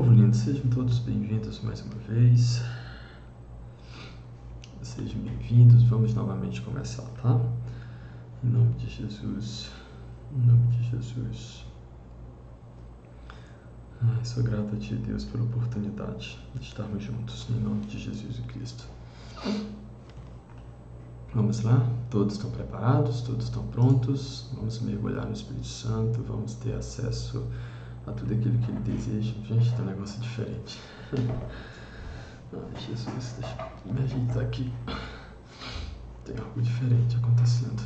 Povo lindo, sejam todos bem-vindos mais uma vez. Sejam bem-vindos. Vamos novamente começar, tá? Em nome de Jesus. Em nome de Jesus. Ai, sou grato a Ti, Deus, pela oportunidade de estarmos juntos, em nome de Jesus Cristo. Vamos lá? Todos estão preparados? Todos estão prontos? Vamos mergulhar no Espírito Santo, vamos ter acesso a tudo aquilo que Ele deseja. Gente, tem um negócio diferente. Ai, Jesus, deixa eu me ajeitar aqui. Tem algo diferente acontecendo.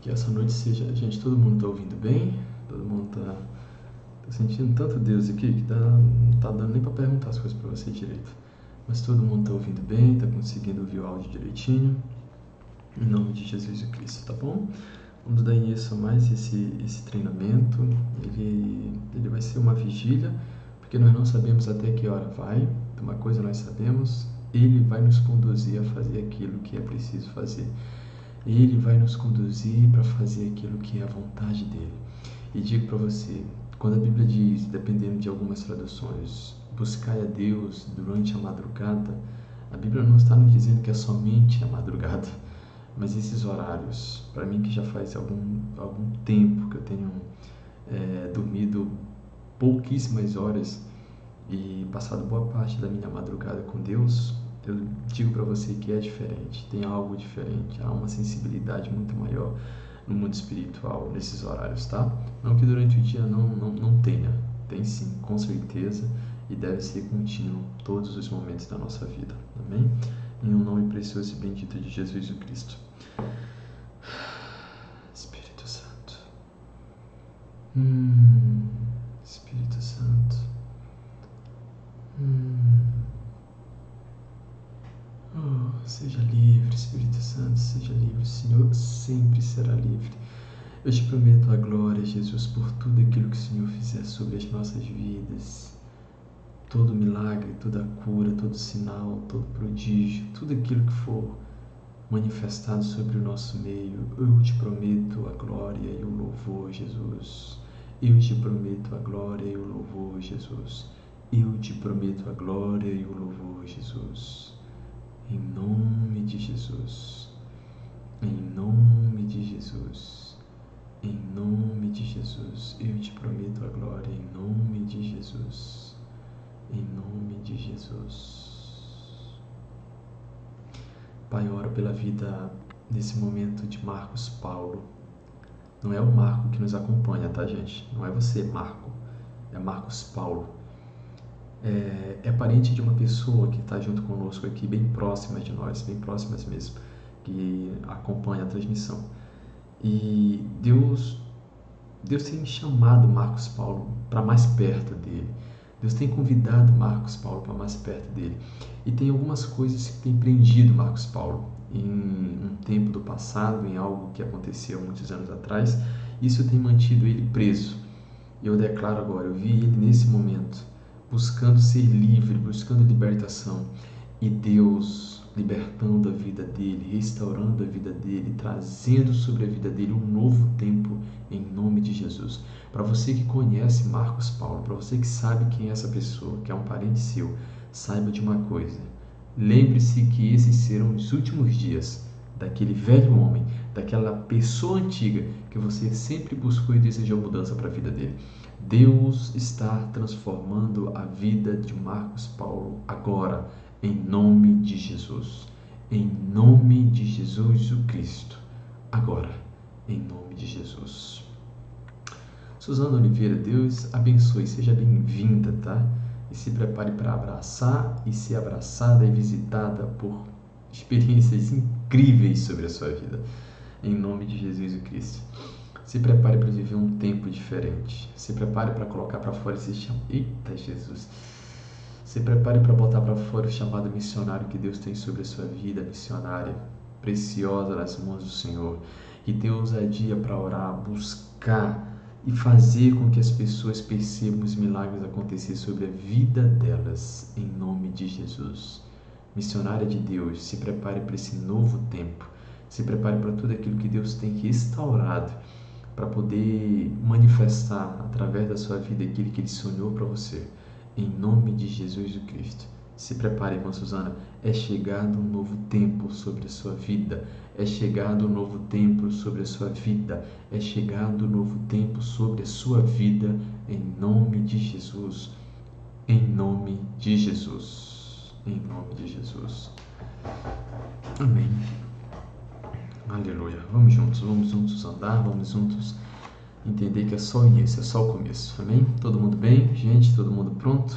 Que essa noite seja. Gente, todo mundo está ouvindo bem? Todo mundo está Tô sentindo tanto Deus aqui que tá, não tá dando nem para perguntar as coisas para você direito. Mas todo mundo tá ouvindo bem, tá conseguindo ouvir o áudio direitinho. Em nome de Jesus Cristo, tá bom? Vamos dar início a mais esse, esse treinamento. Ele, ele vai ser uma vigília, porque nós não sabemos até que hora vai. Uma coisa nós sabemos, ele vai nos conduzir a fazer aquilo que é preciso fazer. Ele vai nos conduzir para fazer aquilo que é a vontade dele. E digo para você, quando a Bíblia diz, dependendo de algumas traduções, buscai a Deus durante a madrugada, a Bíblia não está nos dizendo que é somente a madrugada, mas esses horários. Para mim, que já faz algum, algum tempo que eu tenho é, dormido pouquíssimas horas e passado boa parte da minha madrugada com Deus, eu digo para você que é diferente, tem algo diferente, há uma sensibilidade muito maior no mundo espiritual nesses horários, tá? Não que durante o dia não, não, não tenha, tem sim, com certeza, e deve ser contínuo todos os momentos da nossa vida, amém? Em um nome precioso e bendito de Jesus Cristo. Espírito Santo. Hum, Espírito Santo. Hum. Oh, seja livre, Espírito Santo, seja livre. O Senhor sempre será livre. Eu te prometo a glória, Jesus, por tudo aquilo que o Senhor fizer sobre as nossas vidas. Todo milagre, toda cura, todo sinal, todo prodígio, tudo aquilo que for manifestado sobre o nosso meio, eu te prometo a glória e o louvor, Jesus. Eu te prometo a glória e o louvor, Jesus. Eu te prometo a glória e o louvor, Jesus. Em nome de Jesus. Em nome de Jesus. Em nome de Jesus. Eu te prometo a glória. Em nome de Jesus. Em nome de Jesus. Pai, oro pela vida nesse momento de Marcos Paulo. Não é o Marco que nos acompanha, tá, gente? Não é você, Marco. É Marcos Paulo é, é parente de uma pessoa que está junto conosco aqui, bem próxima de nós, bem próximas mesmo, que acompanha a transmissão. E Deus, Deus tem chamado Marcos Paulo para mais perto dele. Deus tem convidado Marcos Paulo para mais perto dele. E tem algumas coisas que têm prendido Marcos Paulo em um tempo do passado, em algo que aconteceu muitos anos atrás. Isso tem mantido ele preso. E eu declaro agora, eu vi ele nesse momento buscando ser livre, buscando libertação. E Deus libertando a vida dele, restaurando a vida dele, trazendo sobre a vida dele um novo tempo em nome de Jesus. Para você que conhece Marcos Paulo, para você que sabe quem é essa pessoa, que é um parente seu, saiba de uma coisa. Lembre-se que esses serão os últimos dias daquele velho homem, daquela pessoa antiga que você sempre buscou e desejou mudança para a vida dele. Deus está transformando a vida de Marcos Paulo agora, em nome de Jesus. Em nome de Jesus o Cristo. Agora, em nome de Jesus. Suzana Oliveira, Deus abençoe, seja bem-vinda, tá? E se prepare para abraçar e ser abraçada e visitada por experiências incríveis sobre a sua vida. Em nome de Jesus Cristo. Se prepare para viver um tempo diferente. Se prepare para colocar para fora esse chão. Eita Jesus! Se prepare para botar para fora o chamado missionário que Deus tem sobre a sua vida, missionária, preciosa nas mãos do Senhor. E ter ousadia para orar, buscar e fazer com que as pessoas percebam os milagres acontecer sobre a vida delas, em nome de Jesus. Missionária de Deus, se prepare para esse novo tempo. Se prepare para tudo aquilo que Deus tem restaurado para poder manifestar através da sua vida aquilo que Ele sonhou para você. Em nome de Jesus Cristo. Se prepare, irmã Suzana, é chegado um novo tempo sobre a sua vida. É chegado um novo tempo sobre a sua vida. É chegado um novo tempo sobre a sua vida, em nome de Jesus. Em nome de Jesus. Em nome de Jesus. Amém. Aleluia. Vamos juntos, vamos juntos andar, vamos juntos entender que é só o início, é só o começo. Amém? Todo mundo bem? Gente, todo mundo pronto?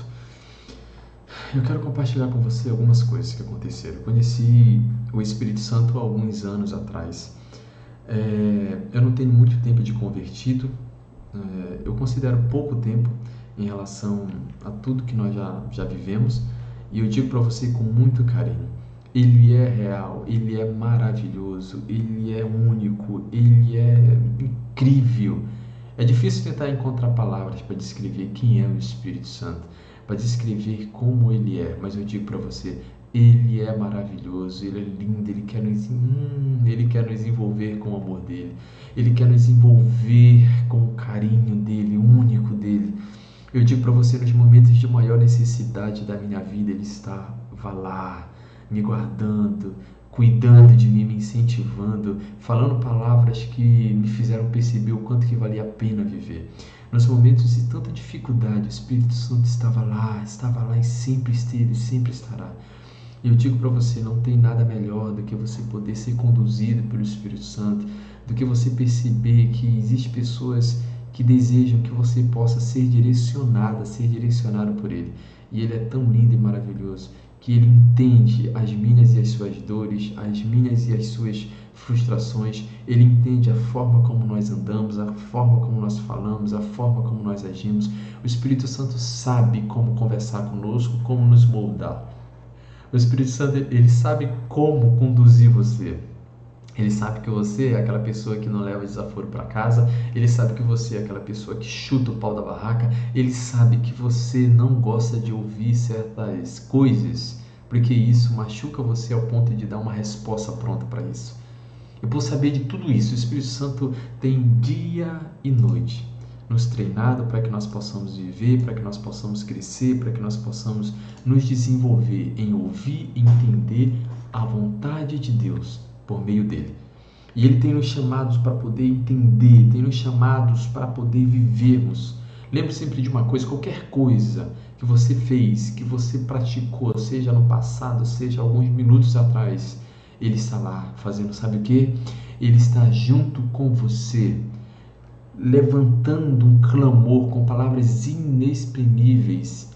Eu quero compartilhar com você algumas coisas que aconteceram. Eu conheci o Espírito Santo há alguns anos atrás. É, eu não tenho muito tempo de convertido, é, eu considero pouco tempo em relação a tudo que nós já, já vivemos, e eu digo para você com muito carinho: ele é real, ele é maravilhoso, ele é único, ele é incrível. É difícil tentar encontrar palavras para descrever quem é o Espírito Santo para descrever como ele é, mas eu digo para você, ele é maravilhoso, ele é lindo, ele quer nos, hum, ele quer nos envolver com o amor dele, ele quer nos envolver com o carinho dele, único dele. Eu digo para você, nos momentos de maior necessidade da minha vida, ele estava lá, me guardando, cuidando de mim, me incentivando, falando palavras que me fizeram perceber o quanto que valia a pena viver. Nos momentos de tanta dificuldade, o Espírito Santo estava lá, estava lá e sempre esteve, sempre estará. E eu digo para você, não tem nada melhor do que você poder ser conduzido pelo Espírito Santo, do que você perceber que existem pessoas que desejam que você possa ser direcionada, ser direcionado por Ele. E Ele é tão lindo e maravilhoso que Ele entende as minhas e as suas dores, as minhas e as suas frustrações, Ele entende a forma como nós andamos, a forma como nós falamos, a forma como nós agimos. O Espírito Santo sabe como conversar conosco, como nos moldar. O Espírito Santo, ele sabe como conduzir você. Ele sabe que você é aquela pessoa que não leva desaforo para casa. Ele sabe que você é aquela pessoa que chuta o pau da barraca. Ele sabe que você não gosta de ouvir certas coisas, porque isso machuca você ao ponto de dar uma resposta pronta para isso. E por saber de tudo isso, o Espírito Santo tem dia e noite nos treinado para que nós possamos viver, para que nós possamos crescer, para que nós possamos nos desenvolver em ouvir e entender a vontade de Deus por meio dele. E ele tem nos chamados para poder entender, tem nos chamados para poder vivermos. Lembre sempre de uma coisa: qualquer coisa que você fez, que você praticou, seja no passado, seja alguns minutos atrás, ele está lá fazendo, sabe o que? Ele está junto com você, levantando um clamor com palavras inexprimíveis.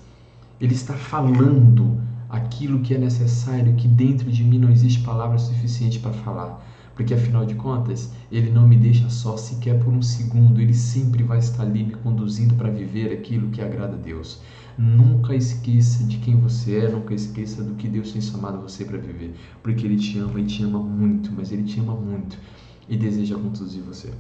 Ele está falando aquilo que é necessário, que dentro de mim não existe palavra suficiente para falar. Porque afinal de contas, ele não me deixa só sequer por um segundo, ele sempre vai estar ali me conduzindo para viver aquilo que agrada a Deus. Nunca esqueça de quem você é, nunca esqueça do que Deus tem chamado você para viver, porque Ele te ama e te ama muito, mas Ele te ama muito e deseja conduzir você.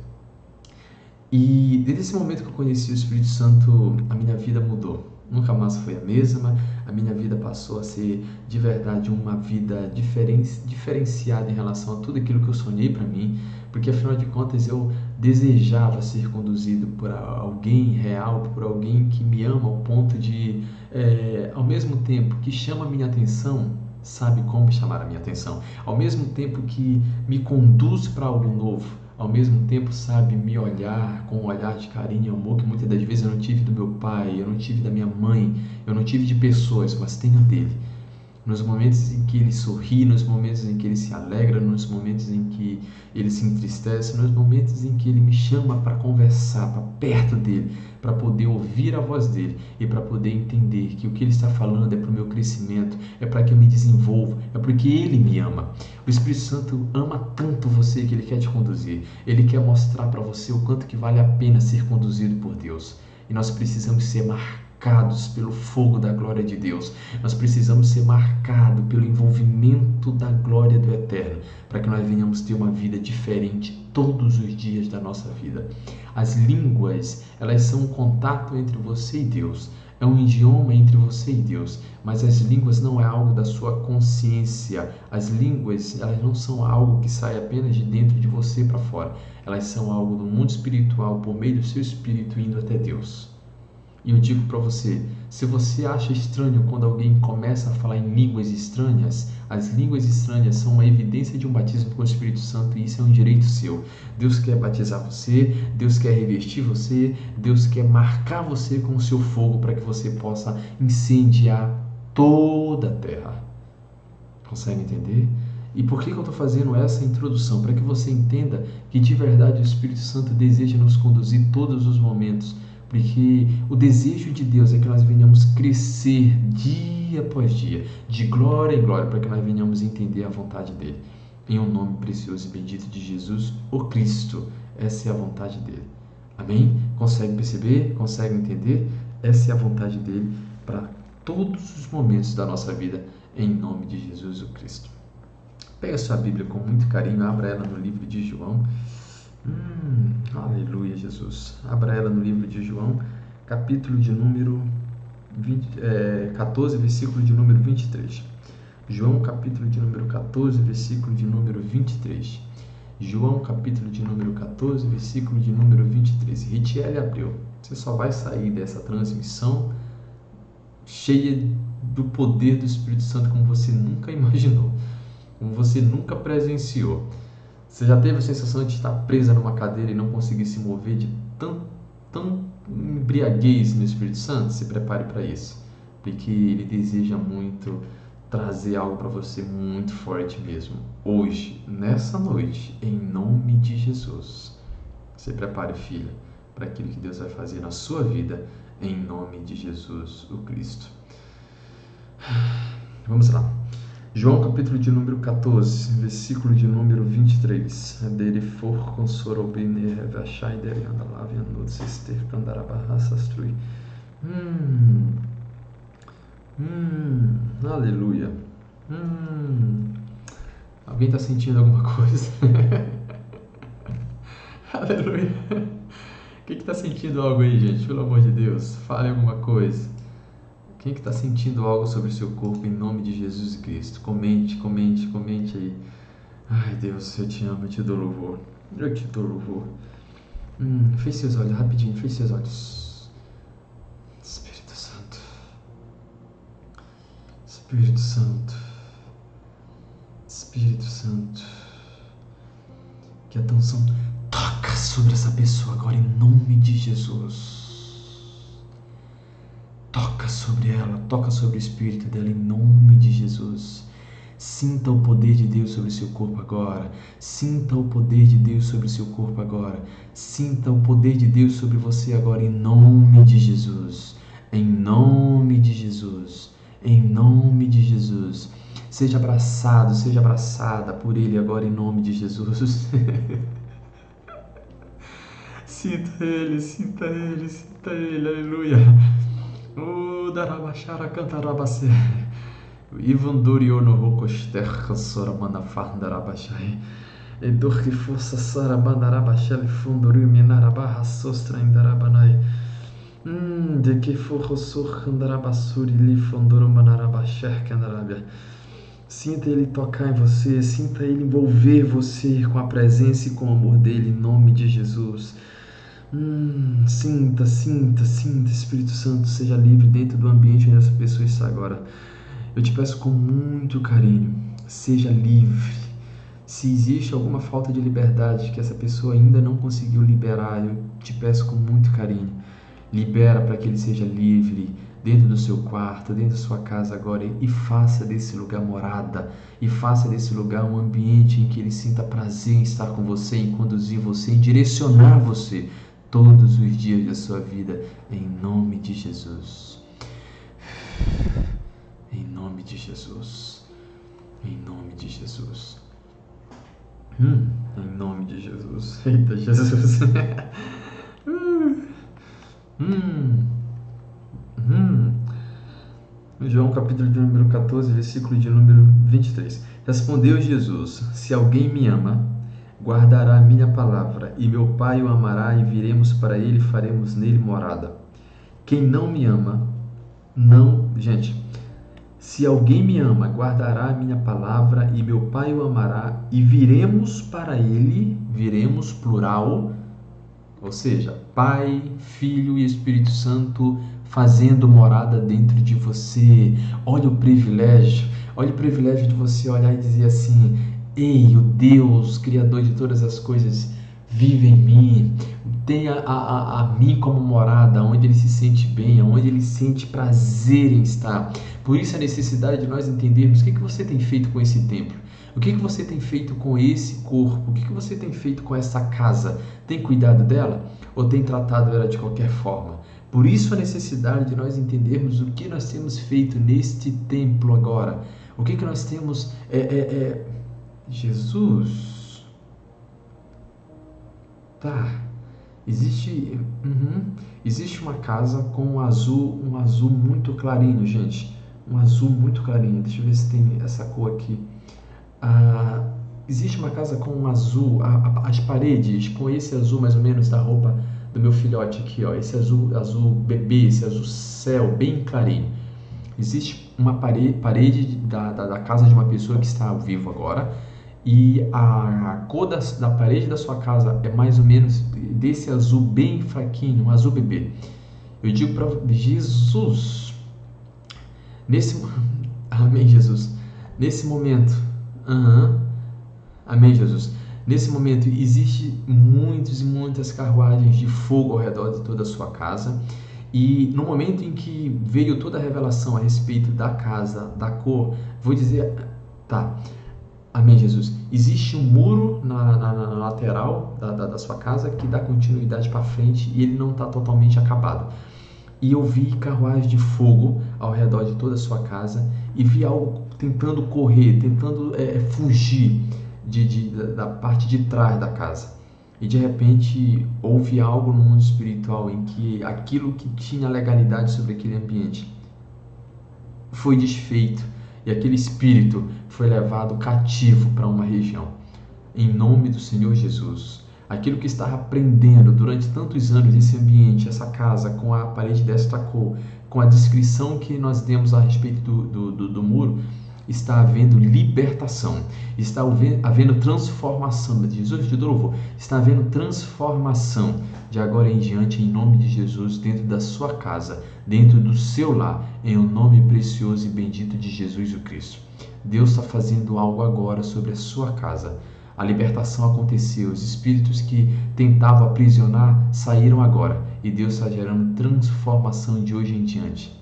E desde esse momento que eu conheci o Espírito Santo, a minha vida mudou. Nunca mais foi a mesma, a minha vida passou a ser de verdade uma vida diferen diferenciada em relação a tudo aquilo que eu sonhei para mim, porque afinal de contas eu desejava ser conduzido por alguém real, por alguém que me ama ao ponto de, é, ao mesmo tempo que chama minha atenção, sabe como chamar a minha atenção, ao mesmo tempo que me conduz para algo novo, ao mesmo tempo sabe me olhar com um olhar de carinho e amor que muitas das vezes eu não tive do meu pai, eu não tive da minha mãe, eu não tive de pessoas, mas tenho dele. Nos momentos em que ele sorri, nos momentos em que ele se alegra, nos momentos em que ele se entristece, nos momentos em que ele me chama para conversar, para perto dele, para poder ouvir a voz dele e para poder entender que o que ele está falando é para o meu crescimento, é para que eu me desenvolva, é porque ele me ama. O Espírito Santo ama tanto você que ele quer te conduzir, ele quer mostrar para você o quanto que vale a pena ser conduzido por Deus. E nós precisamos ser marcados marcados pelo fogo da glória de Deus. Nós precisamos ser marcados pelo envolvimento da glória do Eterno, para que nós venhamos ter uma vida diferente todos os dias da nossa vida. As línguas, elas são um contato entre você e Deus. É um idioma entre você e Deus, mas as línguas não é algo da sua consciência. As línguas, elas não são algo que sai apenas de dentro de você para fora. Elas são algo do mundo espiritual por meio do seu espírito indo até Deus. E eu digo para você, se você acha estranho quando alguém começa a falar em línguas estranhas, as línguas estranhas são uma evidência de um batismo com o Espírito Santo e isso é um direito seu. Deus quer batizar você, Deus quer revestir você, Deus quer marcar você com o seu fogo para que você possa incendiar toda a terra. Consegue entender? E por que, que eu estou fazendo essa introdução? Para que você entenda que de verdade o Espírito Santo deseja nos conduzir todos os momentos porque o desejo de Deus é que nós venhamos crescer dia após dia, de glória em glória, para que nós venhamos entender a vontade dele. Em um nome precioso e bendito de Jesus, o Cristo. Essa é a vontade dele. Amém? Consegue perceber? Consegue entender? Essa é a vontade dele para todos os momentos da nossa vida, em nome de Jesus o Cristo. Pega sua Bíblia com muito carinho, abra ela no livro de João. Hum, aleluia, Jesus. Abra ela no livro de João, capítulo de número 20, é, 14, versículo de número 23. João, capítulo de número 14, versículo de número 23. João, capítulo de número 14, versículo de número 23. Ritiele Abreu, você só vai sair dessa transmissão cheia do poder do Espírito Santo como você nunca imaginou, como você nunca presenciou. Você já teve a sensação de estar presa numa cadeira e não conseguir se mover de tão, tão embriaguez no Espírito Santo? Se prepare para isso, porque ele deseja muito trazer algo para você muito forte mesmo. Hoje, nessa noite, em nome de Jesus. Se prepare, filha, para aquilo que Deus vai fazer na sua vida, em nome de Jesus, o Cristo. Vamos lá. João capítulo de número 14, versículo de número 23. Dele for consorobine revachai. Hum. Hum. Aleluia. Hum. Alguém está sentindo alguma coisa? Aleluia. Quem está sentindo algo aí, gente? Pelo amor de Deus, fale alguma coisa. Quem é que está sentindo algo sobre o seu corpo em nome de Jesus Cristo? Comente, comente, comente aí. Ai Deus, eu te amo, eu te dou louvor. Eu te dou louvor. Hum, feche seus olhos rapidinho, feche seus olhos. Espírito Santo. Espírito Santo. Espírito Santo. Que a tensão toca sobre essa pessoa agora em nome de Jesus. Sobre ela, toca sobre o espírito dela em nome de Jesus. Sinta o poder de Deus sobre seu corpo agora. Sinta o poder de Deus sobre seu corpo agora. Sinta o poder de Deus sobre você agora em nome de Jesus. Em nome de Jesus. Em nome de Jesus. Seja abraçado, seja abraçada por Ele agora em nome de Jesus. sinta Ele, sinta Ele, sinta Ele, aleluia. O darabashara cantarabase. Ivan Duriono Rokoster Soramana Fardarabashai. Edor que força Sarabandarabashel Funduri Minarabarra Sostra Indarabanai. Hum, de que forro Sorkandarabasuri li Funduru Manarabasher Candarabia. Sinta ele tocar em você, sinta ele envolver você com a presença e com o amor dele, em nome de Jesus. Hum, sinta, sinta, sinta, Espírito Santo, seja livre dentro do ambiente onde essa pessoa está agora. Eu te peço com muito carinho, seja livre. Se existe alguma falta de liberdade que essa pessoa ainda não conseguiu liberar, eu te peço com muito carinho. Libera para que ele seja livre dentro do seu quarto, dentro da sua casa agora e faça desse lugar morada e faça desse lugar um ambiente em que ele sinta prazer em estar com você, em conduzir você, em direcionar você todos os dias da sua vida, em nome de Jesus. Em nome de Jesus. Em nome de Jesus. Hum, em nome de Jesus. Eita, Jesus. hum. Hum. Hum. João capítulo de número 14, versículo de número 23. Respondeu Jesus: Se alguém me ama, guardará a minha palavra, e meu Pai o amará, e viremos para ele faremos nele morada. Quem não me ama, não. Gente, se alguém me ama, guardará a minha palavra, e meu Pai o amará, e viremos para ele, viremos plural, ou seja, Pai, Filho e Espírito Santo fazendo morada dentro de você. Olha o privilégio, olha o privilégio de você olhar e dizer assim: Ei, o Deus, Criador de todas as coisas, vive em mim. Tenha a, a, a mim como morada, onde ele se sente bem, onde ele sente prazer em estar. Por isso a necessidade de nós entendermos o que, que você tem feito com esse templo. O que, que você tem feito com esse corpo? O que, que você tem feito com essa casa? Tem cuidado dela? Ou tem tratado ela de qualquer forma? Por isso a necessidade de nós entendermos o que nós temos feito neste templo agora. O que, que nós temos é, é, é... Jesus. Tá. Existe, uhum. existe uma casa com um azul, um azul muito clarinho, gente. Um azul muito clarinho. Deixa eu ver se tem essa cor aqui. Ah, existe uma casa com um azul, a, a, as paredes com esse azul mais ou menos da roupa do meu filhote aqui, ó, esse azul, azul bebê, esse azul céu, bem clarinho. Existe uma parede, parede da, da, da, casa de uma pessoa que está ao vivo agora e a, cor da, da parede da sua casa é mais ou menos desse azul bem fraquinho, um azul bebê. Eu digo para Jesus, nesse, amém Jesus, nesse momento, uhum, amém Jesus, Nesse momento existe muitos e muitas carruagens de fogo ao redor de toda a sua casa. E no momento em que veio toda a revelação a respeito da casa, da cor, vou dizer, tá, amém Jesus, existe um muro na, na, na lateral da, da, da, sua casa que dá continuidade para frente e ele não está totalmente acabado. E eu vi carruagem de fogo ao redor de toda a sua casa e vi algo tentando correr, tentando é, fugir de, de, da parte de trás da casa. E de repente houve algo no mundo espiritual em que aquilo que tinha legalidade sobre aquele ambiente foi desfeito e aquele espírito foi levado cativo para uma região. Em nome do Senhor Jesus. Aquilo que estava aprendendo durante tantos anos esse ambiente, essa casa, com a parede desta cor, com a descrição que nós demos a respeito do, do, do, do muro, está havendo libertação, está havendo transformação. Jesus de novo, está havendo transformação de agora em diante, em nome de Jesus, dentro da sua casa, dentro do seu lar, em o um nome precioso e bendito de Jesus o Cristo. Deus está fazendo algo agora sobre a sua casa. A libertação aconteceu, os espíritos que tentavam aprisionar saíram agora e Deus está gerando transformação de hoje em diante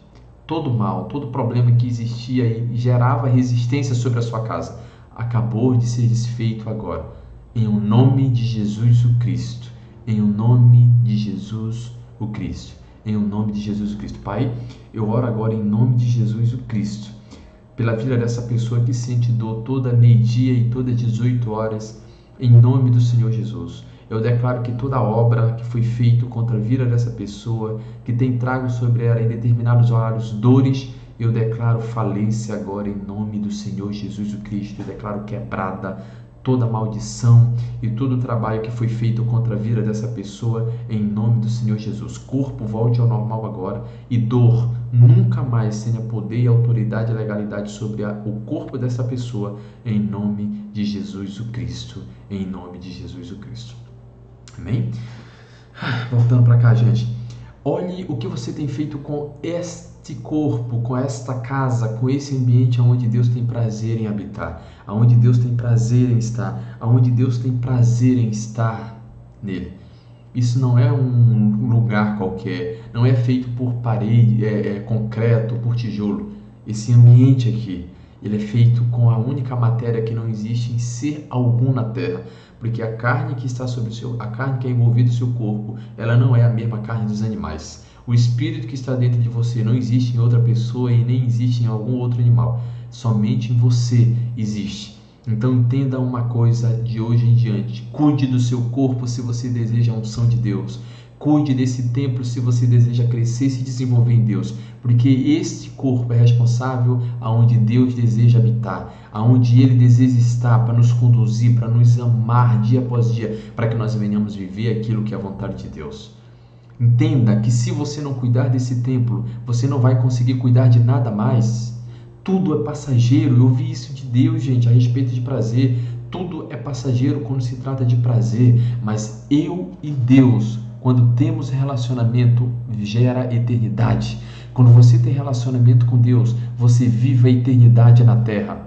todo mal, todo problema que existia e gerava resistência sobre a sua casa, acabou de ser desfeito agora. Em o nome de Jesus o Cristo. Em o nome de Jesus o Cristo. Em o nome de Jesus o Cristo. Pai, eu oro agora em nome de Jesus o Cristo. Pela vida dessa pessoa que sente dor toda meio-dia e toda 18 horas. Em nome do Senhor Jesus. Eu declaro que toda obra que foi feita contra a vida dessa pessoa, que tem trago sobre ela em determinados horários dores, eu declaro falência agora em nome do Senhor Jesus Cristo. Eu declaro quebrada toda maldição e todo o trabalho que foi feito contra a vida dessa pessoa em nome do Senhor Jesus. Corpo volte ao normal agora e dor nunca mais tenha poder autoridade e legalidade sobre a, o corpo dessa pessoa em nome de Jesus o Cristo. Em nome de Jesus o Cristo. Amém? Voltando para cá, gente. Olhe o que você tem feito com este corpo, com esta casa, com esse ambiente onde Deus tem prazer em habitar, aonde Deus tem prazer em estar, aonde Deus tem prazer em estar nele. Isso não é um lugar qualquer qualquer, não é feito por parede, é, é, concreto, por tijolo. Esse ambiente aqui, ele é feito com a única matéria que não existe em ser algum na Terra, porque a carne que está sobre o seu, a carne que é envolvida no seu corpo, ela não é a mesma carne dos animais. O espírito que está dentro de você não existe em outra pessoa e nem existe em algum outro animal. Somente em você existe. Então entenda uma coisa de hoje em diante. Cuide do seu corpo se você deseja a unção de Deus. Cuide desse templo se você deseja crescer e se desenvolver em Deus, porque este corpo é responsável aonde Deus deseja habitar, aonde Ele deseja estar para nos conduzir, para nos amar dia após dia, para que nós venhamos viver aquilo que é a vontade de Deus. Entenda que se você não cuidar desse templo, você não vai conseguir cuidar de nada mais. Tudo é passageiro. Eu ouvi isso de Deus, gente, a respeito de prazer. Tudo é passageiro quando se trata de prazer, mas eu e Deus, quando temos relacionamento, gera eternidade. Quando você tem relacionamento com Deus, você vive a eternidade na terra.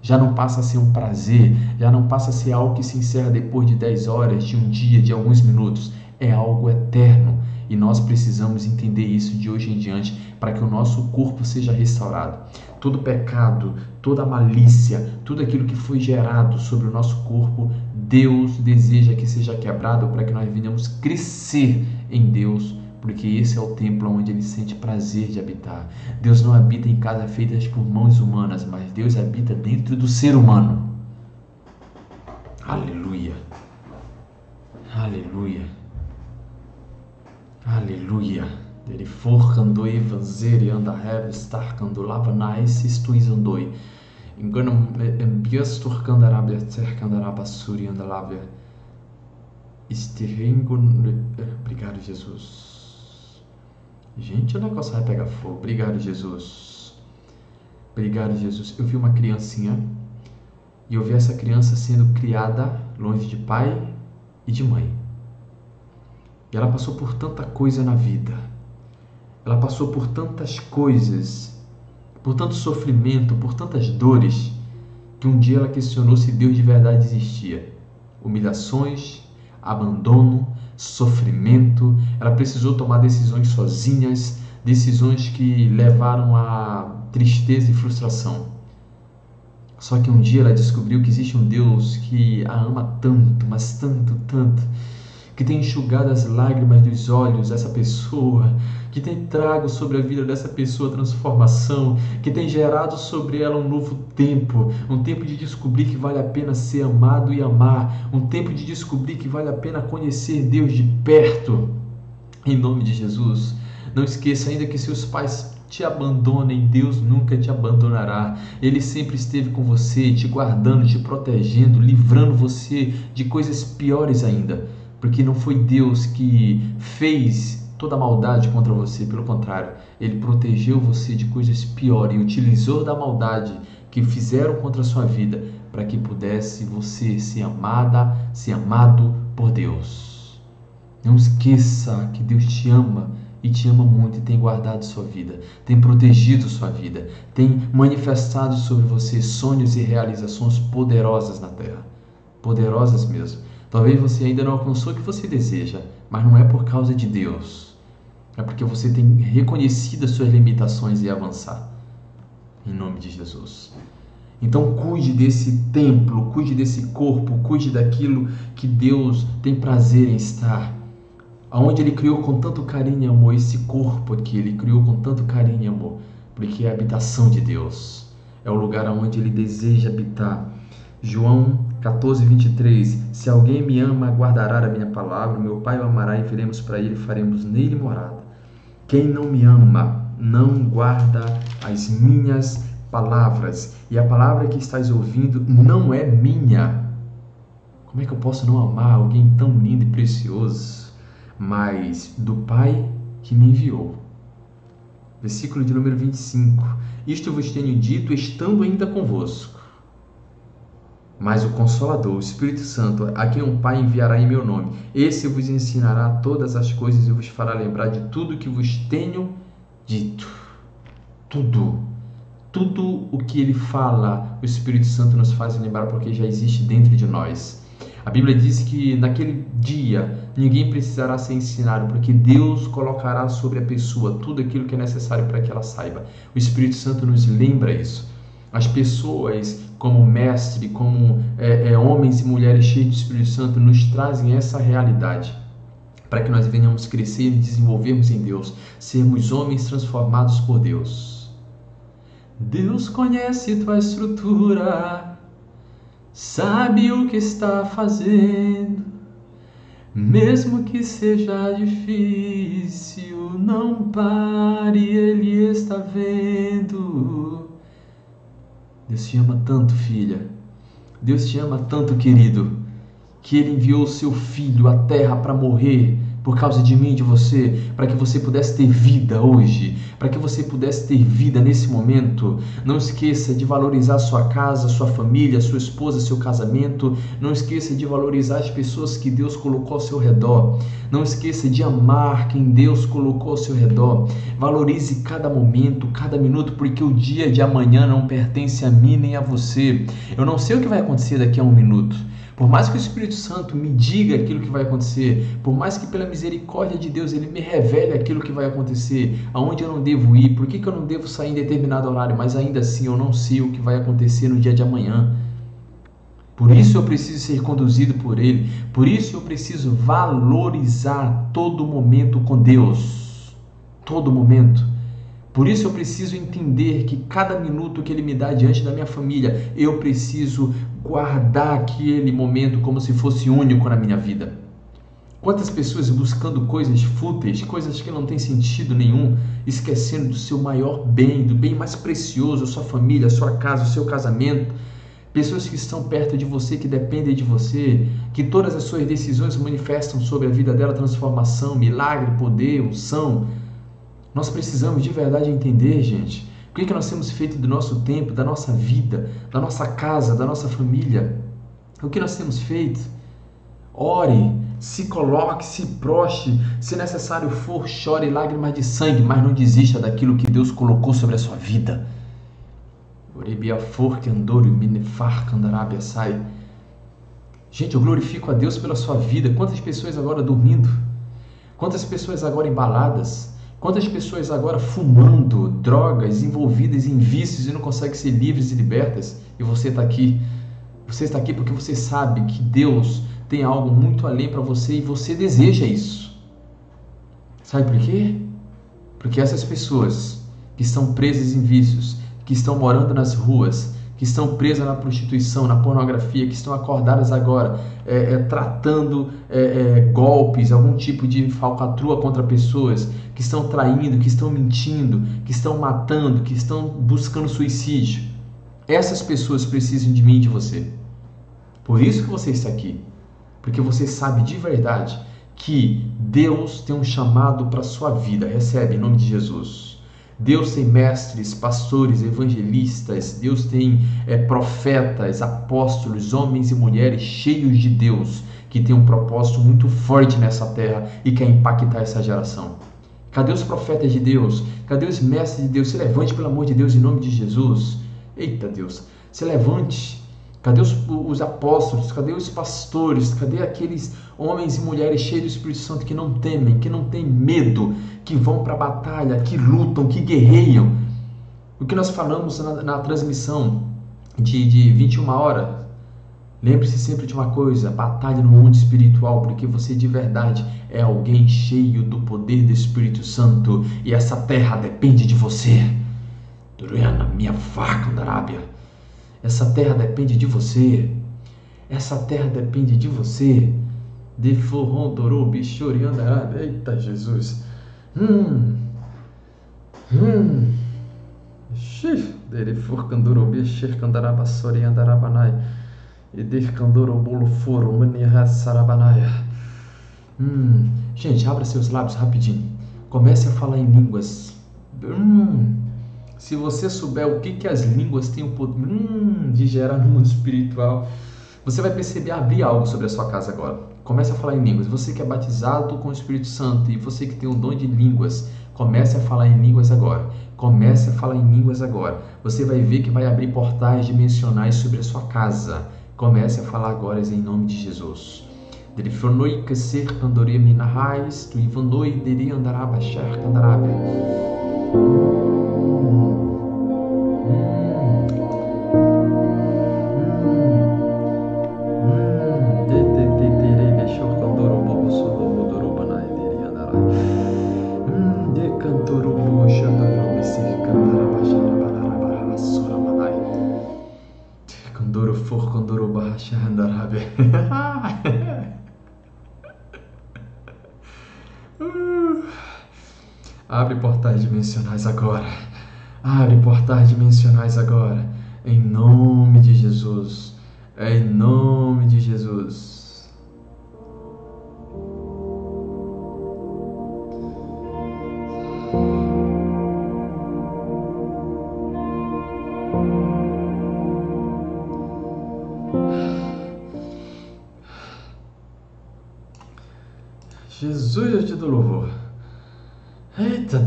Já não passa a ser um prazer, já não passa a ser algo que se encerra depois de 10 horas, de um dia, de alguns minutos. É algo eterno e nós precisamos entender isso de hoje em diante para que o nosso corpo seja restaurado. Todo pecado, toda malícia, tudo aquilo que foi gerado sobre o nosso corpo, Deus deseja que seja quebrado para que nós venhamos crescer em Deus, porque esse é o templo onde ele sente prazer de habitar. Deus não habita em casas feitas por mãos humanas, mas Deus habita dentro do ser humano. Aleluia. Aleluia. Aleluia. Ele forcando evanzeri anda have starkando lava nice stuizandoi. Engano embias turcando arabia cercando arabasuri anda lava. Estirringo. Obrigado, Jesus. Gente, o negócio vai pegar fogo. Obrigado, Jesus. Obrigado, Jesus. Eu vi uma criancinha e eu vi essa criança sendo criada longe de pai e de mãe. E ela passou por tanta coisa na vida. Ela passou por tantas coisas, por tanto sofrimento, por tantas dores, que um dia ela questionou se Deus de verdade existia. Humilhações, abandono, sofrimento. Ela precisou tomar decisões sozinhas, decisões que levaram a tristeza e frustração. Só que um dia ela descobriu que existe um Deus que a ama tanto, mas tanto, tanto, que tem enxugado as lágrimas dos olhos dessa pessoa, que tem trago sobre a vida dessa pessoa transformação, que tem gerado sobre ela um novo tempo, um tempo de descobrir que vale a pena ser amado e amar, um tempo de descobrir que vale a pena conhecer Deus de perto. Em nome de Jesus, não esqueça ainda que seus pais te abandonem, Deus nunca te abandonará. Ele sempre esteve com você, te guardando, te protegendo, livrando você de coisas piores ainda porque não foi Deus que fez toda maldade contra você, pelo contrário, ele protegeu você de coisas piores e utilizou da maldade que fizeram contra a sua vida para que pudesse você ser amada, ser amado por Deus. Não esqueça que Deus te ama e te ama muito e tem guardado sua vida, tem protegido sua vida, tem manifestado sobre você sonhos e realizações poderosas na terra, poderosas mesmo. Talvez você ainda não alcançou o que você deseja, mas não é por causa de Deus. É porque você tem reconhecido as suas limitações e avançar. Em nome de Jesus. Então cuide desse templo, cuide desse corpo, cuide daquilo que Deus tem prazer em estar. Aonde ele criou com tanto carinho e amor esse corpo aqui, ele criou com tanto carinho e amor, porque é a habitação de Deus. É o lugar onde ele deseja habitar. João 14, 23. Se alguém me ama, guardará a minha palavra, meu Pai o amará e viremos para ele e faremos nele morada. Quem não me ama, não guarda as minhas palavras. E a palavra que estás ouvindo não é minha. Como é que eu posso não amar alguém tão lindo e precioso? Mas do Pai que me enviou. Versículo de número 25. Isto vos tenho dito estando ainda convosco mas o Consolador, o Espírito Santo, a quem o Pai enviará em meu nome, esse vos ensinará todas as coisas e vos fará lembrar de tudo que vos tenho dito. Tudo. Tudo o que ele fala, o Espírito Santo nos faz lembrar porque já existe dentro de nós. A Bíblia diz que naquele dia ninguém precisará ser ensinado, porque Deus colocará sobre a pessoa tudo aquilo que é necessário para que ela saiba. O Espírito Santo nos lembra isso. As pessoas, como mestre, como é, é, homens e mulheres cheios do Espírito Santo, nos trazem essa realidade para que nós venhamos crescer e desenvolvermos em Deus, sermos homens transformados por Deus. Deus conhece tua estrutura sabe o que está fazendo, mesmo que seja difícil, não pare, Ele está vendo. Deus te ama tanto, filha. Deus te ama tanto, querido, que Ele enviou o seu filho à terra para morrer por causa de mim e de você, para que você pudesse ter vida hoje, para que você pudesse ter vida nesse momento. Não esqueça de valorizar sua casa, sua família, sua esposa, seu casamento. Não esqueça de valorizar as pessoas que Deus colocou ao seu redor. Não esqueça de amar quem Deus colocou ao seu redor. Valorize cada momento, cada minuto, porque o dia de amanhã não pertence a mim nem a você. Eu não sei o que vai acontecer daqui a um minuto. Por mais que o Espírito Santo me diga aquilo que vai acontecer, por mais que pela misericórdia de Deus ele me revele aquilo que vai acontecer, aonde eu não devo ir, por que, que eu não devo sair em determinado horário, mas ainda assim eu não sei o que vai acontecer no dia de amanhã. Por isso eu preciso ser conduzido por Ele, por isso eu preciso valorizar todo momento com Deus. Todo momento. Por isso eu preciso entender que cada minuto que Ele me dá diante da minha família, eu preciso guardar aquele momento como se fosse único na minha vida. Quantas pessoas buscando coisas fúteis, coisas que não têm sentido nenhum, esquecendo do seu maior bem, do bem mais precioso, sua família, sua casa, o seu casamento. Pessoas que estão perto de você, que dependem de você, que todas as suas decisões manifestam sobre a vida dela transformação, milagre, poder, unção nós precisamos de verdade entender, gente, o que, que nós temos feito do nosso tempo, da nossa vida, da nossa casa, da nossa família. O que nós temos feito? Ore, se coloque, se proste, se necessário for, chore lágrimas de sangue, mas não desista daquilo que Deus colocou sobre a sua vida. Gente, eu glorifico a Deus pela sua vida. Quantas pessoas agora dormindo? Quantas pessoas agora embaladas? Quantas pessoas agora fumando drogas, envolvidas em vícios e não conseguem ser livres e libertas? E você está aqui. Você está aqui porque você sabe que Deus tem algo muito além para você e você deseja isso. Sabe por quê? Porque essas pessoas que estão presas em vícios, que estão morando nas ruas, que estão presas na prostituição, na pornografia, que estão acordadas agora, é, é, tratando é, é, golpes, algum tipo de falcatrua contra pessoas, que estão traindo, que estão mentindo, que estão matando, que estão buscando suicídio. Essas pessoas precisam de mim e de você. Por isso que você está aqui. Porque você sabe de verdade que Deus tem um chamado para a sua vida. Recebe em nome de Jesus. Deus tem mestres, pastores, evangelistas, Deus tem é, profetas, apóstolos, homens e mulheres cheios de Deus, que tem um propósito muito forte nessa terra e quer impactar essa geração. Cadê os profetas de Deus? Cadê os mestres de Deus? Se levante, pelo amor de Deus, em nome de Jesus. Eita Deus, se levante Cadê os, os, apóstolos? Cadê os pastores? Cadê aqueles homens e mulheres cheios do Espírito Santo que não temem, que não têm medo, que vão para a batalha, que lutam, que guerreiam? O que nós falamos na, na transmissão de, de 21 horas? Lembre-se sempre de uma coisa: batalha no mundo espiritual, porque você de verdade é alguém cheio do poder do Espírito Santo e essa terra depende de você. Durana, minha vaca da Arábia. Essa terra depende de você. Essa terra depende de você. De forrondorô, bichoriandará. Eita Jesus. Hum. Hum. Xih. Dere forcandoro, bichercandaraba, soriandarabanai. E dercandoro, bolo foro, manirra, sarabanai. Hum. Gente, abra seus lábios rapidinho. Comece a falar em línguas. Hum. Se você souber o que, que as línguas têm o poder hum, de gerar no mundo espiritual, você vai perceber abrir algo sobre a sua casa agora. Comece a falar em línguas. Você que é batizado com o Espírito Santo e você que tem o dom de línguas, comece a falar em línguas agora. Comece a falar em línguas agora. Você vai ver que vai abrir portais dimensionais sobre a sua casa. Comece a falar agora em nome de Jesus. Delifonoi. Dimensionais agora. Abre portais dimensionais agora. Em nome de Jesus. Em nome de. Jesus,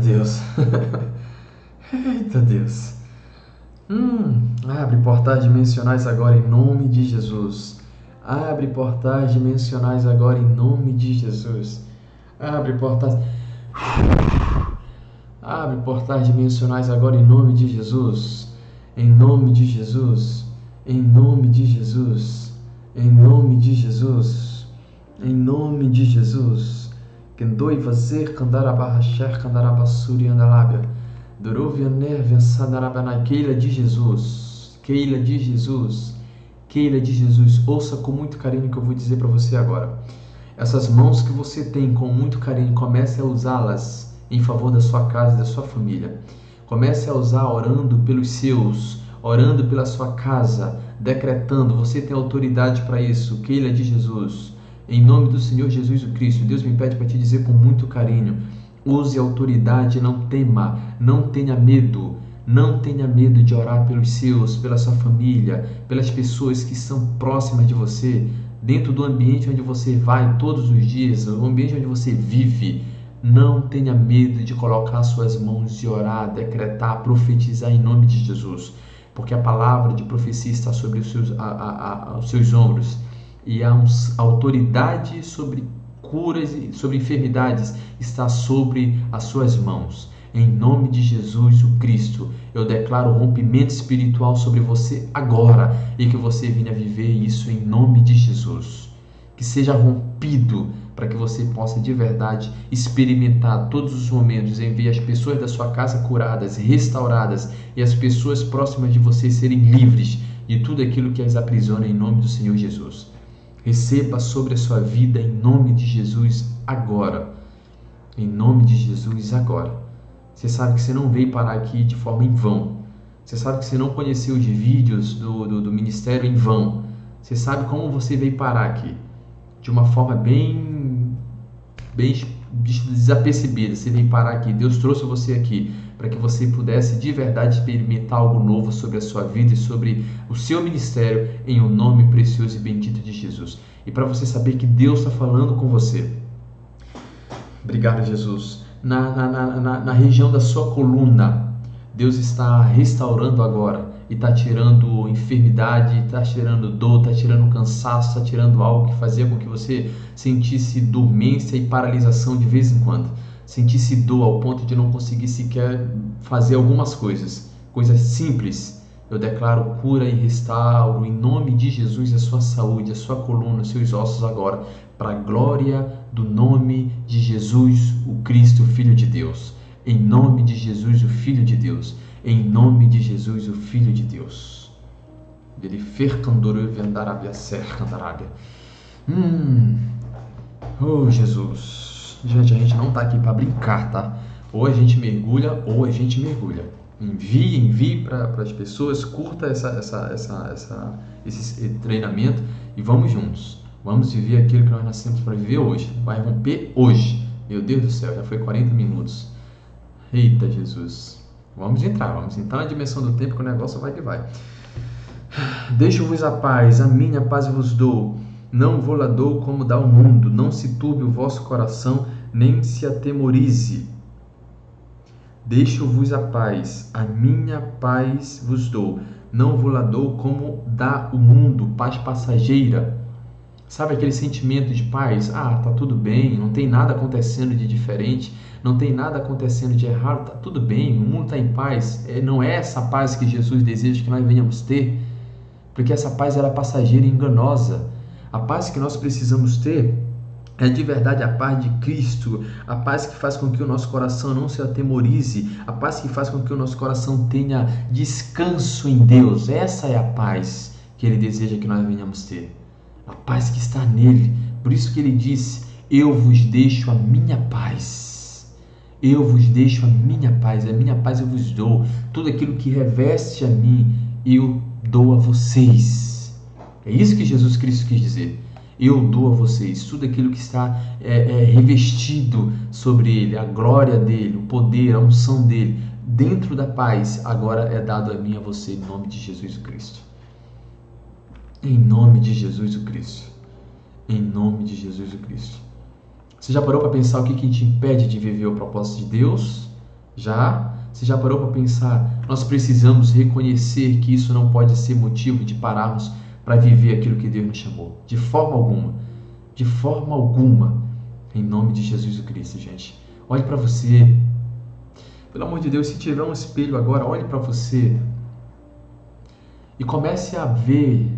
Deus! Eita Deus! Hum, abre portais dimensionais agora em nome de Jesus. Abre portais dimensionais agora em nome de Jesus. Abre portais. Abre portais dimensionais agora em nome de Jesus. Em nome de Jesus. Em nome de Jesus. Em nome de Jesus. Em nome de Jesus. Kendoi vazer kandarabahasher kandarabasuri andalábia. Duruvia nervia sadarabanai. Keila de Jesus. Keila de Jesus. Keila de Jesus. Ouça com muito carinho o que eu vou dizer para você agora. Essas mãos que você tem com muito carinho, comece a usá-las em favor da sua casa e da sua família. Comece a usar orando pelos seus, orando pela sua casa, decretando. Você tem autoridade para isso. Keila de Jesus. Em nome do Senhor Jesus Cristo, Deus me pede para te dizer com muito carinho: use autoridade, não tema, não tenha medo. Não tenha medo de orar pelos seus, pela sua família, pelas pessoas que são próximas de você, dentro do ambiente onde você vai todos os dias, o ambiente onde você vive. Não tenha medo de colocar suas mãos e orar, decretar, profetizar em nome de Jesus, porque a palavra de profecia está sobre os seus, a, a, a, os seus ombros e a autoridade sobre curas e sobre enfermidades está sobre as suas mãos. Em nome de Jesus o Cristo, eu declaro rompimento espiritual sobre você agora e que você venha viver isso em nome de Jesus. Que seja rompido para que você possa de verdade experimentar todos os momentos em ver as pessoas da sua casa curadas, restauradas e as pessoas próximas de você serem livres de tudo aquilo que as aprisiona em nome do Senhor Jesus. Receba sobre a sua vida em nome de Jesus agora. Em nome de Jesus agora. Você sabe que você não veio parar aqui de forma em vão. Você sabe que você não conheceu os vídeos do, do, do ministério em vão. Você sabe como você veio parar aqui. De uma forma bem, bem desapercebida. Você veio parar aqui. Deus trouxe você aqui para que você pudesse de verdade experimentar algo novo sobre a sua vida e sobre o seu ministério em o um nome precioso e bendito de Jesus. E para você saber que Deus está falando com você. Obrigado, Jesus. Na, na, na, na região da sua coluna, Deus está restaurando agora e está tirando enfermidade, está tirando dor, está tirando cansaço, está tirando algo que fazia com que você sentisse dormência e paralisação de vez em quando sentisse dor ao ponto de não conseguir sequer fazer algumas coisas, coisas simples, eu declaro cura e restauro em nome de Jesus a sua saúde, a sua coluna, os seus ossos agora, para a glória do nome de Jesus, o Cristo, Filho de Deus. Em nome de Jesus, o Filho de Deus. Em nome de Jesus, o Filho de Deus. Hum. Oh, Jesus. Gente, a gente não está aqui para brincar, tá? Ou a gente mergulha ou a gente mergulha. Envie, envie para as pessoas, curta essa, essa, essa, essa, esse treinamento e vamos juntos. Vamos viver aquilo que nós nascemos para viver hoje. Vai romper hoje. Meu Deus do céu, já foi 40 minutos. Eita Jesus. Vamos entrar, vamos entrar na dimensão do tempo que o negócio vai que vai. Deixo-vos a paz, a minha paz vos dou não vou lá dou como dá o mundo, não se turbe o vosso coração, nem se atemorize. Deixo-vos a paz, a minha paz vos dou. não vou lá dou como dá o mundo, paz passageira. Sabe aquele sentimento de paz? Ah, tá tudo bem, não tem nada acontecendo de diferente, não tem nada acontecendo de errado, tá tudo bem, o mundo está em paz. É, não é essa paz que Jesus deseja que nós venhamos ter, porque essa paz era passageira e enganosa. A paz que nós precisamos ter é de verdade a paz de Cristo, a paz que faz com que o nosso coração não se atemorize, a paz que faz com que o nosso coração tenha descanso em Deus. Essa é a paz que Ele deseja que nós venhamos ter. A paz que está nele. Por isso que Ele disse: Eu vos deixo a minha paz. Eu vos deixo a minha paz, a minha paz eu vos dou. Tudo aquilo que reveste a mim, eu dou a vocês. É isso que Jesus Cristo quis dizer eu dou a vocês tudo aquilo que está é, é, revestido sobre ele, a glória dele, o poder, a unção dele, dentro da paz, agora é dado a mim e a você, em nome de Jesus Cristo. Em nome de Jesus Cristo. Em nome de Jesus Cristo. Você já parou para pensar o que, que te impede de viver o propósito de Deus? Já? Você já parou para pensar? Nós precisamos reconhecer que isso não pode ser motivo de pararmos para viver aquilo que Deus nos chamou. De forma alguma. De forma alguma. Em nome de Jesus Cristo, gente. Olhe para você. Pelo amor de Deus, se tiver um espelho agora, olhe para você. E comece a ver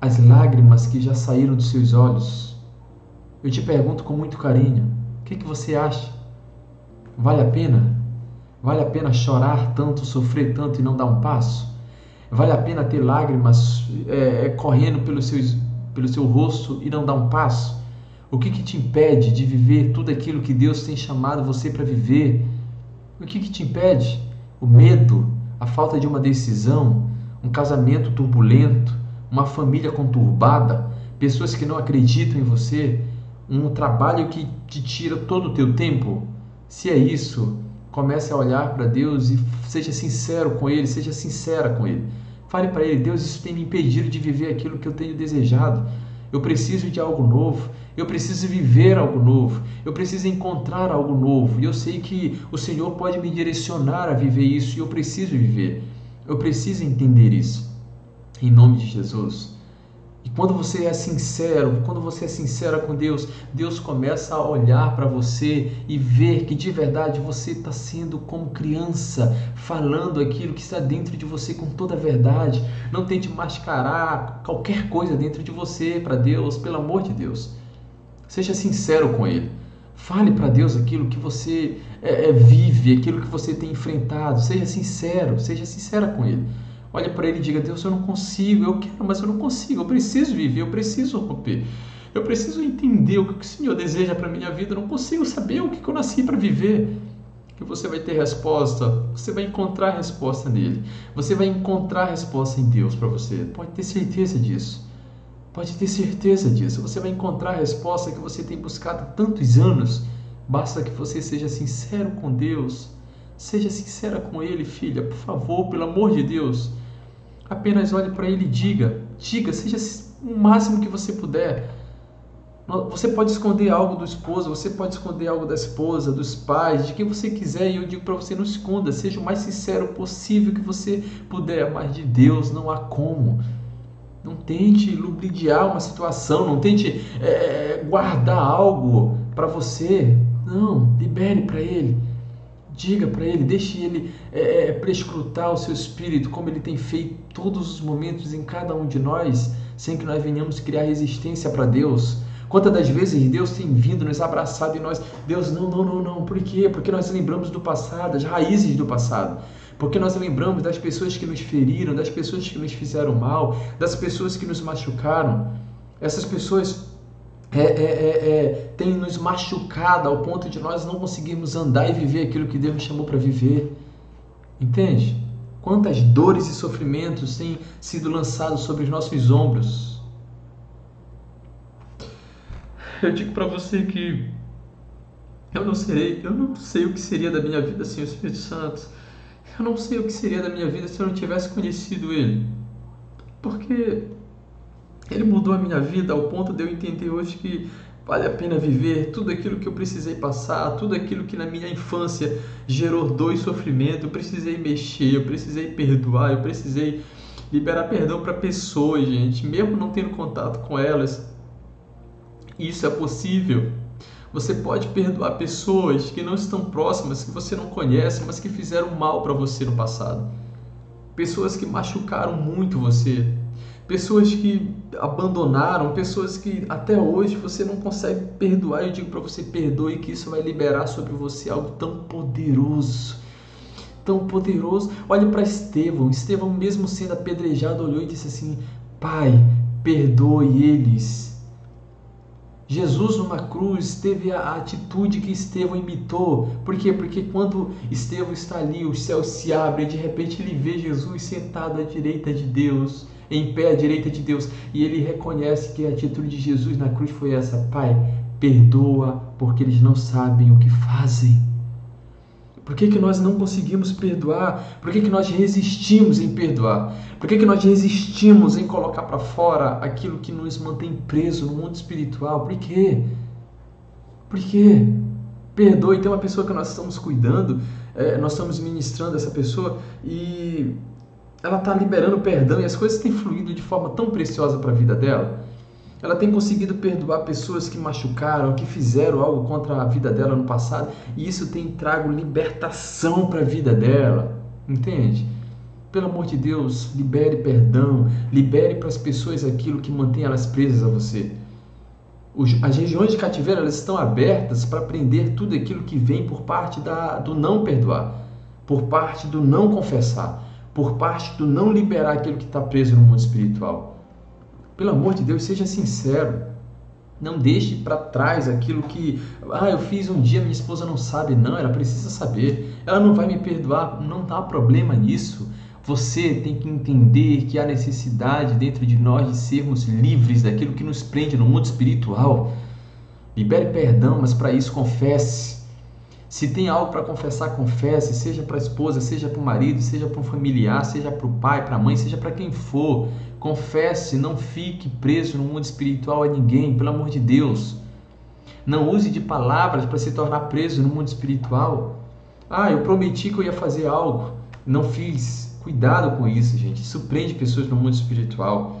as lágrimas que já saíram dos seus olhos. Eu te pergunto com muito carinho: o que, que você acha? Vale a pena? Vale a pena chorar tanto, sofrer tanto e não dar um passo? Vale a pena ter lágrimas é, é, correndo pelo seu, pelo seu rosto e não dar um passo? O que, que te impede de viver tudo aquilo que Deus tem chamado você para viver? O que, que te impede? O medo, a falta de uma decisão, um casamento turbulento, uma família conturbada, pessoas que não acreditam em você, um trabalho que te tira todo o teu tempo? Se é isso, comece a olhar para Deus e seja sincero com Ele, seja sincera com Ele. Fale para Ele: Deus, isso tem me impedido de viver aquilo que eu tenho desejado. Eu preciso de algo novo. Eu preciso viver algo novo. Eu preciso encontrar algo novo. E eu sei que o Senhor pode me direcionar a viver isso e eu preciso viver. Eu preciso entender isso. Em nome de Jesus. Quando você é sincero, quando você é sincera com Deus, Deus começa a olhar para você e ver que de verdade você está sendo como criança, falando aquilo que está dentro de você com toda a verdade. Não tente mascarar qualquer coisa dentro de você para Deus, pelo amor de Deus. Seja sincero com Ele. Fale para Deus aquilo que você é, é, vive, aquilo que você tem enfrentado. Seja sincero, seja sincera com Ele. Olha para ele e diga: Deus, eu não consigo, eu quero, mas eu não consigo, eu preciso viver, eu preciso romper. Eu preciso entender o que o Senhor deseja para a minha vida, eu não consigo saber o que eu nasci para viver. Que você vai ter resposta, você vai encontrar resposta nele. Você vai encontrar resposta em Deus para você. Pode ter certeza disso. Pode ter certeza disso. Você vai encontrar a resposta que você tem buscado há tantos anos. Basta que você seja sincero com Deus. Seja sincera com Ele, filha, por favor, pelo amor de Deus. Apenas olhe para ele e diga, diga, seja o máximo que você puder. Você pode esconder algo do esposo, você pode esconder algo da esposa, dos pais, de quem você quiser, e eu digo para você: não esconda, seja o mais sincero possível que você puder, mas de Deus não há como. Não tente lubridiar uma situação, não tente é, guardar algo para você. Não, libere para Ele. Diga para ele, deixe ele é, é, prescrutar o seu espírito, como ele tem feito todos os momentos em cada um de nós, sem que nós venhamos criar resistência para Deus. Quantas das vezes Deus tem vindo, nos abraçado e nós, Deus, não, não, não, não. Por quê? Porque nós lembramos do passado, das raízes do passado. Porque nós lembramos das pessoas que nos feriram, das pessoas que nos fizeram mal, das pessoas que nos machucaram. Essas pessoas é, é, é, é, tem nos machucado ao ponto de nós não conseguirmos andar e viver aquilo que Deus nos chamou para viver. Entende? Quantas dores e sofrimentos têm sido lançados sobre os nossos ombros. Eu digo para você que eu não serei, eu não sei o que seria da minha vida sem o Espírito Santo. Eu não sei o que seria da minha vida se eu não tivesse conhecido Ele. Porque ele mudou a minha vida ao ponto de eu entender hoje que Vale a pena viver tudo aquilo que eu precisei passar, tudo aquilo que na minha infância gerou dor e sofrimento. Eu precisei mexer, eu precisei perdoar, eu precisei liberar perdão para pessoas, gente, mesmo não tendo contato com elas. Isso é possível. Você pode perdoar pessoas que não estão próximas, que você não conhece, mas que fizeram mal para você no passado. Pessoas que machucaram muito você, pessoas que abandonaram, pessoas que até hoje você não consegue perdoar. Eu digo para você, perdoe que isso vai liberar sobre você algo tão poderoso. Tão poderoso. Olhe para Estevão. Estevão, mesmo sendo apedrejado, olhou e disse assim: Pai, perdoe eles. Jesus numa cruz teve a atitude que Estevão imitou. Por quê? Porque quando Estevão está ali, o céu se abre e de repente ele vê Jesus sentado à direita de Deus em pé à direita de Deus, e ele reconhece que a atitude de Jesus na cruz foi essa: Pai, perdoa, porque eles não sabem o que fazem. Por que, que nós não conseguimos perdoar? Por que, que nós resistimos em perdoar? Por que, que nós resistimos em colocar para fora aquilo que nos mantém preso no mundo espiritual? Por quê? Por quê? Perdoe, tem uma pessoa que nós estamos cuidando, é, nós estamos ministrando essa pessoa e ela está liberando perdão e as coisas têm fluído de forma tão preciosa para a vida dela. Ela tem conseguido perdoar pessoas que machucaram, que fizeram algo contra a vida dela no passado, e isso tem trago libertação para a vida dela. Entende? Pelo amor de Deus, libere perdão, libere para as pessoas aquilo que mantém elas presas a você. As regiões de cativeiro elas estão abertas para aprender tudo aquilo que vem por parte da, do não perdoar, por parte do não confessar por parte do não liberar aquilo que está preso no mundo espiritual. Pelo amor de Deus, seja sincero. Não deixe para trás aquilo que, ah, eu fiz um dia, minha esposa não sabe. Não, ela precisa saber. Ela não vai me perdoar. Não há problema nisso. Você tem que entender que há necessidade dentro de nós de sermos livres daquilo que nos prende no mundo espiritual. Libere perdão, mas para isso confesse. Se tem algo para confessar, confesse, seja para a esposa, seja para o marido, seja para um familiar, seja para o pai, para a mãe, seja para quem for. Confesse, não fique preso no mundo espiritual a ninguém, pelo amor de Deus. Não use de palavras para se tornar preso no mundo espiritual. Ah, eu prometi que eu ia fazer algo, não fiz. Cuidado com isso, gente. Isso prende pessoas no mundo espiritual.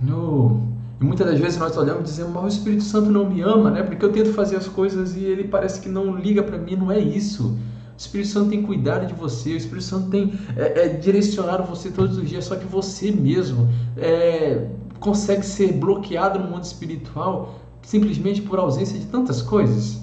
No e muitas das vezes nós olhamos e dizemos, mas o Espírito Santo não me ama, né? Porque eu tento fazer as coisas e ele parece que não liga para mim. Não é isso. O Espírito Santo tem cuidado de você, o Espírito Santo tem é, é, direcionado você todos os dias, só que você mesmo é, consegue ser bloqueado no mundo espiritual simplesmente por ausência de tantas coisas.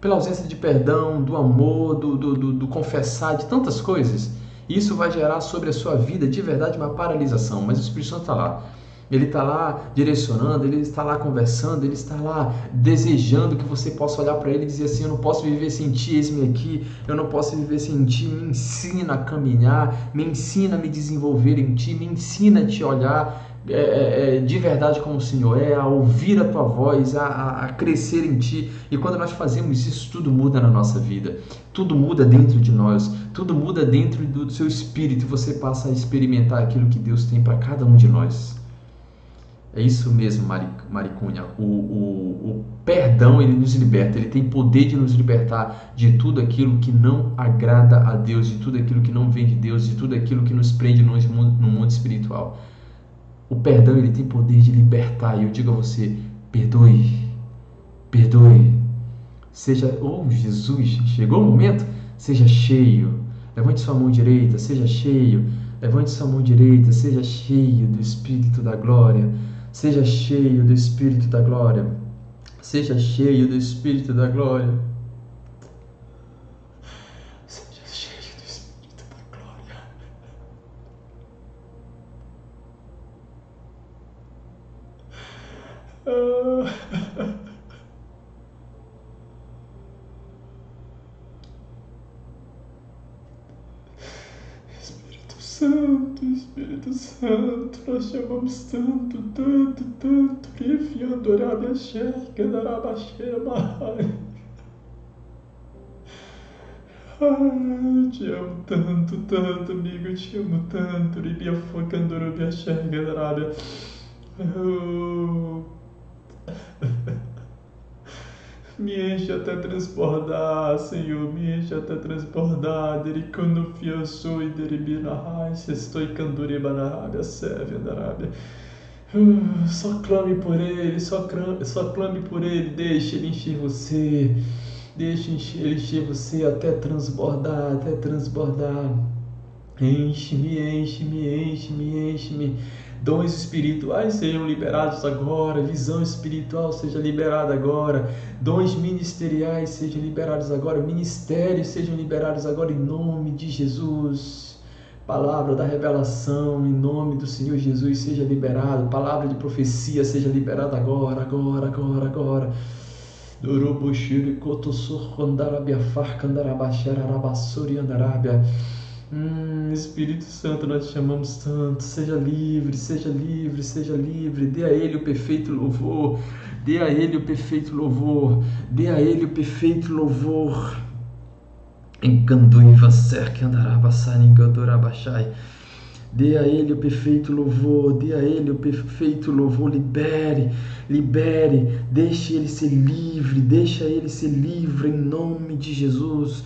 Pela ausência de perdão, do amor, do, do, do, do confessar, de tantas coisas. Isso vai gerar sobre a sua vida de verdade uma paralisação, mas o Espírito Santo está lá ele está lá direcionando, ele está lá conversando, ele está lá desejando que você possa olhar para ele e dizer assim: Eu não posso viver sem ti, eis-me aqui, eu não posso viver sem ti. Me ensina a caminhar, me ensina a me desenvolver em ti, me ensina a te olhar é, é, de verdade como o Senhor é, a ouvir a tua voz, a, a, crescer em ti. E quando nós fazemos isso, tudo muda na nossa vida, tudo muda dentro de nós, tudo muda dentro do seu espírito você passa a experimentar aquilo que Deus tem para cada um de nós. É isso mesmo, Maricunha. O, o, o, perdão ele nos liberta, ele tem poder de nos libertar de tudo aquilo que não agrada a Deus, de tudo aquilo que não vem de Deus, de tudo aquilo que nos prende no mundo, no mundo espiritual. O perdão ele tem poder de libertar. E eu digo a você: perdoe, perdoe. Seja, oh Jesus, chegou o momento, seja cheio. Levante sua mão direita, seja cheio. Levante sua mão direita, seja cheio do Espírito da glória. Seja cheio do Espírito da glória. Seja cheio do Espírito da glória. Seja cheio do Espírito da glória. Ah. Santo, Espírito Santo, nós te amamos tanto, tanto, tanto, que enfiando oraba checa, daraba chema. Ai, eu te amo tanto, tanto, amigo, eu te amo tanto, rubia checa, daraba. Oh. Me enche até transbordar, Senhor, me enche até transbordar. Dericando fiaço e deribina estou em Canduriba na Arábia, Sérvia da Arábia. Uh, só clame por ele, só clame, só clame por ele, deixe ele encher você, deixe ele encher você até transbordar, até transbordar. Enche-me, enche-me, enche-me, enche-me. Dons espirituais sejam liberados agora, visão espiritual seja liberada agora, dons ministeriais sejam liberados agora, ministérios sejam liberados agora em nome de Jesus. Palavra da revelação em nome do Senhor Jesus seja liberada, palavra de profecia seja liberada agora, agora, agora, agora. Doroboshiri kotossor kandarabia far kandarabashara rabassuri andarabia. Hum, Espírito Santo, nós te chamamos tanto. Seja livre, seja livre, seja livre. Dê a Ele o perfeito louvor. Dê a Ele o perfeito louvor. Dê a Ele o perfeito louvor. Encanduiva que andará passar em Gandorabachai. Dê a Ele o perfeito louvor, dê a Ele o perfeito louvor, libere, libere, deixe Ele ser livre, deixa Ele ser livre em nome de Jesus.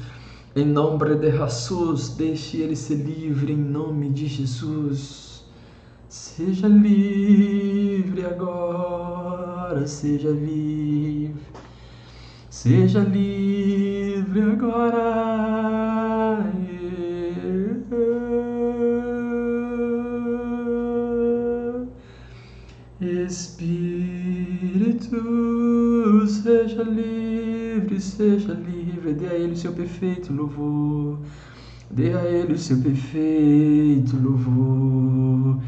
Em nome de Jesus, deixe ele ser livre em nome de Jesus. Seja livre agora, seja livre. Seja livre agora. Espírito, seja livre, seja livre livre, dê a Ele o seu perfeito louvor. Dê a Ele o seu perfeito louvor.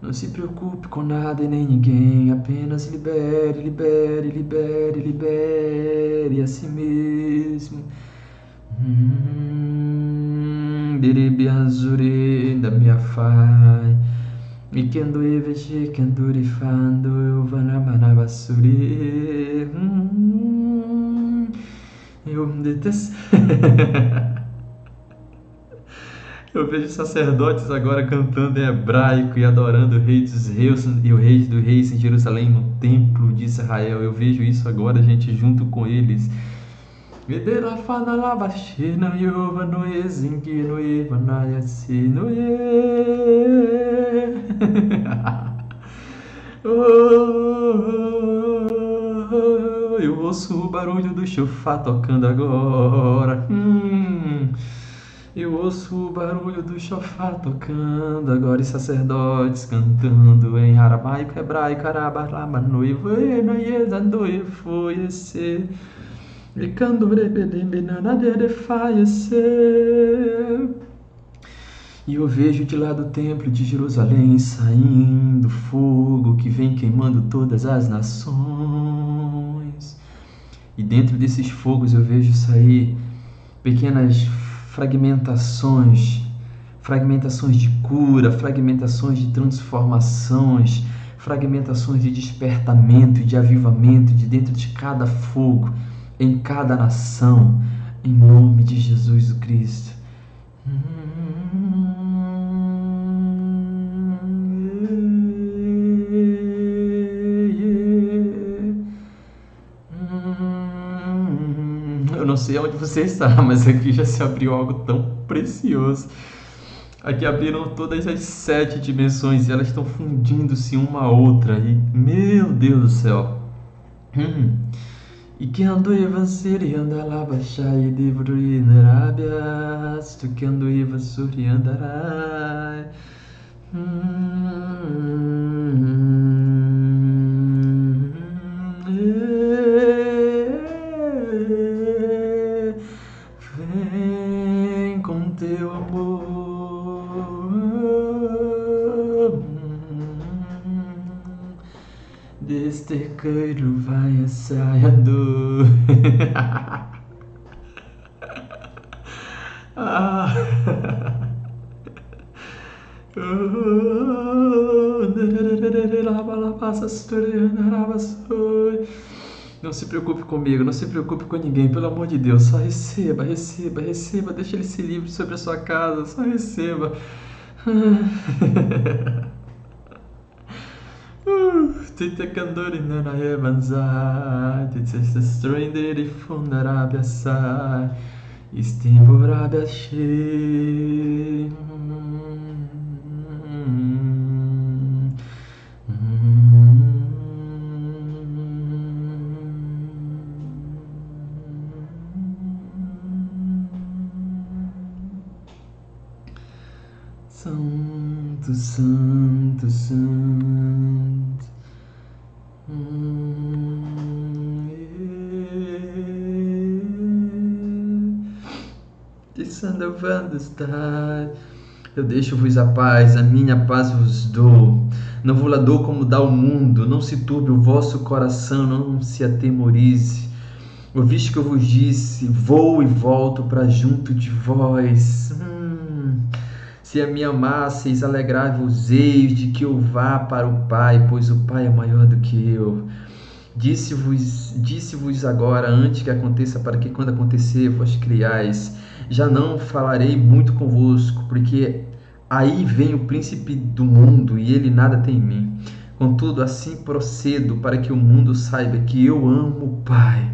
Não se preocupe com nada e nem ninguém, apenas libere, libere, libere, libere a si mesmo. Biribi azure da minha fai. E quando eu vejo que andurifando eu vou na manabasuri. Eu detesto. Eu vejo sacerdotes agora cantando em hebraico e adorando o Rei dos Reis e o Rei dos Reis em Jerusalém, no Templo de Israel. Eu vejo isso agora, gente, junto com eles. oh, eu ouço o barulho do chofá tocando agora. Hum, eu ouço o barulho do chofá tocando agora e sacerdotes cantando em aramaico, hebraico, arabalama, noivo, noivo, esse. E quando. E eu vejo de lá do templo de Jerusalém saindo fogo que vem queimando todas as nações. E dentro desses fogos eu vejo sair pequenas fragmentações, fragmentações de cura, fragmentações de transformações, fragmentações de despertamento e de avivamento de dentro de cada fogo, em cada nação, em nome de Jesus Cristo. Eu não sei onde você está, mas aqui já se abriu algo tão precioso. Aqui abriram todas as sete dimensões e elas estão fundindo-se uma a outra. E, meu Deus do céu. Hum. E que andou evansiri andala baixai devru narabias tu que andou evansuri andarai. Vem saia do. ah. Não se preocupe comigo, não se preocupe com ninguém, pelo amor de Deus. Só receba, receba, receba. Deixa ele se livre sobre a sua casa. Só receba. Tita Kandori Nanaye Banzai, Tita Stranger Fundarabia Sai, Estimborabia Shei. Santo, Santo, Santo. Descendo estar. Eu deixo-vos a paz, a minha paz vos dou. Não vou lá dou como dá o mundo, não se turbe o vosso coração, não se atemorize. Ouviste que eu vos disse: vou e volto para junto de vós. Hum. Se a me amasseis, alegrai-vos-eis de que eu vá para o Pai, pois o Pai é maior do que eu. Disse-vos disse -vos agora, antes que aconteça, para que quando acontecer vos criais. Já não falarei muito convosco, porque aí vem o príncipe do mundo e ele nada tem em mim. Contudo, assim procedo para que o mundo saiba que eu amo o Pai.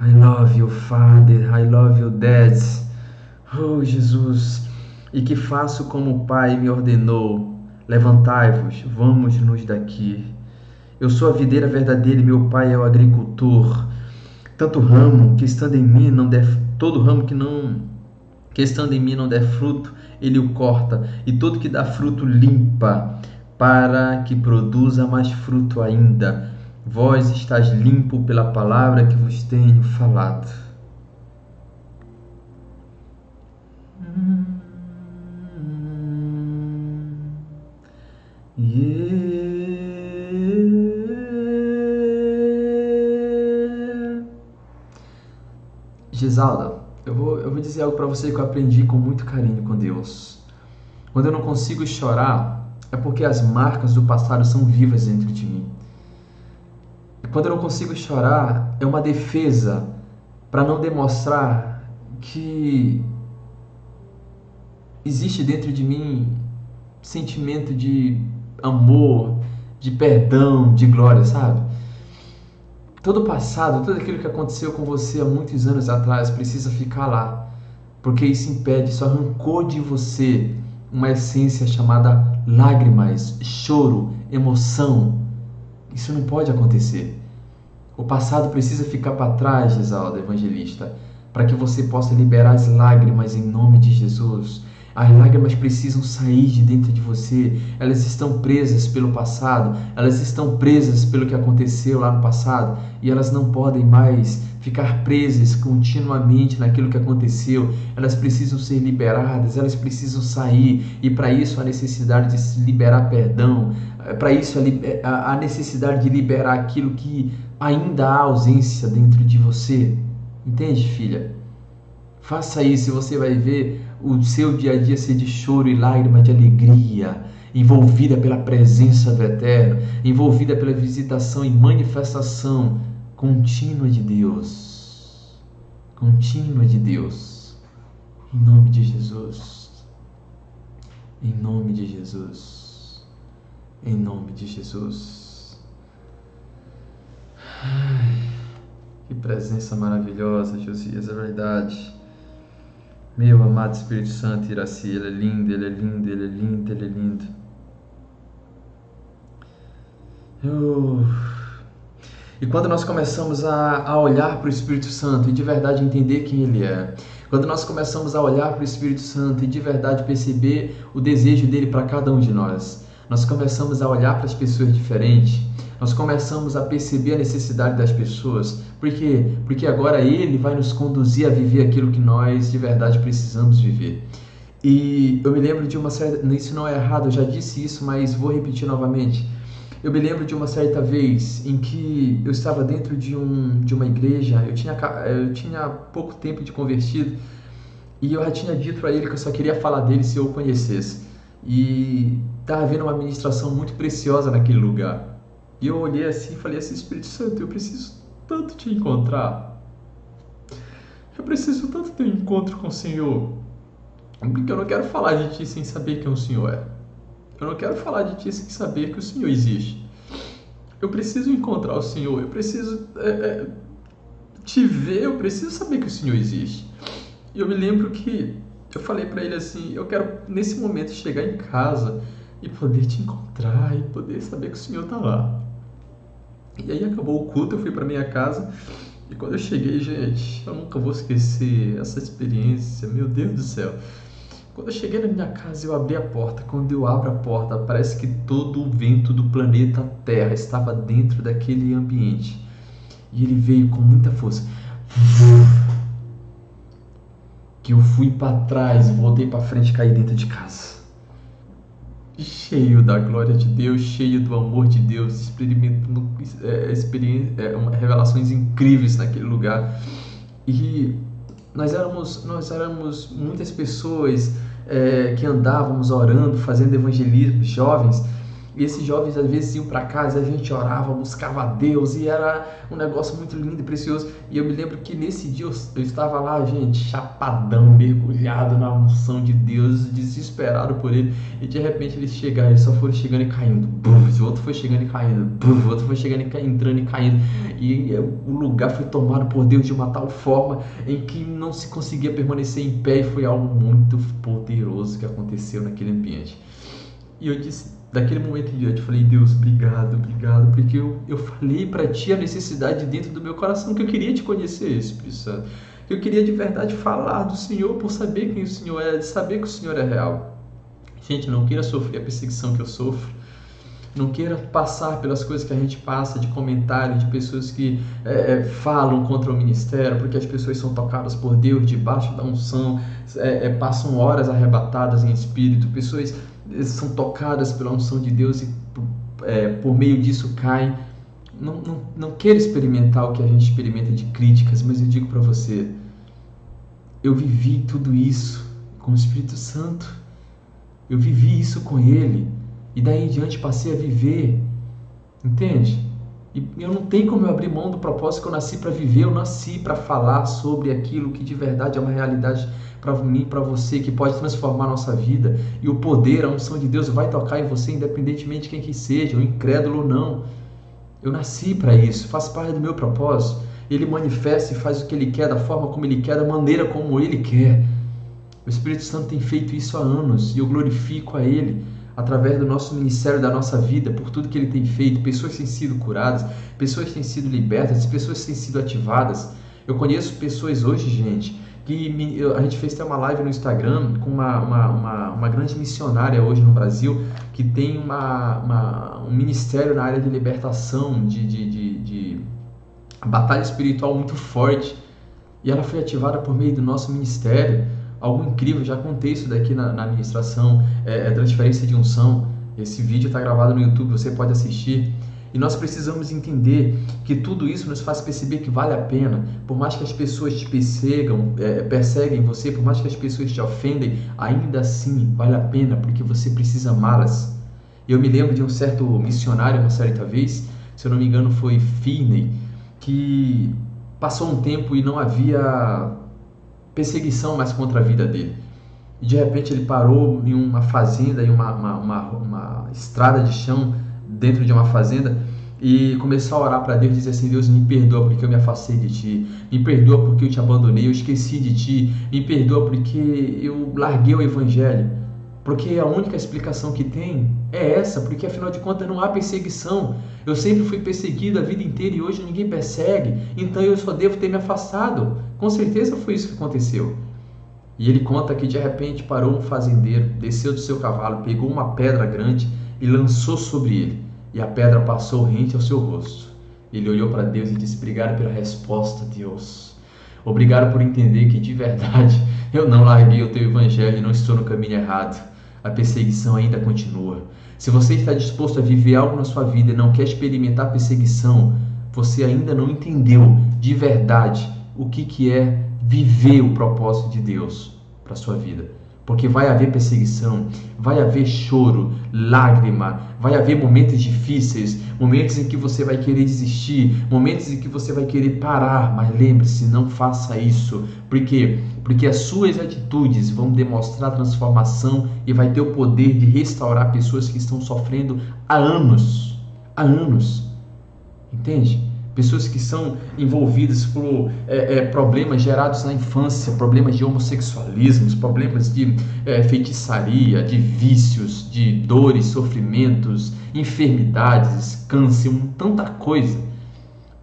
I love you, Father. I love you, Dad. Oh, Jesus e que faço como o Pai me ordenou: Levantai-vos, vamos-nos daqui. Eu sou a videira verdadeira e meu Pai é o agricultor. Tanto ramo que estando em mim não der todo ramo que não que estando em mim não der fruto, ele o corta, e todo que dá fruto limpa, para que produza mais fruto ainda. Vós estáis limpo pela palavra que vos tenho falado. Yeah. Gisalda, eu vou, eu vou dizer algo para você que eu aprendi com muito carinho com Deus. Quando eu não consigo chorar, é porque as marcas do passado são vivas dentro de mim. E quando eu não consigo chorar, é uma defesa para não demonstrar que existe dentro de mim sentimento de amor, de perdão, de glória, sabe? Todo o passado, tudo aquilo que aconteceu com você há muitos anos atrás precisa ficar lá, porque isso impede, isso arrancou de você uma essência chamada lágrimas, choro, emoção. Isso não pode acontecer. O passado precisa ficar para trás, Gisalda, evangelista, para que você possa liberar as lágrimas em nome de Jesus as lágrimas precisam sair de dentro de você. Elas estão presas pelo passado, elas estão presas pelo que aconteceu lá no passado e elas não podem mais ficar presas continuamente naquilo que aconteceu. Elas precisam ser liberadas, elas precisam sair e para isso a necessidade de liberar perdão, para isso a necessidade de liberar aquilo que ainda há ausência dentro de você. Entende, filha? Faça isso e você vai ver o seu dia a dia ser de choro e lágrima de alegria, envolvida pela presença do Eterno, envolvida pela visitação e manifestação contínua de Deus. Contínua de Deus. Em nome de Jesus. Em nome de Jesus. Em nome de Jesus. Ai, que presença maravilhosa, Josias, é verdade. Meu amado Espírito Santo, Iraci, ele é lindo, ele é lindo, ele é lindo, ele é lindo. E quando nós começamos a, a olhar para o Espírito Santo e de verdade entender quem ele é, quando nós começamos a olhar para o Espírito Santo e de verdade perceber o desejo dele para cada um de nós, nós começamos a olhar para as pessoas diferentes nós começamos a perceber a necessidade das pessoas. Por quê? Porque agora Ele vai nos conduzir a viver aquilo que nós de verdade precisamos viver. E eu me lembro de uma certa. Isso não é errado, eu já disse isso, mas vou repetir novamente. Eu me lembro de uma certa vez em que eu estava dentro de, um, de uma igreja, eu tinha, eu tinha pouco tempo de convertido e eu já tinha dito a ele que eu só queria falar dele se eu o conhecesse. E estava havendo uma ministração muito preciosa naquele lugar. E eu olhei assim e falei assim, Espírito Santo, eu preciso tanto te encontrar. Eu preciso tanto ter um encontro com o Senhor. Porque eu não quero falar de ti sem saber quem o Senhor é. Eu não quero falar de ti sem saber que o Senhor existe. eu preciso encontrar o Senhor, eu preciso é, é, te ver, eu preciso saber que o Senhor existe. E eu me lembro que eu falei para ele assim: eu quero nesse momento chegar em casa e poder te encontrar e poder saber que o Senhor está lá. E aí acabou o culto, eu fui para minha casa e quando eu cheguei, gente, eu nunca vou esquecer essa experiência, meu Deus do céu. Quando eu cheguei na minha casa, eu abri a porta. Quando eu abro a porta, parece que todo o vento do planeta Terra estava dentro daquele ambiente. E ele veio com muita força. Que eu fui para trás, voltei para frente e caí dentro de casa cheio da glória de Deus, cheio do amor de Deus, experimentando é, é, revelações incríveis naquele lugar. E nós éramos, nós éramos muitas pessoas é, que andávamos orando, fazendo evangelismo, jovens, e esses jovens às vezes iam para casa, a gente orava, buscava a Deus e era um negócio muito lindo e precioso. E eu me lembro que nesse dia eu, eu estava lá, gente, chapadão, mergulhado na unção de Deus, desesperado por Ele. E de repente eles chegaram, eles só foram chegando e caindo. Buf, o outro foi chegando e caindo. Buf, o outro foi chegando e entrando e caindo. E o lugar foi tomado por Deus de uma tal forma em que não se conseguia permanecer em pé e foi algo muito poderoso que aconteceu naquele ambiente. E eu disse, daquele momento em diante, eu falei, Deus, obrigado, obrigado, porque eu, eu falei para ti a necessidade dentro do meu coração que eu queria te conhecer, Espírito Santo. Que eu queria de verdade falar do Senhor por saber quem o Senhor é, de saber que o Senhor é real. Gente, não queira sofrer a perseguição que eu sofro. Não queira passar pelas coisas que a gente passa, de comentário, de pessoas que é, é falam contra o ministério, porque as pessoas são tocadas por Deus debaixo da unção, é, é passam horas arrebatadas em espírito, pessoas são tocadas pela unção de Deus e é, por meio disso caem. Não, não, não queira experimentar o que a gente experimenta de críticas, mas eu digo para você, eu vivi tudo isso com o Espírito Santo. Eu vivi isso com Ele. E daí em diante passei a viver. Entende? E eu não tenho como eu abrir mão do propósito que eu nasci para viver. Eu nasci para falar sobre aquilo que de verdade é uma realidade para mim, para você, que pode transformar a nossa vida. E o poder, a unção de Deus vai tocar em você, independentemente de quem que seja, o incrédulo ou não. Eu nasci para isso, faz parte do meu propósito. Ele manifesta e faz o que ele quer, da forma como ele quer, da maneira como ele quer. O Espírito Santo tem feito isso há anos e eu glorifico a Ele através do nosso ministério, da nossa vida, por tudo que Ele tem feito. Pessoas têm sido curadas, pessoas têm sido libertas, pessoas têm sido ativadas. Eu conheço pessoas hoje, gente, que a gente fez até uma live no Instagram com uma, uma, uma, uma grande missionária hoje no Brasil que tem uma, uma, um ministério na área de libertação, de, de, de, de batalha espiritual muito forte. E ela foi ativada por meio do nosso ministério. Algo incrível, já contei isso daqui na, na administração, é, é transferência de unção. Esse vídeo está gravado no YouTube, você pode assistir. E nós precisamos entender que tudo isso nos faz perceber que vale a pena, por mais que as pessoas te perseguam, é, perseguem você, por mais que as pessoas te ofendem, ainda assim vale a pena porque você precisa amá-las. Eu me lembro de um certo missionário, uma certa vez, se eu não me engano foi Finney, que passou um tempo e não havia perseguição mais contra a vida dele. E de repente ele parou em uma fazenda, em uma, uma, uma, uma estrada de chão dentro de uma fazenda e começou a orar para Deus e dizer assim: Deus, me perdoa porque eu me afastei de ti, me perdoa porque eu te abandonei, eu esqueci de ti, me perdoa porque eu larguei o evangelho. Porque a única explicação que tem é essa, porque afinal de contas não há perseguição. Eu sempre fui perseguido a vida inteira e hoje ninguém persegue, então eu só devo ter me afastado. Com certeza foi isso que aconteceu. E ele conta que de repente parou um fazendeiro, desceu do seu cavalo, pegou uma pedra grande e lançou sobre ele, e a pedra passou rente ao seu rosto. Ele olhou para Deus e disse: Obrigado pela resposta, Deus. Obrigado por entender que de verdade eu não larguei o teu evangelho e não estou no caminho errado. A perseguição ainda continua. Se você está disposto a viver algo na sua vida e não quer experimentar perseguição, você ainda não entendeu de verdade o que, que é viver o propósito de Deus para sua vida porque vai haver perseguição, vai haver choro, lágrima, vai haver momentos difíceis, momentos em que você vai querer desistir, momentos em que você vai querer parar, mas lembre-se, não faça isso. Por quê? Porque as suas atitudes vão demonstrar transformação e vai ter o poder de restaurar pessoas que estão sofrendo há anos, há anos. Entende? Pessoas que são envolvidas por é, é, problemas gerados na infância, problemas de homossexualismo, problemas de é, feitiçaria, de vícios, de dores, sofrimentos, enfermidades, câncer, tanta coisa.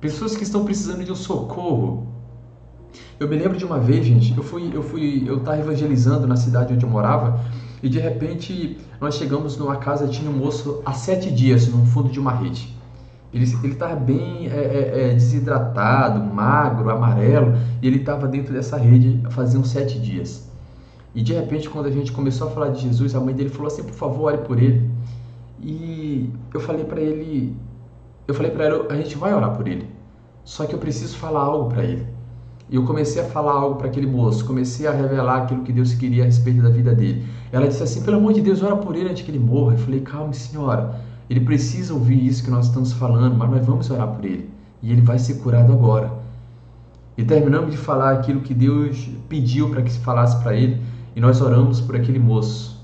Pessoas que estão precisando de um socorro. Eu me lembro de uma vez, gente, eu fui, eu fui, eu estava evangelizando na cidade onde eu morava e de repente nós chegamos numa casa tinha um moço há sete dias no fundo de uma rede. Ele estava bem é, é, é, desidratado, magro, amarelo, e ele estava dentro dessa rede fazia uns sete dias. E de repente, quando a gente começou a falar de Jesus, a mãe dele falou assim: por favor, ore por ele. E eu falei para ele, eu falei para ela, a gente vai orar por ele. Só que eu preciso falar algo para ele. E eu comecei a falar algo para aquele moço, comecei a revelar aquilo que Deus queria a respeito da vida dele. Ela disse assim: pelo amor de Deus, ora por ele antes que ele morra. Eu falei: calma, senhora. Ele precisa ouvir isso que nós estamos falando, mas nós vamos orar por ele. E ele vai ser curado agora. E terminamos de falar aquilo que Deus pediu para que se falasse para ele, e nós oramos por aquele moço.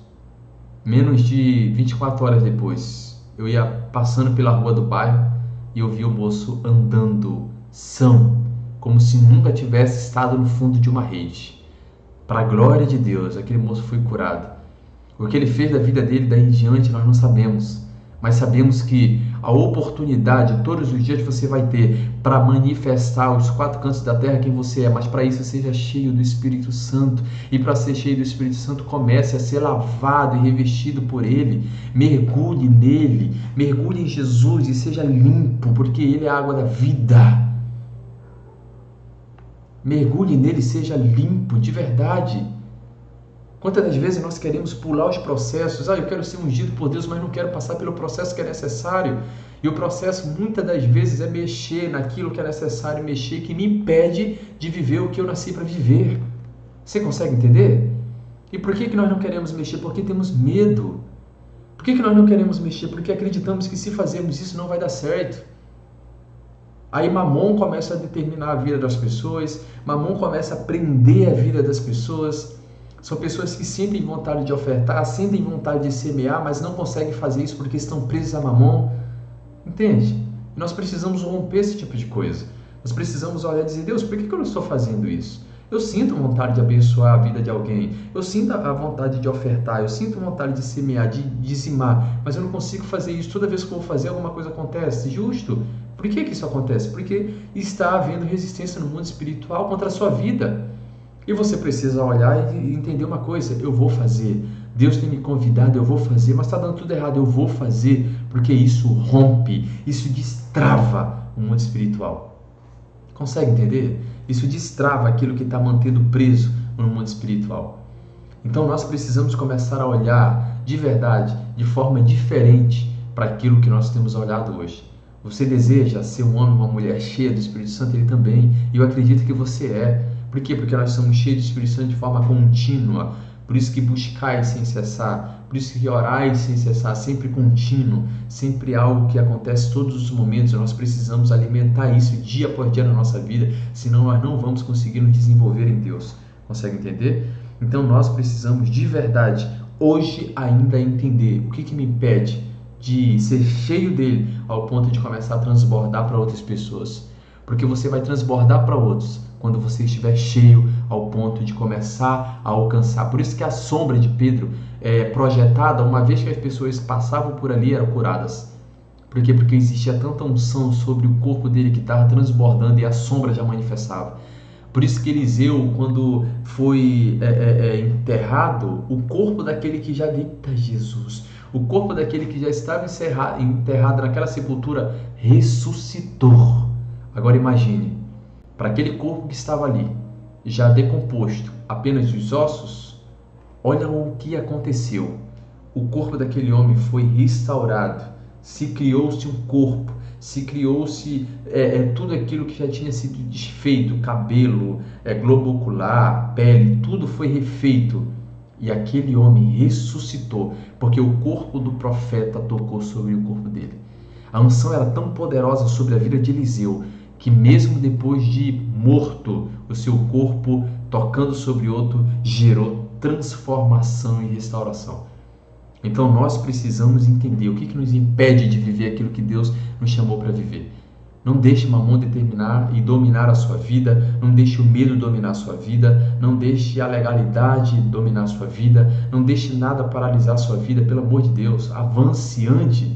Menos de 24 horas depois, eu ia passando pela rua do bairro e eu vi o moço andando são, como se nunca tivesse estado no fundo de uma rede. Para a glória de Deus, aquele moço foi curado. O que ele fez da vida dele daí em diante nós não sabemos mas sabemos que a oportunidade todos os dias você vai ter para manifestar os quatro cantos da terra quem você é, mas para isso seja cheio do Espírito Santo e para ser cheio do Espírito Santo comece a ser lavado e revestido por Ele, mergulhe nele, mergulhe em Jesus e seja limpo, porque Ele é a água da vida. Mergulhe nele, seja limpo de verdade. Quantas das vezes nós queremos pular os processos? Ah, eu quero ser ungido por Deus, mas não quero passar pelo processo que é necessário. E o processo muitas das vezes é mexer naquilo que é necessário mexer, que me impede de viver o que eu nasci para viver. Você consegue entender? E por que, que nós não queremos mexer? Porque temos medo. Por que, que nós não queremos mexer? Porque acreditamos que se fazermos isso não vai dar certo. Aí Mamon começa a determinar a vida das pessoas, Mamon começa a prender a vida das pessoas. São pessoas que sentem vontade de ofertar, sentem vontade de semear, mas não conseguem fazer isso porque estão presos a mamão. Entende? nós precisamos romper esse tipo de coisa. Nós precisamos olhar e dizer: Deus, por que eu não estou fazendo isso? Eu sinto vontade de abençoar a vida de alguém, eu sinto a vontade de ofertar, eu sinto vontade de semear, de dizimar, mas eu não consigo fazer isso. Toda vez que eu vou fazer, alguma coisa acontece. Justo. Por que, que isso acontece? Porque está havendo resistência no mundo espiritual contra a sua vida. E você precisa olhar e entender uma coisa: eu vou fazer. Deus tem me convidado, eu vou fazer, mas está dando tudo errado, eu vou fazer, porque isso rompe, isso destrava o mundo espiritual. Consegue entender? Isso destrava aquilo que está mantendo preso no mundo espiritual. Então nós precisamos começar a olhar de verdade, de forma diferente para aquilo que nós temos olhado hoje. Você deseja ser um homem, uma mulher cheia do Espírito Santo? Ele também. E eu acredito que você é. Por quê? Porque nós somos cheios do Espírito Santo de forma contínua. Por isso que buscai sem cessar, por isso que orai sem cessar, sempre contínuo, sempre algo que acontece todos os momentos. Nós precisamos alimentar isso dia por dia na nossa vida, senão nós não vamos conseguir nos desenvolver em Deus. Consegue entender? Então nós precisamos de verdade, hoje ainda entender o que, que me impede de ser cheio dele ao ponto de começar a transbordar para outras pessoas. Porque você vai transbordar para outros quando você estiver cheio ao ponto de começar a alcançar. Por isso que a sombra de Pedro é projetada, uma vez que as pessoas passavam por ali, eram curadas. Por quê? Porque existia tanta unção sobre o corpo dele que estava transbordando e a sombra já manifestava. Por isso que Eliseu, quando foi é, é, é enterrado, o corpo daquele que já deita Jesus, o corpo daquele que já estava enterrado naquela sepultura, ressuscitou. Agora imagine, para aquele corpo que estava ali, já decomposto, apenas os ossos, olha o que aconteceu. O corpo daquele homem foi restaurado, se criou-se um corpo, se criou-se é, é, tudo aquilo que já tinha sido desfeito, cabelo, é, globo ocular, pele, tudo foi refeito. E aquele homem ressuscitou, porque o corpo do profeta tocou sobre o corpo dele. A unção era tão poderosa sobre a vida de Eliseu que mesmo depois de morto, o seu corpo tocando sobre outro gerou transformação e restauração. Então nós precisamos entender o que, que nos impede de viver aquilo que Deus nos chamou para viver. Não deixe mamon determinar e dominar a sua vida, não deixe o medo dominar a sua vida, não deixe a legalidade dominar a sua vida, não deixe nada paralisar a sua vida, pelo amor de Deus, avance, ande.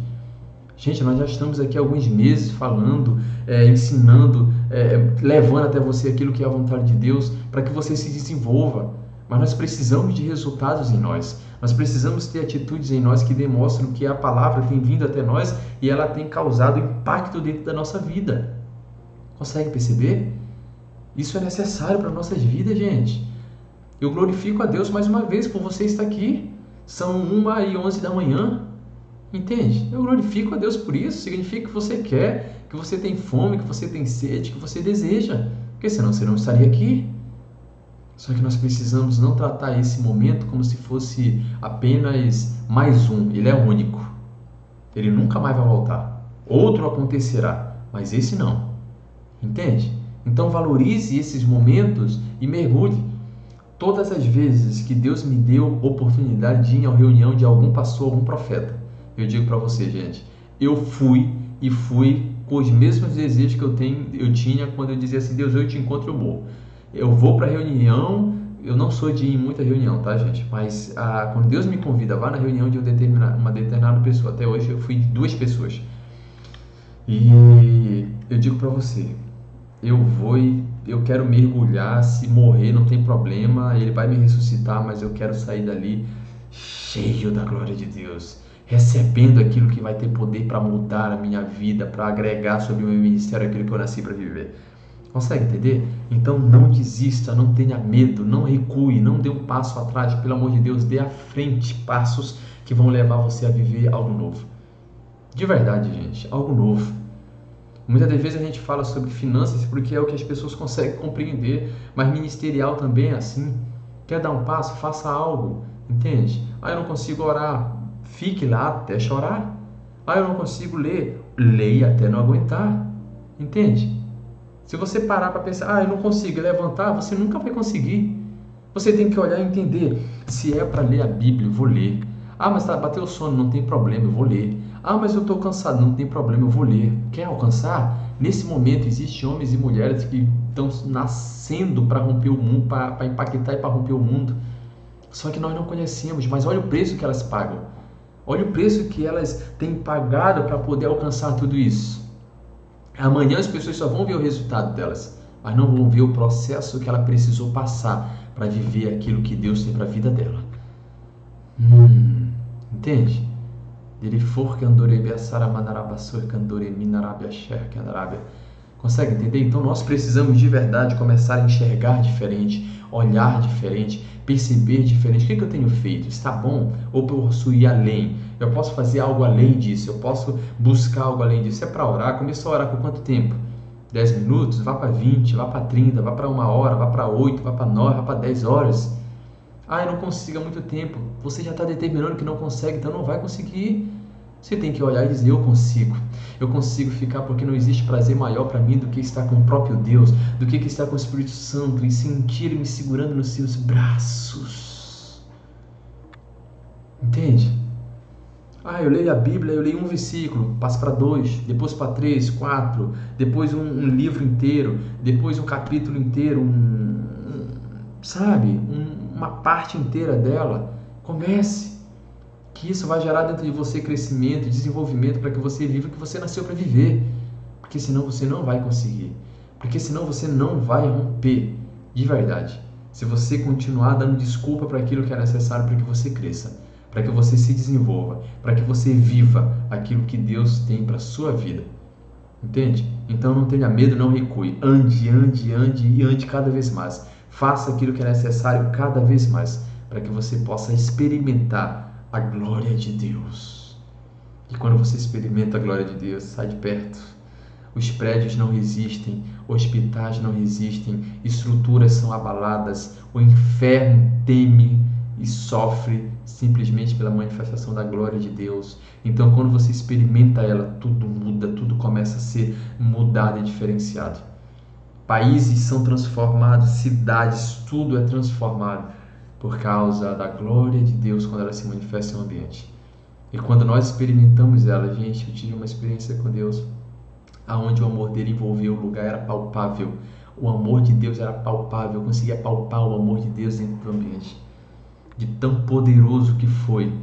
Gente, nós já estamos aqui alguns meses falando, é, ensinando, é, levando até você aquilo que é a vontade de Deus para que você se desenvolva. Mas nós precisamos de resultados em nós. Nós precisamos ter atitudes em nós que demonstram que a palavra tem vindo até nós e ela tem causado impacto dentro da nossa vida. Consegue perceber? Isso é necessário para nossas vidas, gente. Eu glorifico a Deus mais uma vez por você estar aqui. São uma e onze da manhã. Entende? Eu glorifico a Deus por isso. Significa que você quer, que você tem fome, que você tem sede, que você deseja. Porque senão você não estaria aqui. Só que nós precisamos não tratar esse momento como se fosse apenas mais um. Ele é único. Ele nunca mais vai voltar. Outro acontecerá, mas esse não. Entende? Então valorize esses momentos e mergulhe. Todas as vezes que Deus me deu oportunidade de ir à reunião de algum pastor, algum profeta, eu digo para você, gente, eu fui e fui com os mesmos desejos que eu, tenho, eu tinha quando eu dizia assim, Deus, eu te encontro, eu morro eu vou para reunião, eu não sou de ir em muita reunião, tá, gente? Mas ah, quando Deus me convida, vá na reunião de um determinado, uma determinada pessoa. Até hoje eu fui de duas pessoas. E eu digo para você, eu vou e eu quero mergulhar, se morrer não tem problema, ele vai me ressuscitar, mas eu quero sair dali cheio da glória de Deus, recebendo aquilo que vai ter poder para mudar a minha vida, para agregar sobre o meu ministério aquilo que eu nasci para viver. Consegue entender? Então não desista, não tenha medo, não recue, não dê um passo atrás, pelo amor de Deus, dê à frente passos que vão levar você a viver algo novo. De verdade, gente, algo novo. Muitas vezes a gente fala sobre finanças porque é o que as pessoas conseguem compreender, mas ministerial também é assim. Quer dar um passo? Faça algo, entende? Ah, eu não consigo orar. Fique lá até chorar. Ah, eu não consigo ler. Leia até não aguentar. Entende? Se você parar para pensar, ah, eu não consigo levantar, você nunca vai conseguir. Você tem que olhar e entender. Se é para ler a Bíblia, eu vou ler. Ah, mas tá, bateu o sono, não tem problema, eu vou ler. Ah, mas eu estou cansado, não tem problema, eu vou ler. Quer alcançar? Nesse momento, existem homens e mulheres que estão nascendo para romper o mundo, para impactar e para romper o mundo. Só que nós não conhecemos, mas olha o preço que elas pagam. Olha o preço que elas têm pagado para poder alcançar tudo isso. Amanhã as pessoas só vão ver o resultado delas, mas não vão ver o processo que ela precisou passar para viver aquilo que Deus tem para a vida dela. Hum, entende? Ele for Consegue entender? Então nós precisamos de verdade começar a enxergar diferente, olhar diferente, perceber diferente. O que, é que eu tenho feito? Está bom? Ou posso ir além? Eu posso fazer algo além disso? Eu posso buscar algo além disso? É para orar? Começou a orar por quanto tempo? 10 minutos? Vá para 20, vá para 30, vá para uma hora, vá para 8, vá para 9, vá para 10 horas. Ah, eu não consigo há muito tempo. Você já está determinando que não consegue, então não vai conseguir. Você tem que olhar e dizer: Eu consigo. Eu consigo ficar porque não existe prazer maior para mim do que estar com o próprio Deus, do que estar com o Espírito Santo e sentir Ele me segurando nos seus braços. Entende? Ah, eu leio a Bíblia, eu leio um versículo, passo para dois, depois para três, quatro, depois um, um, livro inteiro, depois um capítulo inteiro, um, um sabe, uma parte inteira dela. Comece que isso vai gerar dentro de você crescimento e desenvolvimento para que você viva o que você nasceu para viver. Porque senão você não vai conseguir. Porque senão você não vai romper de verdade. Se você continuar dando desculpa para aquilo que é necessário para que você cresça, para que você se desenvolva, para que você viva aquilo que Deus tem para sua vida. Entende? Então não tenha medo, não recue. Ande, ande, ande e ande cada vez mais. Faça aquilo que é necessário cada vez mais, para que você possa experimentar a glória de Deus. E quando você experimenta a glória de Deus, sai de perto. Os prédios não resistem, hospitais não resistem, estruturas são abaladas, o inferno teme e sofre simplesmente pela manifestação da glória de Deus. Então, quando você experimenta ela, tudo muda, tudo começa a ser mudado e diferenciado. Países são transformados, cidades, tudo é transformado por causa da glória de Deus quando ela se manifesta no ambiente. E quando nós experimentamos ela, gente, eu tive uma experiência com Deus aonde o amor dele envolveu o lugar era palpável. O amor de Deus era palpável, eu conseguia palpar o amor de Deus dentro do ambiente. De tão poderoso que foi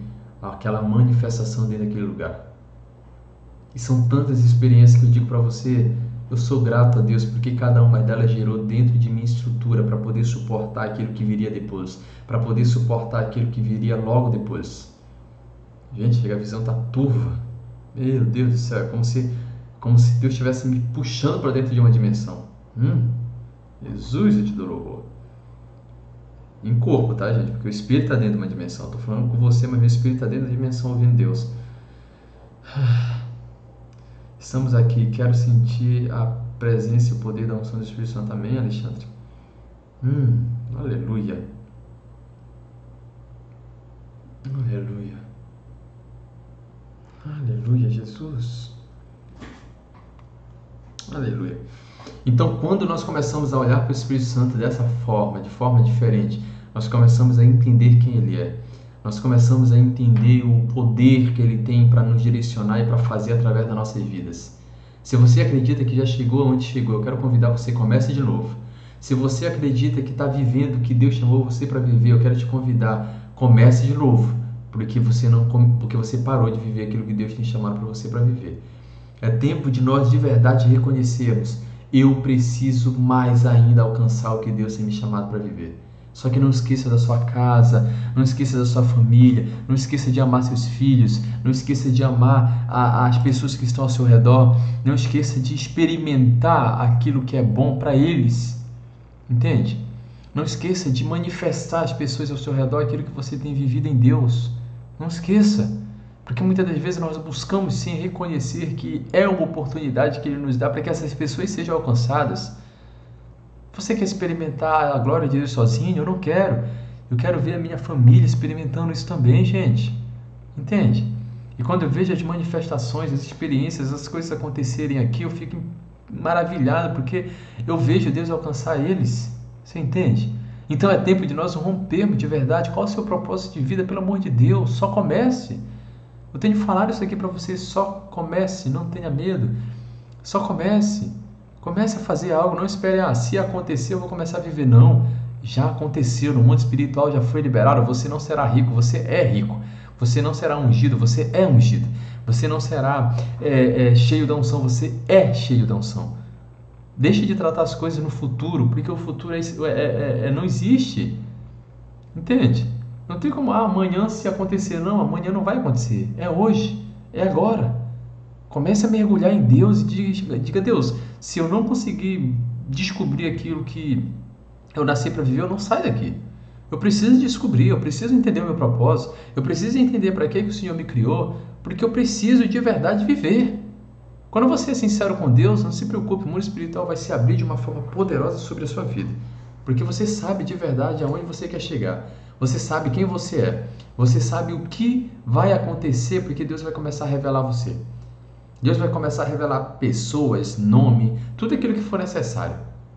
aquela manifestação dentro daquele lugar. E são tantas experiências que eu digo para você, eu sou grato a Deus porque cada uma delas gerou dentro de mim estrutura para poder suportar aquilo que viria depois, para poder suportar aquilo que viria logo depois. Gente, a visão tá turva. Meu Deus do céu, é como se, como se Deus estivesse me puxando para dentro de uma dimensão. Hum, Jesus, eu te dou louvor. Em corpo, tá, gente? Porque o espírito está dentro de uma dimensão. Estou falando com você, mas meu espírito está dentro da dimensão ouvindo Deus. Estamos aqui. Quero sentir a presença e o poder da unção do Espírito Santo. Amém, Alexandre? Hum, aleluia. Aleluia. Aleluia, Jesus. Aleluia. Então, quando nós começamos a olhar para o Espírito Santo dessa forma, de forma diferente, nós começamos a entender quem Ele é. Nós começamos a entender o poder que Ele tem para nos direcionar e para fazer através das nossas vidas. Se você acredita que já chegou onde chegou, eu quero convidar você, comece de novo. Se você acredita que está vivendo o que Deus chamou você para viver, eu quero te convidar, comece de novo porque você não porque você parou de viver aquilo que Deus tem chamado para você para viver. É tempo de nós de verdade reconhecermos eu preciso mais ainda alcançar o que Deus tem me chamado para viver. Só que não esqueça da sua casa, não esqueça da sua família, não esqueça de amar seus filhos, não esqueça de amar a, as pessoas que estão ao seu redor, não esqueça de experimentar aquilo que é bom para eles. Entende? Não esqueça de manifestar às pessoas ao seu redor aquilo que você tem vivido em Deus. Não esqueça, porque muitas das vezes nós buscamos sim reconhecer que é uma oportunidade que Ele nos dá para que essas pessoas sejam alcançadas. Você quer experimentar a glória de Deus sozinho? Eu não quero. Eu quero ver a minha família experimentando isso também, gente. Entende? E quando eu vejo as manifestações, as experiências, as coisas acontecerem aqui, eu fico maravilhado porque eu vejo Deus alcançar eles. Você entende? Então é tempo de nós rompermos de verdade. Qual é o seu propósito de vida? Pelo amor de Deus, só comece. Eu tenho falado isso aqui para vocês. Só comece, não tenha medo. Só comece. Comece a fazer algo. Não espere, ah, se acontecer, eu vou começar a viver. Não. Já aconteceu. No mundo espiritual já foi liberado. Você não será rico, você é rico. Você não será ungido, você é ungido. Você não será é, é, cheio da unção, você é cheio da unção. Deixe de tratar as coisas no futuro, porque o futuro é, é, é, é, não existe. Entende? Não tem como, ah, amanhã se acontecer. Não, amanhã não vai acontecer. É hoje, é agora. Comece a mergulhar em Deus e diga, diga Deus, se eu não conseguir descobrir aquilo que eu nasci para viver, eu não saio daqui. Eu preciso descobrir, eu preciso entender o meu propósito, eu preciso entender para que, que o Senhor me criou, porque eu preciso de verdade viver. Quando você é sincero com Deus, não se preocupe, o mundo espiritual vai se abrir de uma forma poderosa sobre a sua vida. Porque você sabe de verdade aonde você quer chegar. Você sabe quem você é. Você sabe o que vai acontecer, porque Deus vai começar a revelar você. Deus vai começar a revelar pessoas, nome, tudo aquilo que for necessário,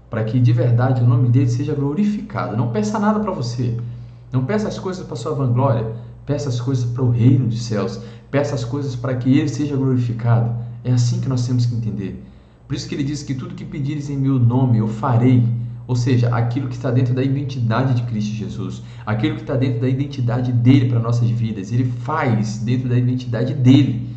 para que de verdade o nome dele seja glorificado. Não peça nada para você. Não peça as coisas para sua vanglória. Peça as coisas para o reino dos céus. Peça as coisas para que ele seja glorificado. É assim que nós temos que entender. Por isso que ele diz que tudo que pedires em meu nome eu farei. Ou seja, aquilo que está dentro da identidade de Cristo Jesus, aquilo que está dentro da identidade dele para nossas vidas, ele faz dentro da identidade dele.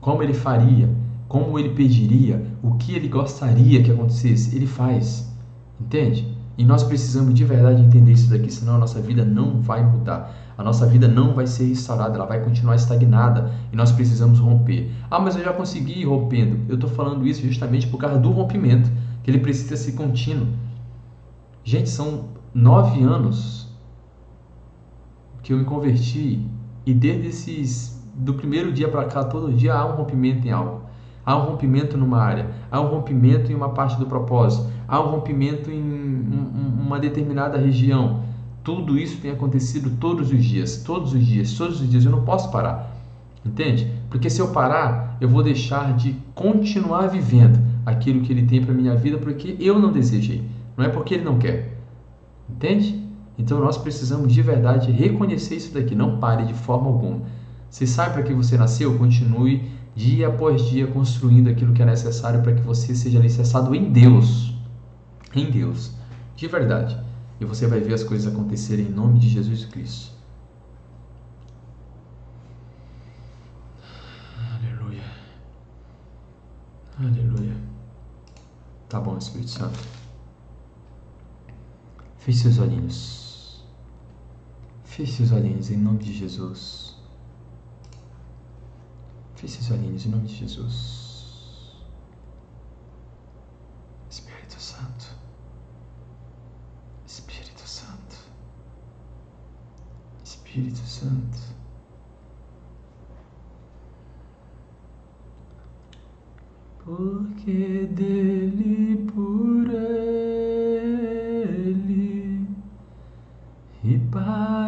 Como ele faria, como ele pediria, o que ele gostaria que acontecesse, ele faz. Entende? E nós precisamos de verdade entender isso daqui, senão a nossa vida não vai mudar. A nossa vida não vai ser restaurada, ela vai continuar estagnada e nós precisamos romper. Ah, mas eu já consegui ir rompendo. Eu estou falando isso justamente por causa do rompimento, que ele precisa ser contínuo. Gente, são nove anos que eu me converti e desde esses do primeiro dia para cá, todo dia há um rompimento em algo. Há um rompimento numa área, há um rompimento em uma parte do propósito, há um rompimento em uma determinada região. Tudo isso tem acontecido todos os dias, todos os dias, todos os dias. Eu não posso parar. Entende? Porque se eu parar, eu vou deixar de continuar vivendo aquilo que ele tem para minha vida porque eu não desejei. Não é porque ele não quer. Entende? Então nós precisamos de verdade reconhecer isso daqui. Não pare de forma alguma. Você sabe para que você nasceu? Continue dia após dia construindo aquilo que é necessário para que você seja alicerçado em Deus. Em Deus, de verdade. E você vai ver as coisas acontecerem em nome de Jesus Cristo. Aleluia. Aleluia. Tá bom, Espírito Santo. Feche seus olhinhos. Feche seus olhinhos em nome de Jesus. Feche seus olhinhos em nome de Jesus. Espírito Santo. Espírito Santo. Espírito Santo. Porque dele por ele e para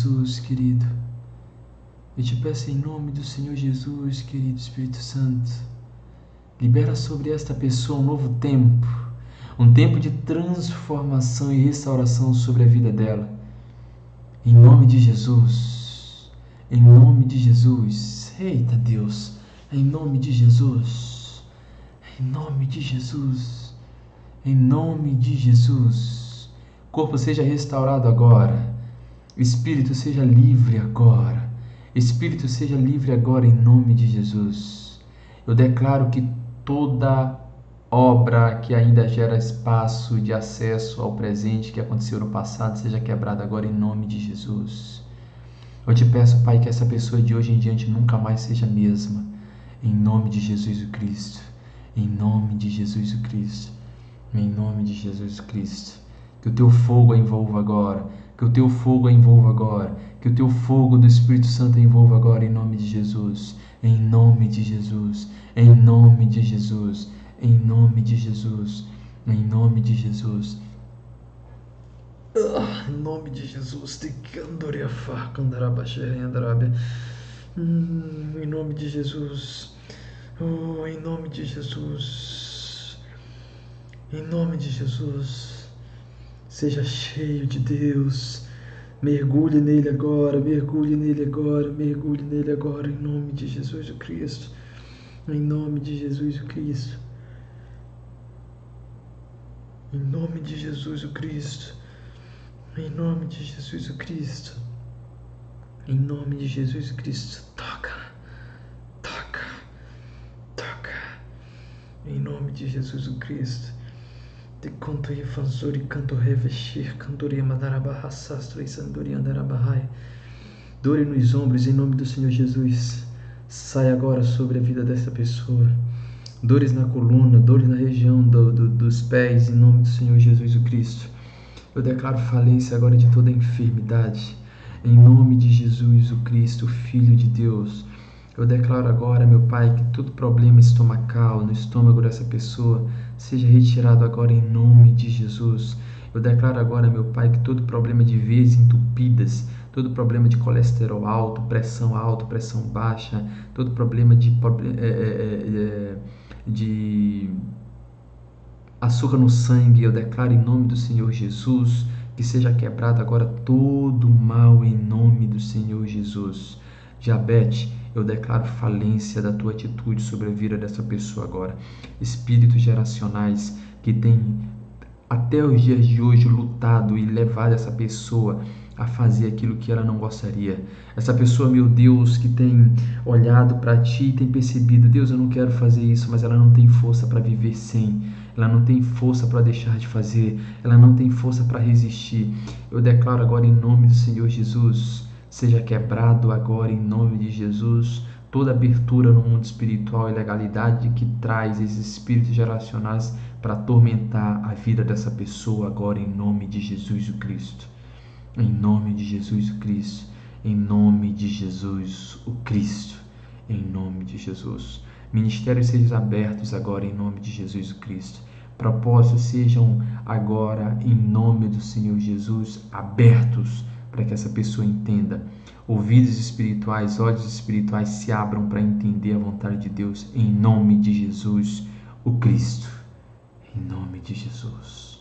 Jesus, querido. Eu te peço em nome do Senhor Jesus, querido Espírito Santo. Libera sobre esta pessoa um novo tempo, um tempo de transformação e restauração sobre a vida dela. Em nome de Jesus. Em nome de Jesus. Eita Deus. Em nome de Jesus. Em nome de Jesus. Em nome de Jesus. Corpo seja restaurado agora. Espírito seja livre agora. Espírito seja livre agora em nome de Jesus. Eu declaro que toda obra que ainda gera espaço de acesso ao presente que aconteceu no passado seja quebrada agora em nome de Jesus. Eu te peço, Pai, que essa pessoa de hoje em diante nunca mais seja a mesma. Em nome de Jesus Cristo. Em nome de Jesus Cristo. Em nome de Jesus Cristo. Que o teu fogo a envolva agora. Que o teu fogo a envolva agora. Que o teu fogo do Espírito Santo a envolva agora em nome de Jesus. Em nome de Jesus. Em nome de Jesus. Em nome de Jesus. Em nome de Jesus. Ah, em nome de Jesus. Hum, em nome de Jesus. Oh, em nome de Jesus. Em nome de Jesus. Seja cheio de Deus. Mergulhe nele agora, mergulhe nele agora, mergulhe nele agora, em nome de Jesus o Cristo. Em nome de Jesus o Cristo. Em nome de Jesus o Cristo. Em nome de Jesus o Cristo. Em nome de Jesus o Cristo. Toca. Toca. Toca. Em nome de Jesus o Cristo. Canto e fanzori canto revestir, cantoria madarabarra sastra e sandoria andarabahai. Dore nos ombros em nome do Senhor Jesus. Sai agora sobre a vida dessa pessoa. Dores na coluna, dores na região do, do, dos pés, em nome do Senhor Jesus Cristo. Eu declaro falência agora de toda enfermidade. Em nome de Jesus o Cristo, Filho de Deus. Eu declaro agora, meu Pai, que todo problema estomacal no estômago dessa pessoa seja retirado agora em nome de Jesus. Eu declaro agora, meu Pai, que todo problema de veias entupidas, todo problema de colesterol alto, pressão alta, pressão baixa, todo problema de, é, é, de açúcar no sangue, eu declaro em nome do Senhor Jesus que seja quebrado agora todo mal em nome do Senhor Jesus. Diabetes, eu declaro falência da tua atitude sobre a vida dessa pessoa agora. Espíritos geracionais que têm até os dias de hoje lutado e levado essa pessoa a fazer aquilo que ela não gostaria. Essa pessoa, meu Deus, que tem olhado para ti e tem percebido, Deus, eu não quero fazer isso, mas ela não tem força para viver sem. Ela não tem força para deixar de fazer, ela não tem força para resistir. Eu declaro agora em nome do Senhor Jesus, seja quebrado agora em nome de Jesus toda abertura no mundo espiritual e legalidade que traz esses espíritos geracionais para atormentar a vida dessa pessoa agora em nome de Jesus o Cristo. Em nome de Jesus Cristo. em nome de Jesus, o Cristo, em nome de Jesus. Ministérios sejam abertos agora em nome de Jesus o Cristo. Propósitos sejam agora em nome do Senhor Jesus abertos para que essa pessoa entenda. Ouvidos espirituais, olhos espirituais se abram para entender a vontade de Deus em nome de Jesus o Cristo. Em nome de Jesus.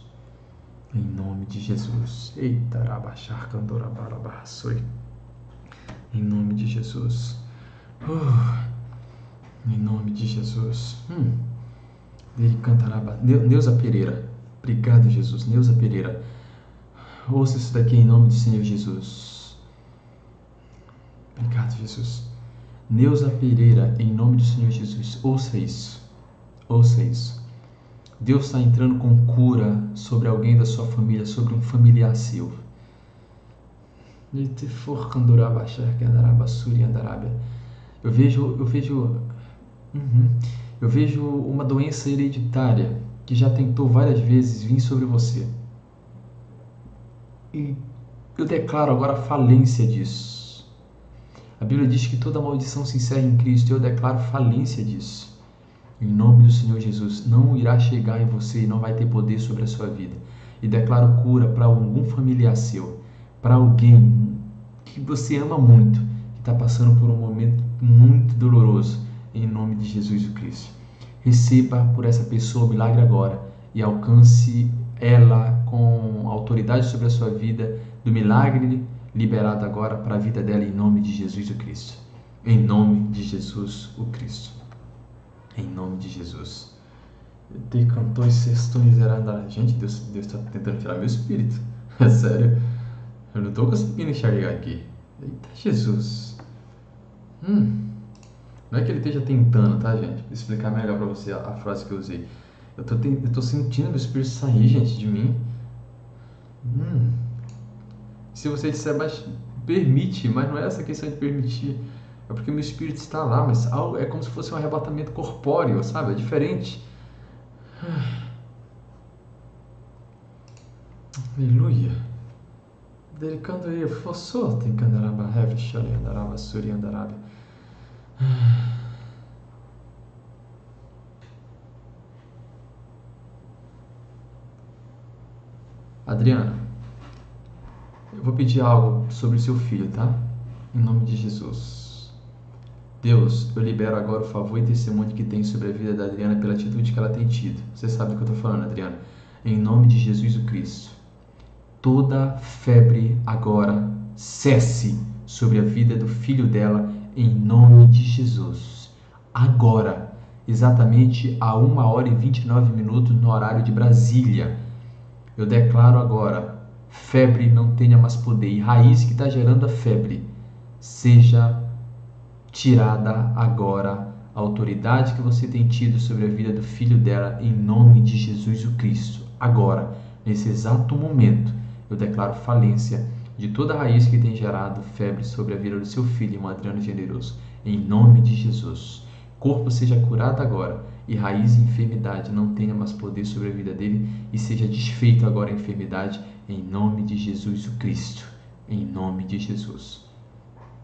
Em nome de Jesus. Eita, rabachar, candorabarabaçoi. Em nome de Jesus. Uh. Em nome de Jesus. Hum. Pereira. Obrigado, Jesus. Neuza Pereira. Ouça isso daqui em nome do Senhor Jesus. Obrigado, Jesus. Neuza Pereira, em nome do Senhor Jesus. Ouça isso. Ouça isso. Deus está entrando com cura sobre alguém da sua família, sobre um familiar seu. Eu vejo, eu vejo Uhum. Eu vejo uma doença hereditária que já tentou várias vezes vir sobre você. E eu declaro agora a falência disso. A Bíblia diz que toda maldição se encerra em Cristo eu declaro falência disso. Em nome do Senhor Jesus, não irá chegar em você e não vai ter poder sobre a sua vida. E declaro cura para algum familiar seu, para alguém que você ama muito, que está passando por um momento muito doloroso em nome de Jesus Cristo. Receba por essa pessoa o milagre agora e alcance ela com autoridade sobre a sua vida do milagre liberado agora para a vida dela em nome de Jesus Cristo. Em nome de Jesus o Cristo. Em nome de Jesus. Decantou sextões Gente, Deus está tentando tirar meu espírito. É sério. Eu não estou conseguindo enxergar aqui. Eita Jesus. Hum. Não é que ele esteja tentando, tá, gente? Explicar melhor para você a, a, frase que eu usei. Eu tô sentindo o Espírito sair, gente, de mim. Hum. Se você disser, mas permite, mas não é essa questão de permitir. É porque meu espírito está lá, mas algo, é como se fosse um arrebatamento corpóreo, sabe? É diferente. Aleluia. Delicando aí, fossou, tem candaraba, heavy, shali, andaraba, suri, andaraba. Adriana, eu vou pedir algo sobre seu filho, tá? Em nome de Jesus. Deus, eu libero agora o favor e testemunho que tem sobre a vida da Adriana pela atitude que ela tem tido. Você sabe do que eu estou falando, Adriana. Em nome de Jesus o Cristo. Toda febre agora cesse sobre a vida do filho dela em nome de Jesus. Agora, exatamente a 1 hora e 29 minutos no horário de Brasília, eu declaro agora: febre não tenha mais poder e raiz que está gerando a febre seja tirada agora. A autoridade que você tem tido sobre a vida do filho dela, em nome de Jesus o Cristo. Agora, nesse exato momento, eu declaro falência de toda raiz que tem gerado febre sobre a vida do seu filho, irmão Adriano Generoso, em nome de Jesus. Corpo seja curado agora e raiz e enfermidade não tenha mais poder sobre a vida dele e seja desfeito agora a enfermidade em nome de Jesus o Cristo. Em nome de Jesus.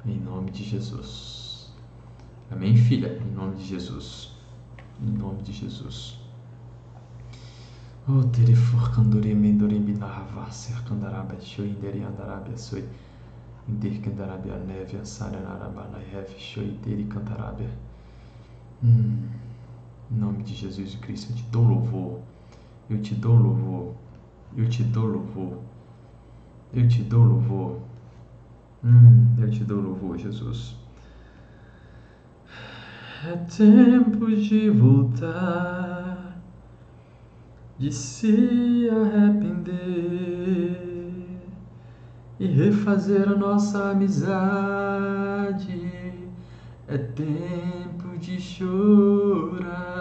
Em nome de Jesus. Amém, filha? Em nome de Jesus. Em nome de Jesus. O terifor kanduri menduri binarva ser kandaraba shoy inderi andarabia soy indir kandarabia neve saranaraba na hev shoy deri cantarabia. Hum, em nome de Jesus Cristo, eu te dou louvor. Eu te dou louvor. Eu te dou louvor. Eu te dou louvor. Hum, eu te dou louvor, Jesus. É tempo de voltar de se arrepender e refazer a nossa amizade. É tempo de chorar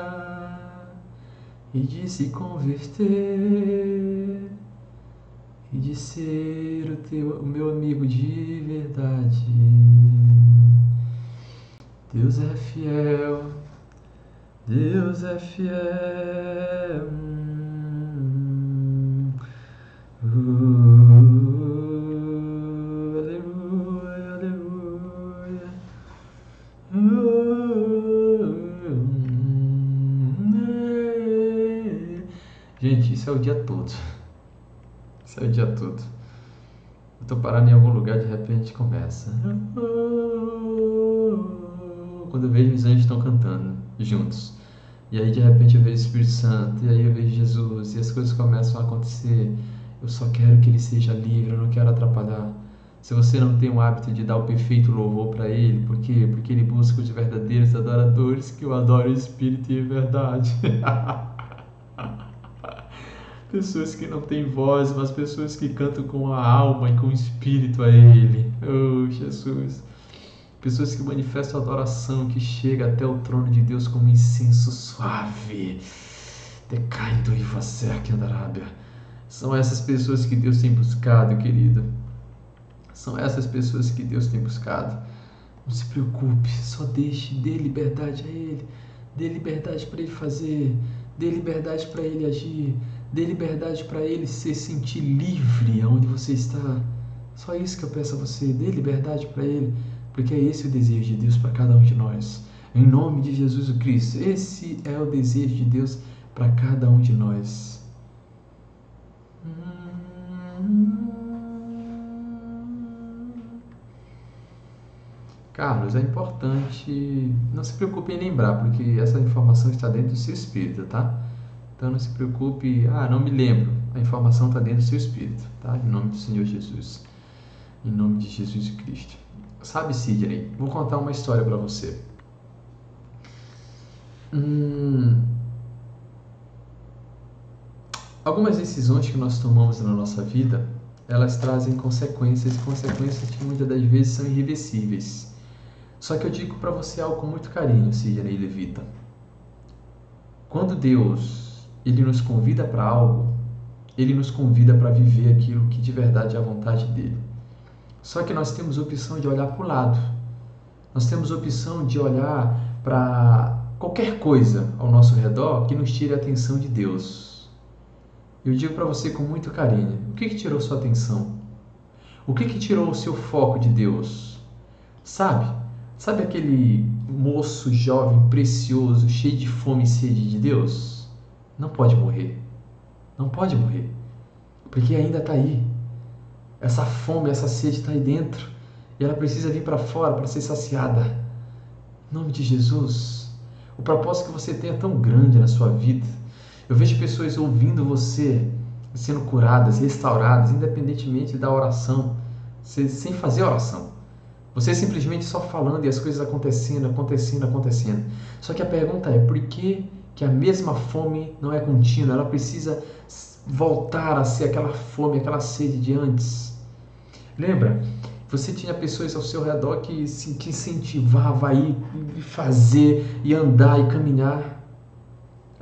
e de se converter e de ser o, teu, o meu amigo de verdade. Deus é fiel, Deus é fiel. Aleluia, aleluia. Dia todo. Sai o dia todo. Eu tô parado em algum lugar, de repente começa. Quando eu vejo os anjos estão cantando juntos. E aí de repente eu vejo o Espírito Santo, e aí eu vejo Jesus, e as coisas começam a acontecer. Eu só quero que ele seja livre, eu não quero atrapalhar. Se você não tem o hábito de dar o perfeito louvor para ele, por quê? Porque ele busca os verdadeiros adoradores que o adoram em espírito e verdade. pessoas que não têm voz, mas pessoas que cantam com a alma e com o espírito a ele. Oh, Jesus pessoas que manifestam adoração, que chega até o trono de Deus como incenso suave, decaindo e você aqui na Arábia. São essas pessoas que Deus tem buscado, querido. São essas pessoas que Deus tem buscado. Não se preocupe, só deixe, dê liberdade a Ele, dê liberdade para Ele fazer, dê liberdade para Ele agir, dê liberdade para Ele se sentir livre aonde você está. Só isso que eu peço a você, dê liberdade para Ele porque é esse o desejo de Deus para cada um de nós. Em nome de Jesus Cristo, esse é o desejo de Deus para cada um de nós. Carlos, é importante, não se preocupe em lembrar, porque essa informação está dentro do seu espírito, tá? Então não se preocupe, ah, não me lembro, a informação está dentro do seu espírito, tá? Em nome do Senhor Jesus, em nome de Jesus Cristo. Sabe, Sidney, vou contar uma história para você. Hum, algumas decisões que nós tomamos na nossa vida, elas trazem consequências e consequências que muitas das vezes são irreversíveis. Só que eu digo para você algo com muito carinho, Sidney Levita. Quando Deus ele nos convida para algo, ele nos convida para viver aquilo que de verdade é a vontade dele. Só que nós temos opção de olhar para o lado. Nós temos opção de olhar para qualquer coisa ao nosso redor que nos tire a atenção de Deus. Eu digo para você com muito carinho: o que, que tirou sua atenção? O que, que tirou o seu foco de Deus? Sabe? Sabe aquele moço jovem, precioso, cheio de fome e sede de Deus? Não pode morrer. Não pode morrer. Porque ainda está aí. Essa fome, essa sede está aí dentro e ela precisa vir para fora para ser saciada. Em nome de Jesus, o propósito que você tem é tão grande na sua vida. Eu vejo pessoas ouvindo você sendo curadas, restauradas, independentemente da oração, sem fazer oração. Você simplesmente só falando e as coisas acontecendo, acontecendo, acontecendo. Só que a pergunta é: por que, que a mesma fome não é contínua? Ela precisa voltar a ser aquela fome, aquela sede de antes. Lembra? Você tinha pessoas ao seu redor que que incentivava a ir fazer e andar e caminhar.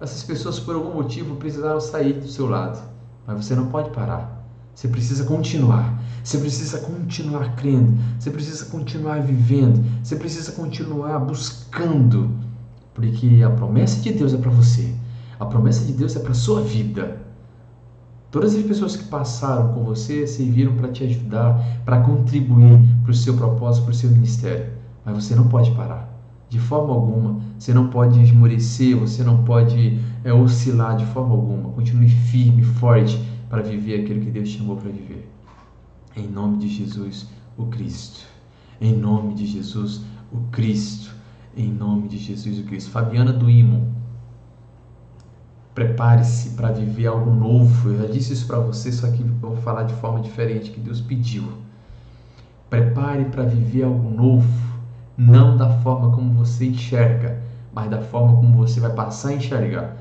Essas pessoas por algum motivo precisaram sair do seu lado, mas você não pode parar. Você precisa continuar. Você precisa continuar crendo. Você precisa continuar vivendo. Você precisa continuar buscando, porque a promessa de Deus é para você. A promessa de Deus é para sua vida. Todas as pessoas que passaram com você serviram para te ajudar, para contribuir para o seu propósito, para o seu ministério. Mas você não pode parar. De forma alguma. Você não pode esmorecer, você não pode é, oscilar de forma alguma. Continue firme, forte para viver aquilo que Deus chamou para viver. Em nome de Jesus, o Cristo. Em nome de Jesus, o Cristo. Em nome de Jesus, Cristo. Fabiana do Imo Prepare-se para viver algo novo. Eu já disse isso para você, só que vou falar de forma diferente que Deus pediu. Prepare para viver algo novo, não da forma como você enxerga, mas da forma como você vai passar a enxergar.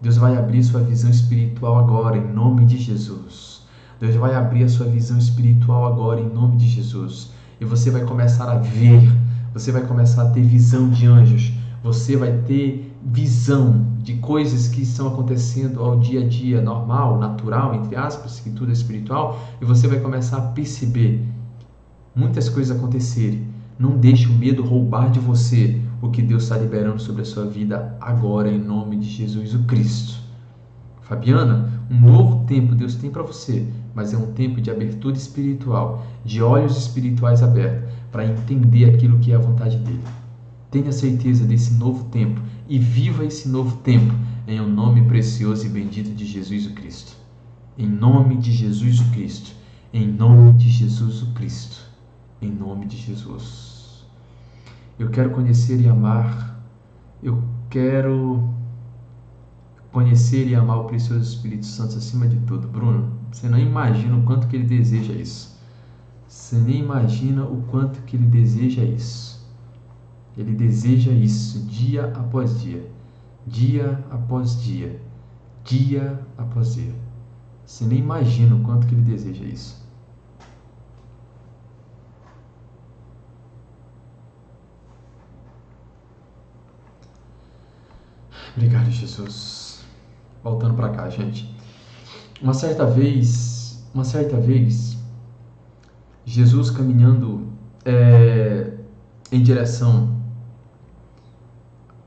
Deus vai abrir sua visão espiritual agora, em nome de Jesus. Deus vai abrir a sua visão espiritual agora, em nome de Jesus. E você vai começar a ver, você vai começar a ter visão de anjos, você vai ter visão de coisas que estão acontecendo ao dia a dia normal, natural, entre aspas, que tudo é espiritual, e você vai começar a perceber muitas coisas acontecerem. Não deixe o medo roubar de você o que Deus está liberando sobre a sua vida agora, em nome de Jesus o Cristo. Fabiana, um novo tempo Deus tem para você, mas é um tempo de abertura espiritual, de olhos espirituais abertos, para entender aquilo que é a vontade dele. Tenha certeza desse novo tempo e viva esse novo tempo em o um nome precioso e bendito de Jesus o Cristo. Em nome de Jesus o Cristo. Em nome de Jesus o Cristo. Em nome de Jesus. Eu quero conhecer e amar. Eu quero conhecer e amar o precioso Espírito Santo acima de tudo. Bruno, você não imagina o quanto que ele deseja isso. Você nem imagina o quanto que ele deseja isso. Ele deseja isso dia após dia, dia após dia, dia após dia. Você nem imagina o quanto que ele deseja isso. Obrigado, Jesus. Voltando para cá, gente. Uma certa vez, uma certa vez, Jesus caminhando é, em direção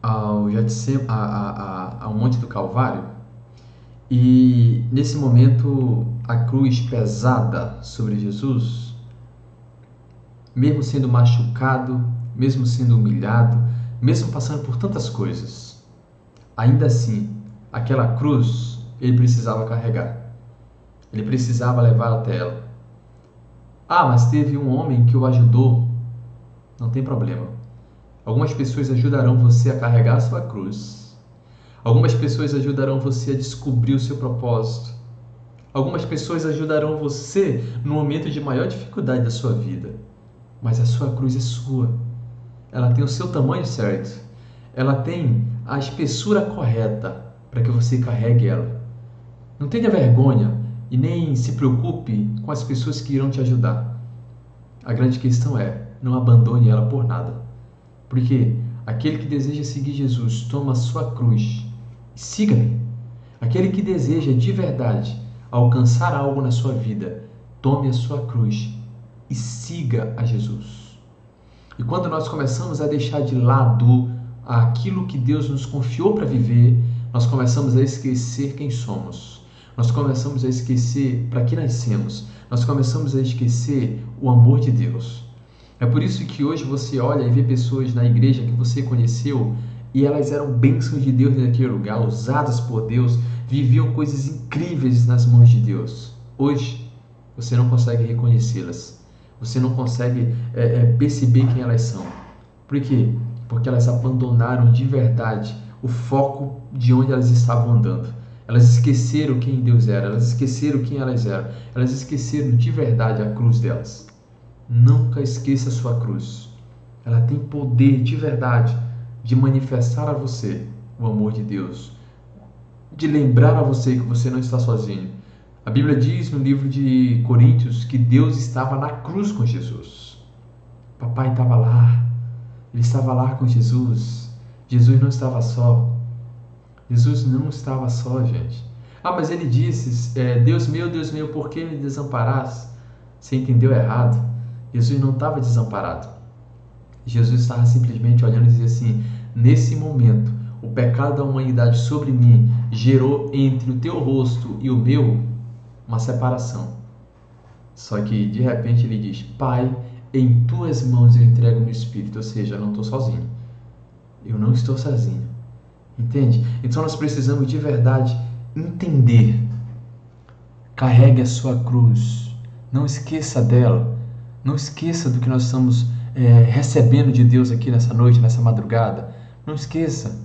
ao, a, a, a, ao Monte do Calvário, e nesse momento a cruz pesada sobre Jesus, mesmo sendo machucado, mesmo sendo humilhado, mesmo passando por tantas coisas, ainda assim, aquela cruz ele precisava carregar. Ele precisava levar até ela. Ah, mas teve um homem que o ajudou. Não tem problema. Algumas pessoas ajudarão você a carregar a sua cruz. Algumas pessoas ajudarão você a descobrir o seu propósito. Algumas pessoas ajudarão você no momento de maior dificuldade da sua vida. Mas a sua cruz é sua. Ela tem o seu tamanho certo. Ela tem a espessura correta para que você carregue ela. Não tenha vergonha e nem se preocupe com as pessoas que irão te ajudar. A grande questão é: não abandone ela por nada. Porque aquele que deseja seguir Jesus toma a sua cruz e siga-me. Aquele que deseja de verdade alcançar algo na sua vida, tome a sua cruz e siga a Jesus. E quando nós começamos a deixar de lado aquilo que Deus nos confiou para viver, nós começamos a esquecer quem somos nós começamos a esquecer para que nascemos, nós começamos a esquecer o amor de Deus. É por isso que hoje você olha e vê pessoas na igreja que você conheceu e elas eram bênçãos de Deus naquele lugar, usadas por Deus, viviam coisas incríveis nas mãos de Deus. Hoje você não consegue reconhecê-las, você não consegue é, é, perceber quem elas são. Por quê? Porque elas abandonaram de verdade o foco de onde elas estavam andando. Elas esqueceram quem Deus era, elas esqueceram quem elas eram, elas esqueceram de verdade a cruz delas. Nunca esqueça a sua cruz. Ela tem poder de verdade de manifestar a você o amor de Deus, de lembrar a você que você não está sozinho. A Bíblia diz no livro de Coríntios que Deus estava na cruz com Jesus. Papai estava lá, ele estava lá com Jesus. Jesus não estava só, Jesus não estava só, gente. Ah, mas ele disse: é, Deus meu, Deus meu, por que me desamparaste? Você entendeu errado. Jesus não estava desamparado. Jesus estava simplesmente olhando e dizia assim: Nesse momento, o pecado da humanidade sobre mim gerou entre o teu rosto e o meu uma separação. Só que de repente ele diz: Pai, em tuas mãos eu entrego meu espírito. Ou seja, eu não estou sozinho. Eu não estou sozinho. Entende? Então nós precisamos de verdade entender. Carregue a sua cruz. Não esqueça dela. Não esqueça do que nós estamos é, recebendo de Deus aqui nessa noite, nessa madrugada. Não esqueça,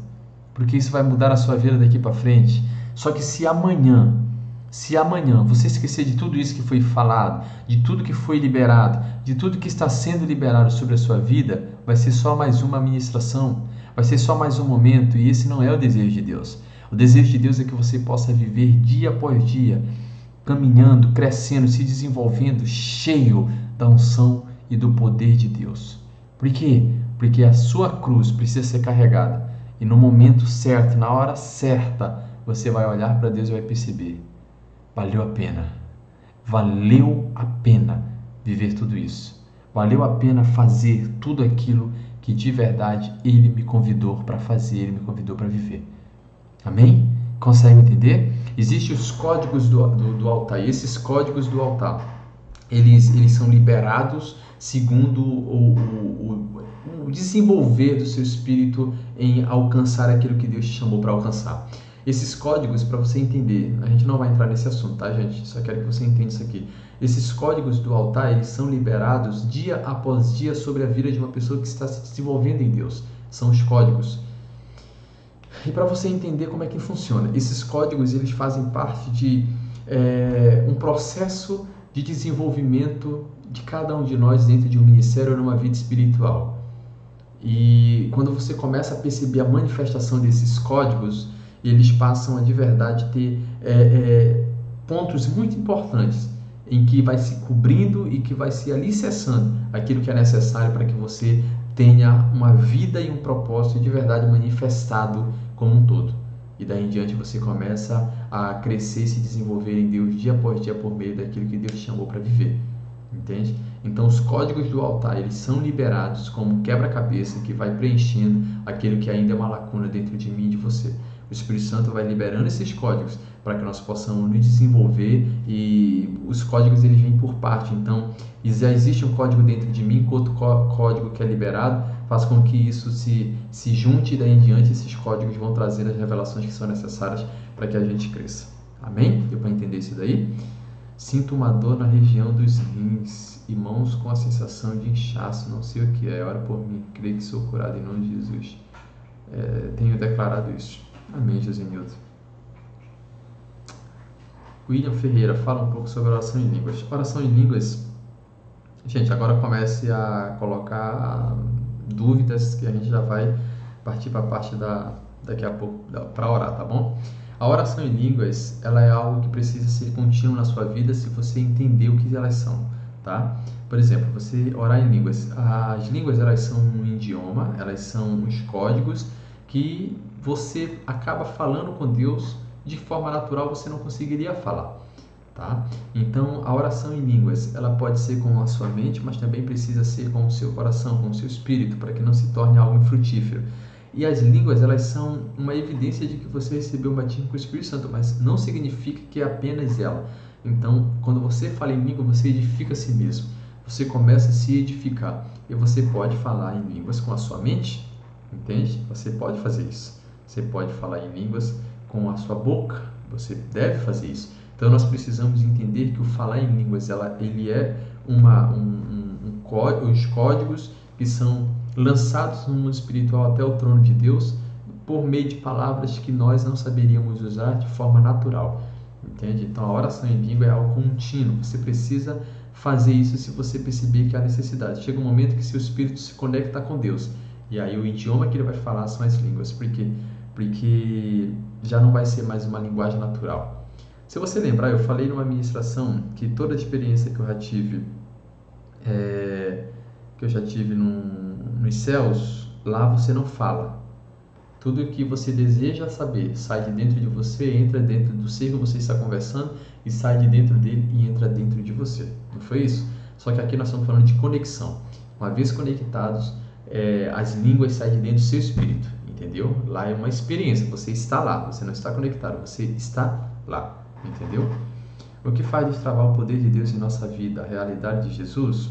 porque isso vai mudar a sua vida daqui para frente. Só que se amanhã, se amanhã você esquecer de tudo isso que foi falado, de tudo que foi liberado, de tudo que está sendo liberado sobre a sua vida, vai ser só mais uma ministração vai ser só mais um momento e esse não é o desejo de Deus. O desejo de Deus é que você possa viver dia após dia, caminhando, crescendo, se desenvolvendo, cheio da unção e do poder de Deus. Por quê? Porque a sua cruz precisa ser carregada e no momento certo, na hora certa, você vai olhar para Deus e vai perceber: valeu a pena. Valeu a pena viver tudo isso. Valeu a pena fazer tudo aquilo que de verdade Ele me convidou para fazer, Ele me convidou para viver. Amém? Consegue entender? Existem os códigos do, do, do, altar, e esses códigos do altar, eles, eles são liberados segundo o, o, o, o desenvolver do seu espírito em alcançar aquilo que Deus te chamou para alcançar. Esses códigos, para você entender, a gente não vai entrar nesse assunto, tá, gente? Só quero que você entenda isso aqui. Esses códigos do altar, eles são liberados dia após dia sobre a vida de uma pessoa que está se desenvolvendo em Deus. São os códigos. E para você entender como é que funciona, esses códigos eles fazem parte de é, um processo de desenvolvimento de cada um de nós dentro de um ministério ou numa vida espiritual. E quando você começa a perceber a manifestação desses códigos, eles passam a de verdade ter é, é, pontos muito importantes em que vai se cobrindo e que vai se alicerçando aquilo que é necessário para que você tenha uma vida e um propósito de verdade manifestado como um todo. E daí em diante você começa a crescer e se desenvolver em Deus dia após dia por meio daquilo que Deus chamou para viver. Entende? Então os códigos do altar, eles são liberados como quebra-cabeça que vai preenchendo aquilo que ainda é uma lacuna dentro de mim e de você. O Espírito Santo vai liberando esses códigos para que nós possamos nos desenvolver e os códigos eles vêm por parte. Então, já existe um código dentro de mim, outro código que é liberado, faz com que isso se, se junte e daí em diante esses códigos vão trazer as revelações que são necessárias para que a gente cresça. Amém? Deu para entender isso daí? Sinto uma dor na região dos rins e mãos com a sensação de inchaço, não sei o que é, ora por mim, creio que sou curado em nome de Jesus. É, tenho declarado isso. Amém, Josenildo. William Ferreira, fala um pouco sobre oração em línguas. Oração em línguas, gente, agora comece a colocar dúvidas que a gente já vai partir para a parte da daqui a pouco para orar, tá bom? A oração em línguas, ela é algo que precisa ser contínuo na sua vida se você entender o que elas são, tá? Por exemplo, você orar em línguas. As línguas, elas são um idioma, elas são os códigos que você acaba falando com Deus de forma natural, você não conseguiria falar. Tá? Então, a oração em línguas, ela pode ser com a sua mente, mas também precisa ser com o seu coração, com o seu espírito, para que não se torne algo infrutífero. E as línguas, elas são uma evidência de que você recebeu um batismo com o Espírito Santo, mas não significa que é apenas ela. Então, quando você fala em língua, você edifica a si mesmo. Você começa a se edificar. E você pode falar em línguas com a sua mente, entende? Você pode fazer isso. Você pode falar em línguas com a sua boca, você deve fazer isso. Então nós precisamos entender que o falar em línguas ela, ele é uma, um, um, um código, os códigos que são lançados no mundo espiritual até o trono de Deus por meio de palavras que nós não saberíamos usar de forma natural. Entende? Então a oração em língua é algo contínuo. Você precisa fazer isso se você perceber que há necessidade. Chega um momento que seu espírito se conecta com Deus. E aí o idioma que ele vai falar são as línguas. Porque porque já não vai ser mais uma linguagem natural. Se você lembrar, eu falei numa ministração que toda a experiência que eu já tive, é, que eu já tive num, nos céus, lá você não fala. Tudo que você deseja saber sai de dentro de você, entra dentro do ser que você está conversando e sai de dentro dele e entra dentro de você. Não foi isso? Só que aqui nós estamos falando de conexão. Uma vez conectados, é, as línguas saem de dentro do seu espírito entendeu? Lá é uma experiência, você está lá, você não está conectado, você está lá, entendeu? O que faz destravar o poder de Deus em nossa vida, a realidade de Jesus?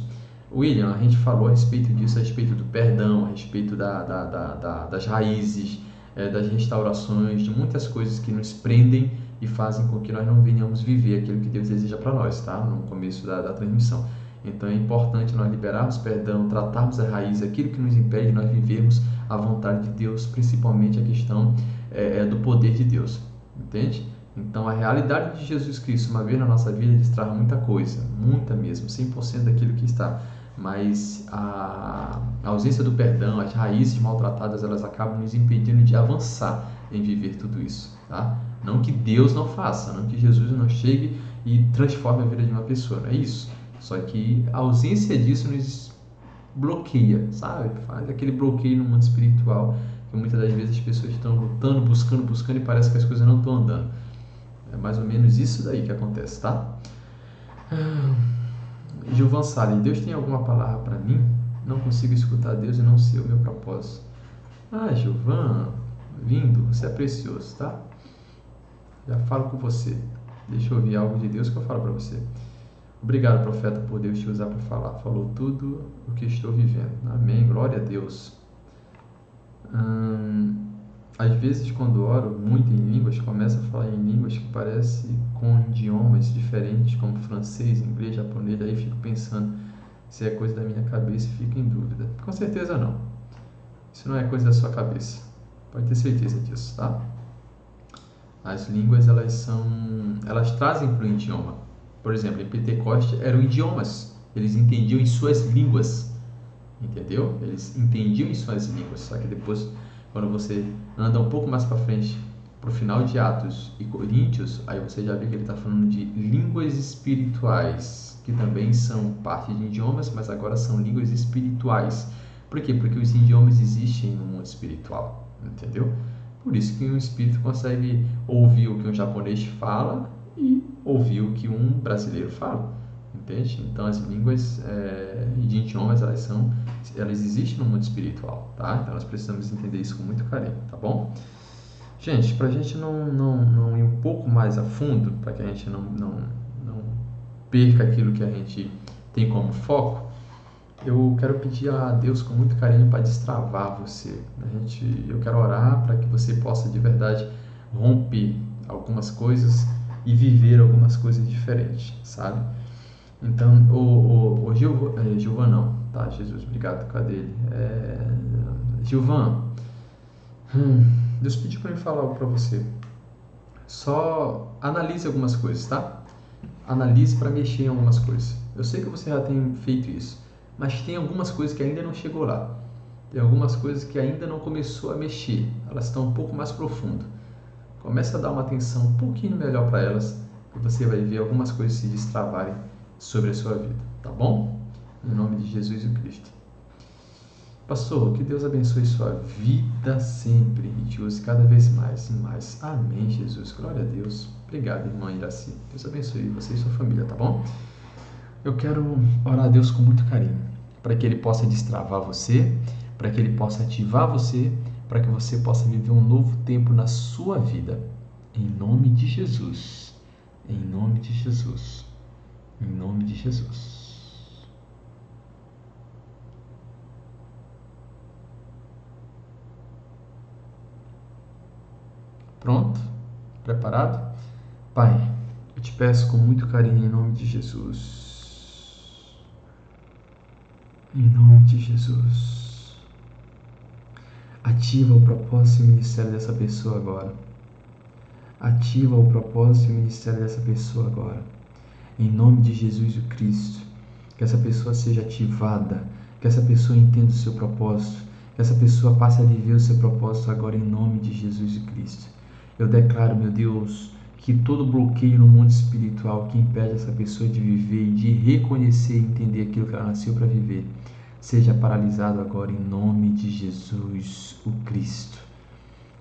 William, a gente falou a respeito disso, a respeito do perdão, a respeito da, da, da, da das raízes, é, das restaurações, de muitas coisas que nos prendem e fazem com que nós não venhamos viver aquilo que Deus deseja para nós, tá? No começo da transmissão. Então é importante nós liberarmos perdão, tratarmos a raiz, aquilo que nos impede de nós vivermos a vontade de Deus, principalmente a questão é, é, do poder de Deus, entende? Então a realidade de Jesus Cristo, uma vez na nossa vida, destrai muita coisa, muita mesmo, 100% daquilo que está. Mas a, a ausência do perdão, as raízes maltratadas, elas acabam nos impedindo de avançar em viver tudo isso, tá? Não que Deus não faça, não que Jesus não chegue e transforme a vida de uma pessoa, não é isso. Só que a ausência disso nos bloqueia, sabe? Faz aquele bloqueio no mundo espiritual que muitas das vezes as pessoas estão lutando, buscando, buscando e parece que as coisas não estão andando. É mais ou menos isso daí que acontece, tá? Ah, Gilvan Salles, Deus tem alguma palavra para mim? Não consigo escutar Deus e não sei o meu propósito. Ah, Gilvan, lindo, você é precioso, tá? Já falo com você. Deixa eu ouvir algo de Deus que eu falo para você. Obrigado, profeta, por Deus te usar para falar. Falou tudo o que estou vivendo. Amém. Glória a Deus. Hum, às vezes quando oro muito em línguas, começo a falar em línguas que parece com idiomas diferentes, como francês, inglês, japonês, aí fico pensando se é coisa da minha cabeça e fico em dúvida. Com certeza não. Isso não é coisa da sua cabeça. Pode ter certeza disso, tá? As línguas, elas são, elas trazem para o idioma. Por exemplo, em Pentecoste eram idiomas. Eles entendiam em suas línguas. Entendeu? Eles entendiam em suas línguas. Só que depois quando você anda um pouco mais para frente, para o final de Atos e Coríntios, aí você já vê que ele está falando de línguas espirituais, que também são parte de idiomas, mas agora são línguas espirituais. Por quê? Porque os idiomas existem no mundo espiritual, entendeu? Por isso que um espírito consegue ouvir o que um japonês fala e ouvir o que um brasileiro fala entende? Então as línguas é, de idiomas elas são, elas existem no mundo espiritual, tá? Então nós precisamos entender isso com muito carinho, tá bom? Gente, para a gente não, não, não ir um pouco mais a fundo, para que a gente não, não, não perca aquilo que a gente tem como foco, eu quero pedir a Deus com muito carinho para destravar você. A gente, eu quero orar para que você possa de verdade romper algumas coisas e viver algumas coisas diferentes, sabe? Então, o, o, o é, Gilvan não, tá, Jesus, obrigado, cadê ele? É, Gilvan, hum, Deus pediu para me falar algo para você. Só analise algumas coisas, tá? Analise para mexer em algumas coisas. Eu sei que você já tem feito isso, mas tem algumas coisas que ainda não chegou lá. Tem algumas coisas que ainda não começou a mexer. Elas estão um pouco mais profundo. Comece a dar uma atenção um pouquinho melhor para elas e você vai ver algumas coisas se destravarem sobre a sua vida, tá bom? Em nome de Jesus e Cristo. Pastor, que Deus abençoe sua vida sempre e te use cada vez mais e mais. Amém, Jesus. Glória a Deus. Obrigado, irmã Iraci. Deus abençoe você e sua família, tá bom? Eu quero orar a Deus com muito carinho, para que Ele possa destravar você, para que Ele possa ativar você, para que você possa viver um novo tempo na sua vida. Em nome de Jesus. Em nome de Jesus. Em nome de Jesus. Pronto? Preparado? Pai, eu te peço com muito carinho em nome de Jesus. Em nome de Jesus. Ativa o propósito e o ministério dessa pessoa agora. Ativa o propósito e o ministério dessa pessoa agora em nome de Jesus o Cristo. Que essa pessoa seja ativada, que essa pessoa entenda o seu propósito, que essa pessoa passe a viver o seu propósito agora em nome de Jesus Cristo. Eu declaro, meu Deus, que todo bloqueio no mundo espiritual que impede essa pessoa de viver e de reconhecer e entender aquilo que ela nasceu para viver, seja paralisado agora em nome de Jesus o Cristo.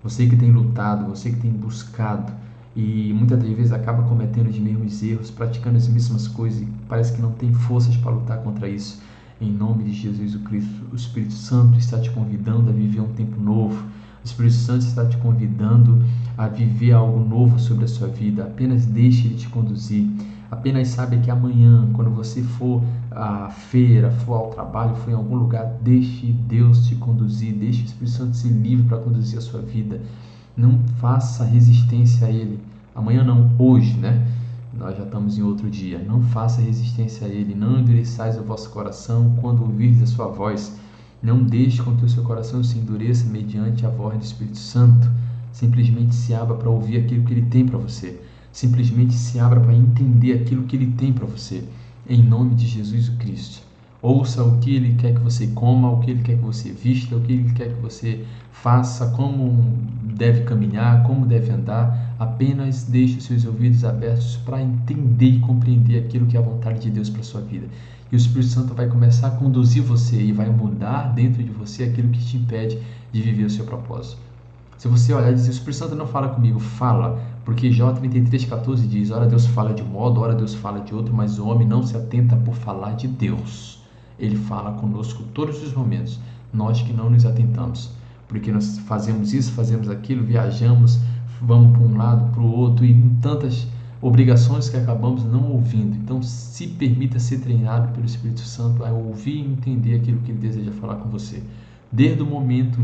Você que tem lutado, você que tem buscado, e muitas das vezes acaba cometendo os mesmos erros, praticando as mesmas coisas e parece que não tem forças para lutar contra isso. Em nome de Jesus o Cristo, o Espírito Santo está te convidando a viver um tempo novo. O Espírito Santo está te convidando a viver algo novo sobre a sua vida. Apenas deixe ele te conduzir. Apenas saiba que amanhã, quando você for à feira, for ao trabalho, for em algum lugar, deixe Deus te conduzir, deixe o Espírito Santo ser livre para conduzir a sua vida. Não faça resistência a ele. Amanhã não, hoje, né? Nós já estamos em outro dia. Não faça resistência a ele. Não endureçais o vosso coração quando ouvirdes a sua voz. Não deixe com que o seu coração se endureça mediante a voz do Espírito Santo. Simplesmente se abra para ouvir aquilo que ele tem para você. Simplesmente se abra para entender aquilo que ele tem para você. Em nome de Jesus Cristo. Ouça o que ele quer que você coma, o que ele quer que você vista, o que ele quer que você faça, como deve caminhar, como deve andar. Apenas deixe seus ouvidos abertos para entender e compreender aquilo que é a vontade de Deus para sua vida. E o Espírito Santo vai começar a conduzir você e vai mudar dentro de você aquilo que te impede de viver o seu propósito. Se você olhar e dizer, o Espírito Santo não fala comigo, fala, porque Jó 33,14 diz: Ora Deus fala de um modo, ora Deus fala de outro, mas o homem não se atenta por falar de Deus. Ele fala conosco todos os momentos, nós que não nos atentamos, porque nós fazemos isso, fazemos aquilo, viajamos, vamos para um lado, para o outro e tantas obrigações que acabamos não ouvindo. Então, se permita ser treinado pelo Espírito Santo a ouvir e entender aquilo que ele deseja falar com você, desde o momento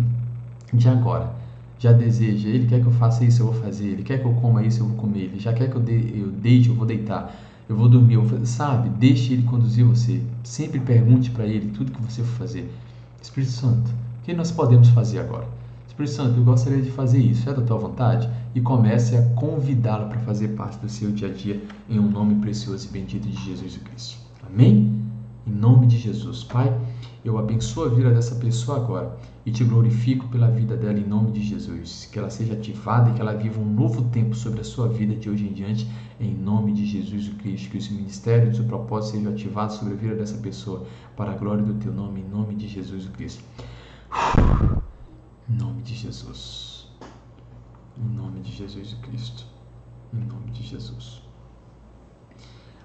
de agora. Já deseja, ele quer que eu faça isso, eu vou fazer, ele quer que eu coma isso, eu vou comer, ele já quer que eu, de, eu deite, eu vou deitar, eu vou dormir, eu vou, sabe? Deixe ele conduzir você. Sempre pergunte para ele tudo que você for fazer. Espírito Santo, o que nós podemos fazer agora? Espírito Santo, eu gostaria de fazer isso, é da tua vontade? E comece a convidá-lo para fazer parte do seu dia a dia em um nome precioso e bendito de Jesus Cristo. Amém? Em nome de Jesus, Pai, eu abençoo a vida dessa pessoa agora e te glorifico pela vida dela em nome de Jesus. Que ela seja ativada e que ela viva um novo tempo sobre a sua vida de hoje em diante, em nome de Jesus Cristo. Que esse ministério e o propósito sejam ativados sobre a vida dessa pessoa, para a glória do teu nome, em nome de Jesus Cristo. Em nome de Jesus. Em nome de Jesus Cristo. Em nome de Jesus.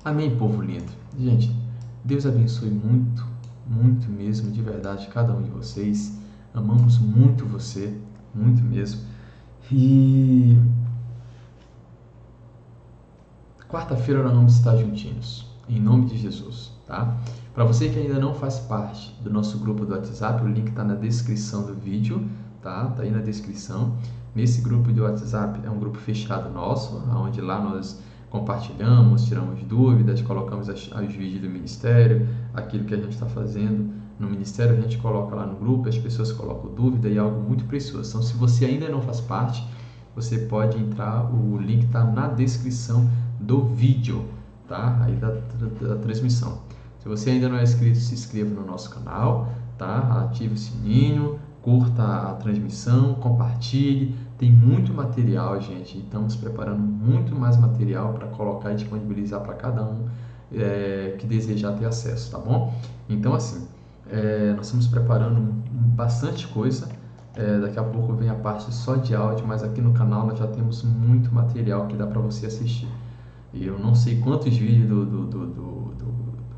Amém, povo lindo. Gente, Deus abençoe muito, muito mesmo, de verdade, cada um de vocês. Amamos muito você, muito mesmo. E quarta-feira nós vamos estar juntinhos, em nome de Jesus, tá? Para você que ainda não faz parte do nosso grupo do WhatsApp, o link está na descrição do vídeo, tá? Tá aí na descrição. Nesse grupo do WhatsApp é um grupo fechado nosso, onde lá nós compartilhamos, tiramos dúvidas, colocamos as, os vídeos do ministério, aquilo que a gente está fazendo no ministério, a gente coloca lá no grupo, as pessoas colocam dúvida e é algo muito precioso. Então, se você ainda não faz parte, você pode entrar, o link está na descrição do vídeo, tá? Aí da, da, da, transmissão. Se você ainda não é inscrito, se inscreva no nosso canal, tá? Ative o sininho, curta a transmissão, compartilhe. Tem muito material, gente. Estamos preparando muito mais material para colocar e disponibilizar para cada um é, que desejar ter acesso, tá bom? Então, assim, é, nós estamos preparando bastante coisa. É, daqui a pouco vem a parte só de áudio, mas aqui no canal nós já temos muito material que dá para você assistir. E eu não sei quantos vídeos do, do, do, do, do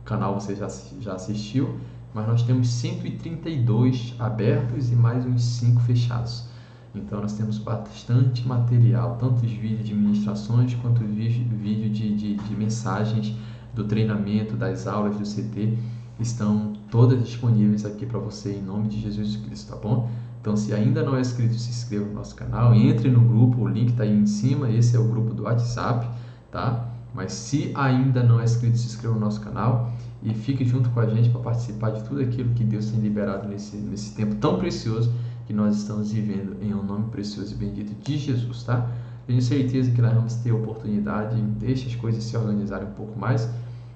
canal você já, já assistiu, mas nós temos 132 abertos e mais uns 5 fechados. Então nós temos bastante material, tanto os vídeos de ministrações quanto os vídeos de, de, de mensagens do treinamento, das aulas do CT estão todas disponíveis aqui para você em nome de Jesus Cristo, tá bom? Então, se ainda não é inscrito, se inscreva no nosso canal, entre no grupo, o link está aí em cima, esse é o grupo do WhatsApp, tá? Mas se ainda não é inscrito, se inscreva no nosso canal e fique junto com a gente para participar de tudo aquilo que Deus tem liberado nesse, nesse tempo tão precioso que nós estamos vivendo em um nome precioso e bendito de Jesus, tá? Tenho certeza que nós vamos ter oportunidade, deixe as coisas se organizarem um pouco mais,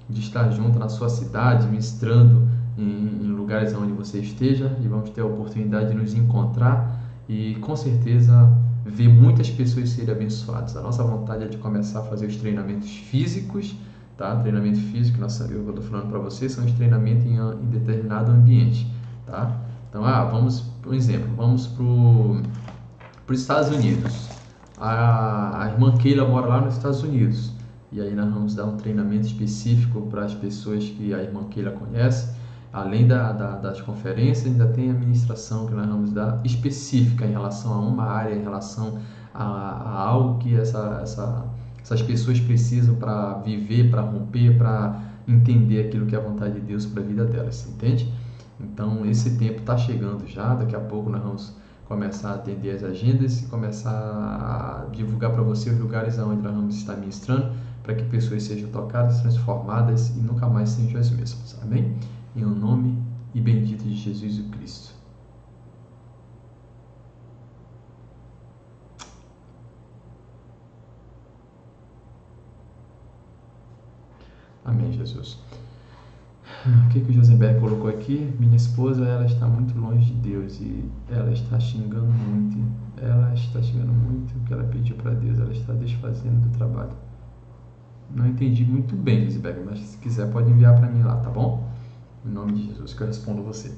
de estar junto na sua cidade, ministrando em, em lugares onde você esteja e vamos ter a oportunidade de nos encontrar e com certeza ver muitas pessoas serem abençoadas. A nossa vontade é de começar a fazer os treinamentos físicos, tá? Treinamento físico, nossa, eu estou falando para vocês, são os treinamentos em, em, determinado ambiente, tá? Então, ah, vamos, por exemplo, vamos para os Estados Unidos. A, a irmã Keila mora lá nos Estados Unidos. E aí nós vamos dar um treinamento específico para as pessoas que a irmã Keila conhece. Além da, da, das conferências, ainda tem a ministração que nós vamos dar específica em relação a uma área, em relação a, a algo que essa, essa, essas pessoas precisam para viver, para romper, para entender aquilo que é a vontade de Deus para a vida delas, entende? Então esse tempo está chegando já, daqui a pouco nós vamos começar a atender as agendas e começar a divulgar para você os lugares onde nós vamos estar ministrando para que pessoas sejam tocadas, transformadas e nunca mais sejam as mesmas. Amém? Em um nome e bendito de Jesus Cristo. Amém, Jesus. O que, que o Josenberg colocou aqui? Minha esposa, ela está muito longe de Deus e ela está xingando muito. Ela está xingando muito o que ela pediu para Deus. Ela está desfazendo do trabalho. Não entendi muito bem, Lisberg, mas se quiser pode enviar para mim lá, tá bom? Em nome de Jesus que eu respondo você.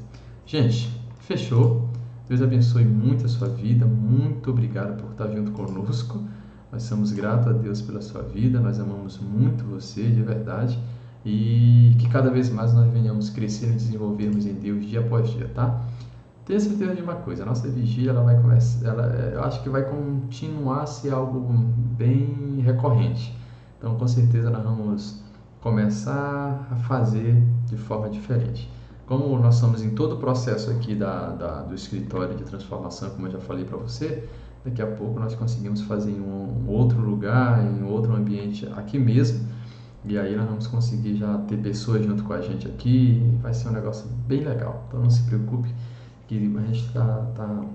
Gente, fechou. Deus abençoe muito a sua vida. Muito obrigado por estar junto conosco. Nós somos gratos a Deus pela sua vida. Nós amamos muito você, de verdade. E que cada vez mais nós venhamos crescer e desenvolvermos em Deus dia após dia, tá? Tenha certeza de uma coisa, a nossa vigília ela vai começar, ela, eu acho que vai continuar a ser algo bem recorrente. Então, com certeza, nós vamos começar a fazer de forma diferente. Como nós estamos em todo o processo aqui da, da, do escritório de transformação, como eu já falei para você, Daqui a pouco nós conseguimos fazer em um outro lugar, em outro ambiente aqui mesmo. E aí nós vamos conseguir já ter pessoas junto com a gente aqui. Vai ser um negócio bem legal. Então não se preocupe que a gente está tá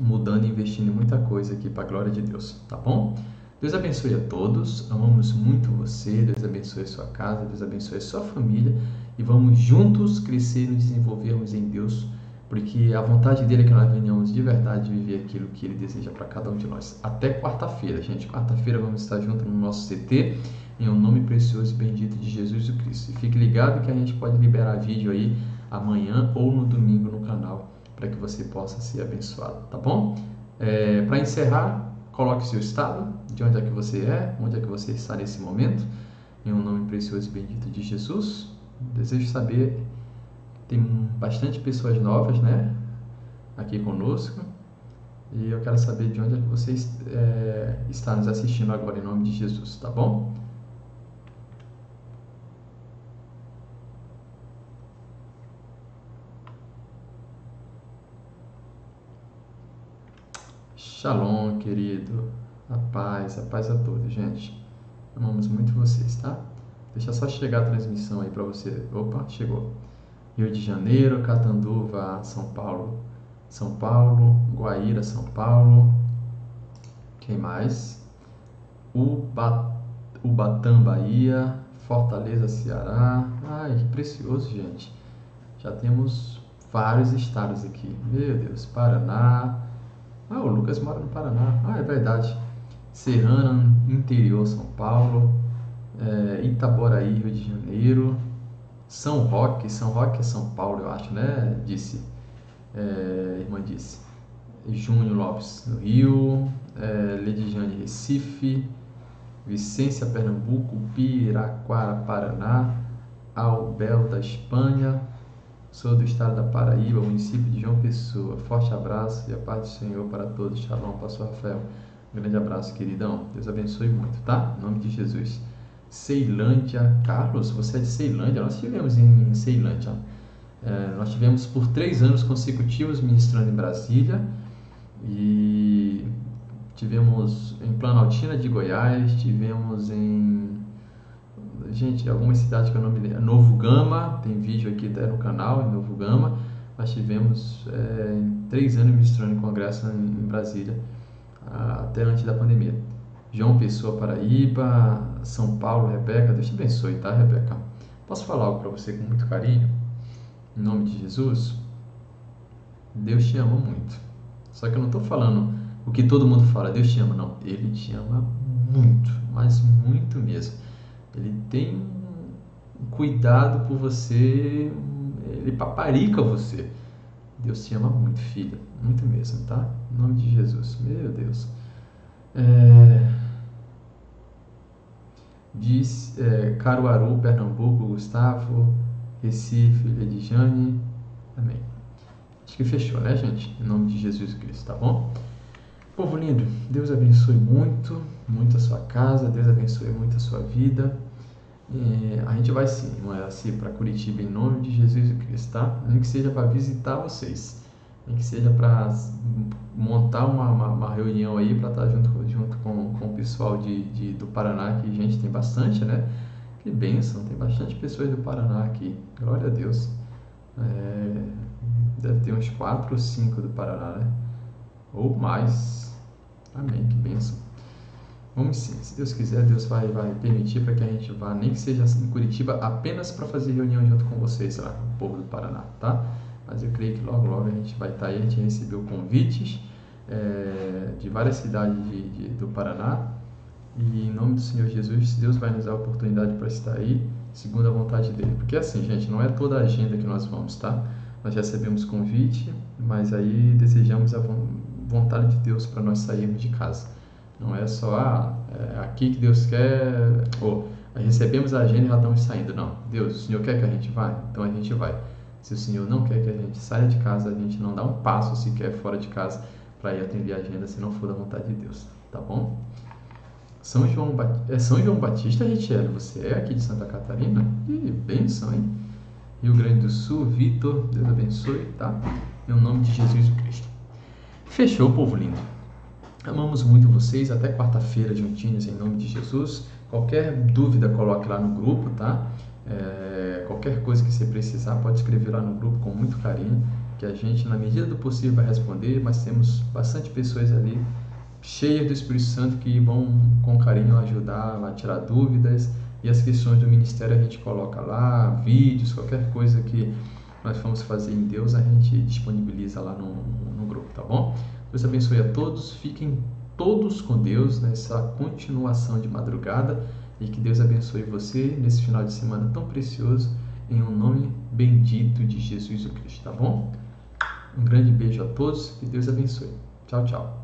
mudando e investindo em muita coisa aqui para a glória de Deus, tá bom? Deus abençoe a todos, amamos muito você, Deus abençoe a sua casa, Deus abençoe a sua família e vamos juntos crescer e desenvolvermos em Deus porque a vontade dele é que nós venhamos de verdade viver aquilo que ele deseja para cada um de nós. Até quarta-feira, gente. Quarta-feira vamos estar juntos no nosso CT, em um nome precioso e bendito de Jesus Cristo. E fique ligado que a gente pode liberar vídeo aí amanhã ou no domingo no canal, para que você possa ser abençoado, tá bom? É, para encerrar, coloque seu estado, de onde é que você é, onde é que você está nesse momento, em um nome precioso e bendito de Jesus. Desejo saber tem bastante pessoas novas, né? Aqui conosco. E eu quero saber de onde é que você é, está nos assistindo agora, em nome de Jesus, tá bom? Shalom, querido. A paz, a paz a todos, gente. Amamos muito vocês, tá? Deixa só chegar a transmissão aí para você. Opa, chegou. Rio de Janeiro, Catanduva, São Paulo, São Paulo, Guaíra, São Paulo. Quem mais? Ubat Ubatã, Bahia, Fortaleza, Ceará. Ai, que precioso, gente. Já temos vários estados aqui. Meu Deus, Paraná. Ah, o Lucas mora no Paraná. Ah, é verdade. Serrana, interior, São Paulo. É, Itaboraí, Rio de Janeiro. São Roque, São Roque é São Paulo, eu acho, né? Disse, é, irmã disse. Júnior Lopes, no Rio. É, Ledijane, Recife. Vicência, Pernambuco. Piraquara, Paraná. Albel, da Espanha. Sou do estado da Paraíba, município de João Pessoa. Forte abraço e a paz do Senhor para todos. Shalom, pastor Rafael. Um grande abraço, queridão. Deus abençoe muito, tá? Em nome de Jesus. Ceilândia. Carlos, você é de Ceilândia? Nós tivemos em Ceilândia. É, nós tivemos por três anos consecutivos ministrando em Brasília e tivemos em Planaltina de Goiás, tivemos em gente, algumas cidades que eu não me lembro, Novo Gama, tem vídeo aqui até no canal, em Novo Gama, nós tivemos é, três anos ministrando em congresso em, em Brasília, até antes da pandemia. João Pessoa, Paraíba, São Paulo, Rebeca, Deus te abençoe, tá, Rebeca? Posso falar algo para você com muito carinho? Em nome de Jesus? Deus te ama muito. Só que eu não estou falando o que todo mundo fala, Deus te ama, não. Ele te ama muito, mas muito mesmo. Ele tem um cuidado por você, ele paparica você. Deus te ama muito, filha, muito mesmo, tá? Em nome de Jesus, meu Deus. É, diz é, Caruaru, Pernambuco, Gustavo, Recife, Ledijane. Amém. Acho que fechou, né, gente? Em nome de Jesus Cristo, tá bom? Povo lindo, Deus abençoe muito, muito a sua casa, Deus abençoe muito a sua vida. É, a gente vai sim, é assim, para Curitiba em nome de Jesus Cristo, tá? Nem que seja para visitar vocês nem que seja para montar uma, uma, uma, reunião aí para estar tá junto, junto com, com o pessoal de, de, do Paraná, que gente tem bastante, né? Que bênção, tem bastante pessoas do Paraná aqui, glória a Deus. É, deve ter uns quatro ou cinco do Paraná, né? Ou mais. Amém, que bênção. Vamos sim, se Deus quiser, Deus vai, vai permitir para que a gente vá, nem que seja em Curitiba, apenas para fazer reunião junto com vocês lá, o povo do Paraná, tá? mas eu creio que logo, logo a gente vai estar aí. A gente recebeu convites é, de várias cidades de, de, do Paraná e em nome do Senhor Jesus, Deus vai nos dar a oportunidade para estar aí, segundo a vontade dele. Porque assim, gente, não é toda a agenda que nós vamos, tá? Nós recebemos convite, mas aí desejamos a vontade de Deus para nós sairmos de casa. Não é só ah, é aqui que Deus quer, ou recebemos a agenda e já estamos saindo. Não, Deus, o Senhor quer que a gente vá? Então a gente vai. Se o Senhor não quer que a gente saia de casa, a gente não dá um passo sequer fora de casa para ir atender a agenda se não for da vontade de Deus, tá bom? São João, é São João Batista, Richelle, você é aqui de Santa Catarina? Ih, benção, hein? Rio Grande do Sul, Vitor, Deus abençoe, tá? Em nome de Jesus Cristo. Fechou, povo lindo. Amamos muito vocês. Até quarta-feira, juntinhos, em nome de Jesus. Qualquer dúvida, coloque lá no grupo, tá? É, qualquer coisa que você precisar, pode escrever lá no grupo com muito carinho, que a gente, na medida do possível, vai responder. Mas temos bastante pessoas ali cheias do Espírito Santo que vão com carinho ajudar a tirar dúvidas. E as questões do ministério a gente coloca lá, vídeos, qualquer coisa que nós vamos fazer em Deus, a gente disponibiliza lá no, no grupo, tá bom? Deus abençoe a todos, fiquem todos com Deus nessa continuação de madrugada e que Deus abençoe você nesse final de semana tão precioso, em um nome bendito de Jesus Cristo, tá bom? Um grande beijo a todos, que Deus abençoe. Tchau, tchau.